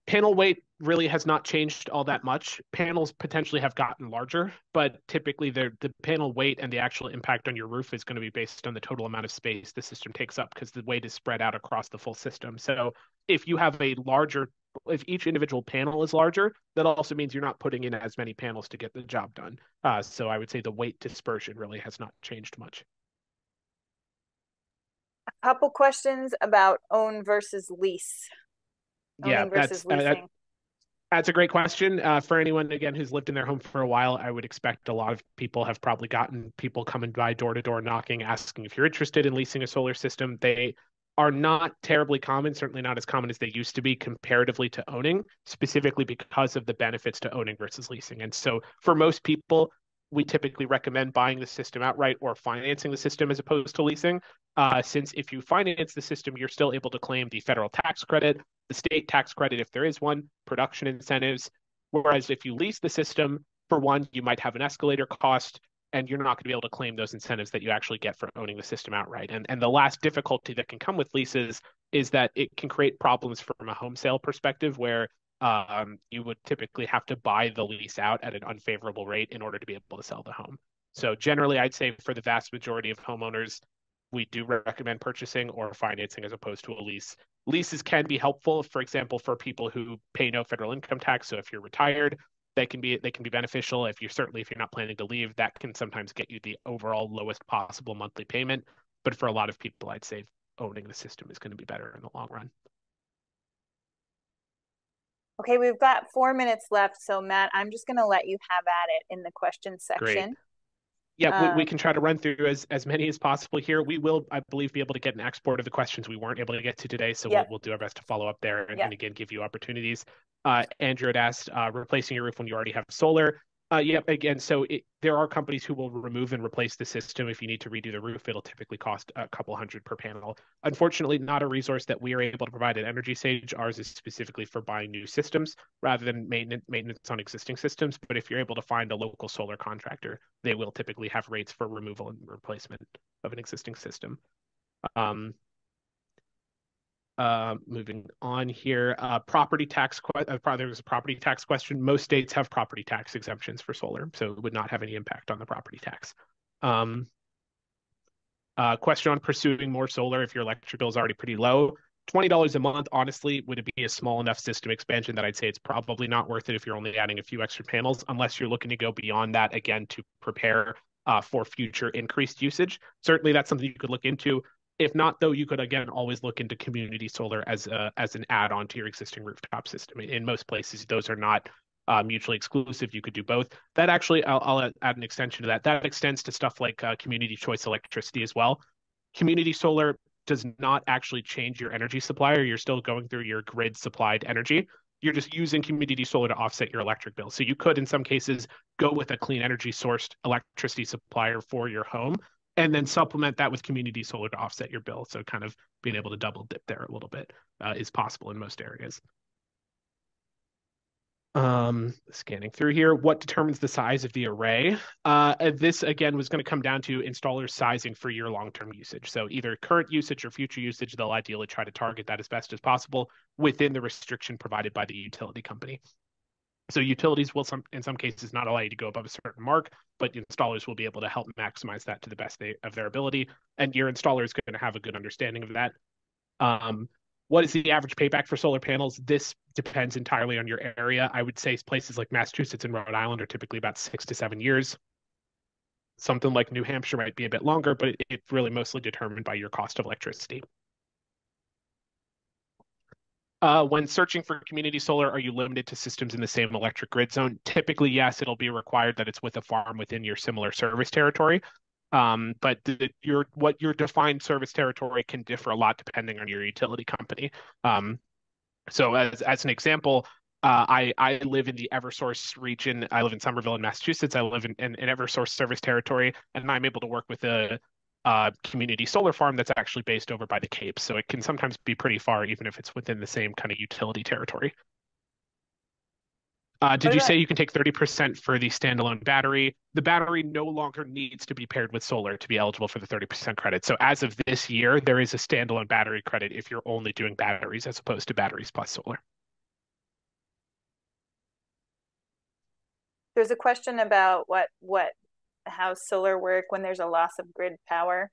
panel weight really has not changed all that much. Panels potentially have gotten larger, but typically the the panel weight and the actual impact on your roof is going to be based on the total amount of space the system takes up because the weight is spread out across the full system. So if you have a larger if each individual panel is larger, that also means you're not putting in as many panels to get the job done. Uh, so I would say the weight dispersion really has not changed much couple questions about own versus lease. yeah, that's uh, that, that's a great question uh, for anyone again who's lived in their home for a while. I would expect a lot of people have probably gotten people coming by door to door knocking, asking if you're interested in leasing a solar system. They are not terribly common, certainly not as common as they used to be comparatively to owning, specifically because of the benefits to owning versus leasing. And so for most people, we typically recommend buying the system outright or financing the system as opposed to leasing. Uh, since if you finance the system, you're still able to claim the federal tax credit, the state tax credit if there is one, production incentives. Whereas if you lease the system, for one, you might have an escalator cost and you're not going to be able to claim those incentives that you actually get for owning the system outright. And and the last difficulty that can come with leases is that it can create problems from a home sale perspective where um, you would typically have to buy the lease out at an unfavorable rate in order to be able to sell the home. So generally, I'd say for the vast majority of homeowners, we do recommend purchasing or financing as opposed to a lease. Leases can be helpful, for example, for people who pay no federal income tax. So if you're retired, they can be they can be beneficial. If you're certainly if you're not planning to leave, that can sometimes get you the overall lowest possible monthly payment. But for a lot of people, I'd say owning the system is going to be better in the long run. Okay, we've got four minutes left. So, Matt, I'm just going to let you have at it in the question section. Great. Yeah, um, we, we, um, can try to run through as, as many as possible here. We will, I believe, be able to get an export of the questions we weren't able to get to today. So we'll, we'll do our best to follow up there and, and again, give you opportunities. Uh, Andrew had asked, uh, replacing your roof when you already have solar. Uh, yep. Again, so it, there are companies who will remove and replace the system. If you need to redo the roof, it'll typically cost a couple hundred per panel. Unfortunately, not a resource that we are able to provide at Energy Sage. Ours is specifically for buying new systems rather than maintenance maintenance on existing systems. But if you're able to find a local solar contractor, they will typically have rates for removal and replacement of an existing system. Um, uh, moving on here, uh, property tax. Que- uh, there was a property tax question. Most states have property tax exemptions for solar, so it would not have any impact on the property tax. Um, uh, question on pursuing more solar if your electric bill is already pretty low. Twenty dollars a month, honestly, would it be a small enough system expansion that I'd say it's probably not worth it if you're only adding a few extra panels, unless you're looking to go beyond that again to prepare uh, for future increased usage. Certainly, that's something you could look into. If not, though, you could again always look into community solar as a, as an add-on to your existing rooftop system. In most places, those are not uh, mutually exclusive. You could do both. That actually, I'll, I'll, add an extension to that. That extends to stuff like uh, community choice electricity as well. Community solar does not actually change your energy supplier. You're still going through your grid supplied energy. You're just using community solar to offset your electric bill. So you could, in some cases, go with a clean energy sourced electricity supplier for your home and then supplement that with community solar to offset your bill. So kind of being able to double dip there a little bit uh, is possible in most areas. Um, scanning through here, what determines the size of the array? Uh, this again was going to come down to installer sizing for your long-term usage. So either current usage or future usage, they'll ideally try to target that as best as possible within the restriction provided by the utility company. So utilities will some in some cases not allow you to go above a certain mark, but installers will be able to help maximize that to the best of their ability. And your installer is going to have a good understanding of that. Um, what is the average payback for solar panels? This depends entirely on your area. I would say places like Massachusetts and Rhode Island are typically about six to seven years. Something like New Hampshire might be a bit longer, but it's really mostly determined by your cost of electricity. Uh, when searching for community solar, are you limited to systems in the same electric grid zone? Typically, yes, it'll be required that it's with a farm within your similar service territory. Um, but the, your what your defined service territory can differ a lot depending on your utility company. Um, so, as as an example, uh, I I live in the EverSource region. I live in Somerville in Massachusetts. I live in, in, in EverSource service territory, and I'm able to work with a uh, community solar farm that's actually based over by the Cape. So it can sometimes be pretty far, even if it's within the same kind of utility territory. Uh, did you say you can take 30% for the standalone battery? The battery no longer needs to be paired with solar to be eligible for the 30% credit. So as of this year, there is a standalone battery credit if you're only doing batteries as opposed to batteries plus solar. There's a question about what what how solar work when there's a loss of grid power?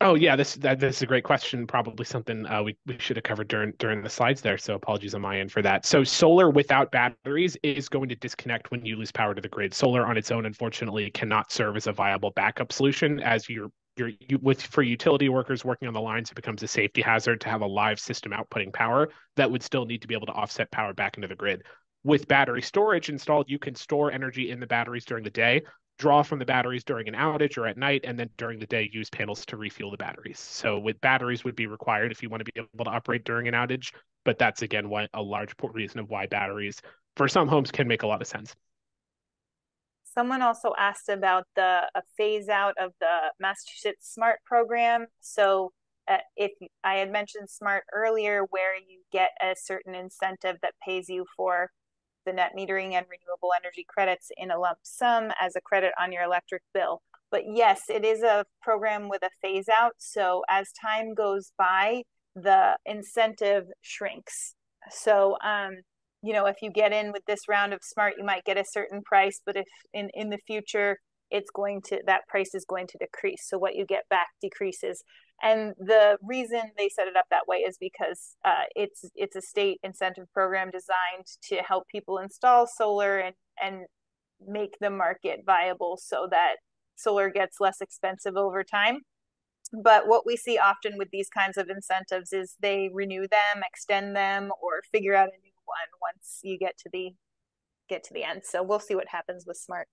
Oh yeah, this that this is a great question. Probably something uh, we we should have covered during during the slides there. So apologies on my end for that. So solar without batteries is going to disconnect when you lose power to the grid. Solar on its own, unfortunately, cannot serve as a viable backup solution. As you're you're you, with for utility workers working on the lines, it becomes a safety hazard to have a live system outputting power that would still need to be able to offset power back into the grid. With battery storage installed, you can store energy in the batteries during the day draw from the batteries during an outage or at night, and then during the day use panels to refuel the batteries. So with batteries would be required if you want to be able to operate during an outage, but that's again what a large reason of why batteries for some homes can make a lot of sense. Someone also asked about the a phase out of the Massachusetts SMART program. So uh, if I had mentioned SMART earlier, where you get a certain incentive that pays you for the net metering and renewable energy credits in a lump sum as a credit on your electric bill. But yes, it is a program with a phase out. So as time goes by, the incentive shrinks. So, um, you know, if you get in with this round of smart, you might get a certain price, but if in, in the future, it's going to, that price is going to decrease. So what you get back decreases. And the reason they set it up that way is because uh, it's it's a state incentive program designed to help people install solar and and make the market viable so that solar gets less expensive over time. But what we see often with these kinds of incentives is they renew them, extend them, or figure out a new one once you get to the get to the end. So we'll see what happens with smart.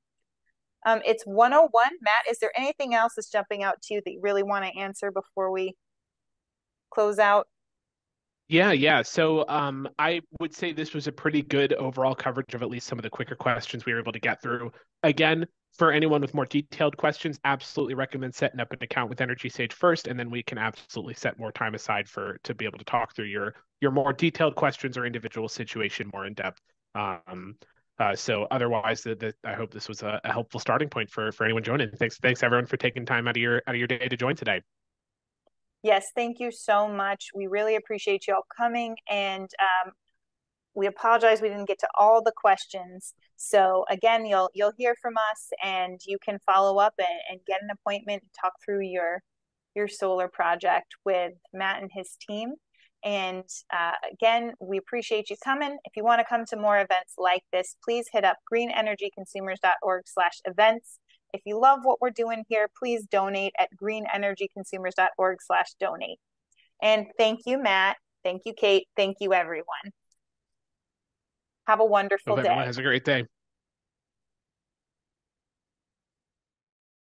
Um, it's 101. Matt, is there anything else that's jumping out to you that you really want to answer before we close out? Yeah, yeah. So um, I would say this was a pretty good overall coverage of at least some of the quicker questions we were able to get through. Again, for anyone with more detailed questions, absolutely recommend setting up an account with Energy Sage first, and then we can absolutely set more time aside for to be able to talk through your your more detailed questions or individual situation more in depth. Um, uh, so otherwise, the, the, I hope this was a, a, helpful starting point for for anyone joining. Thanks, thanks everyone for taking time out of your out of your day to join today. Yes, thank you so much. We really appreciate you all coming, and um, we apologize we didn't get to all the questions. So again, you'll you'll hear from us, and you can follow up and, and get an appointment, talk through your your solar project with Matt and his team. And uh, again, we appreciate you coming. If you want to come to more events like this, please hit up greenenergyconsumers.org slash events. If you love what we're doing here, please donate at greenenergyconsumers.org slash donate. And thank you, Matt. Thank you, Kate. Thank you, everyone. Have a wonderful Hope day. Everyone has a great day.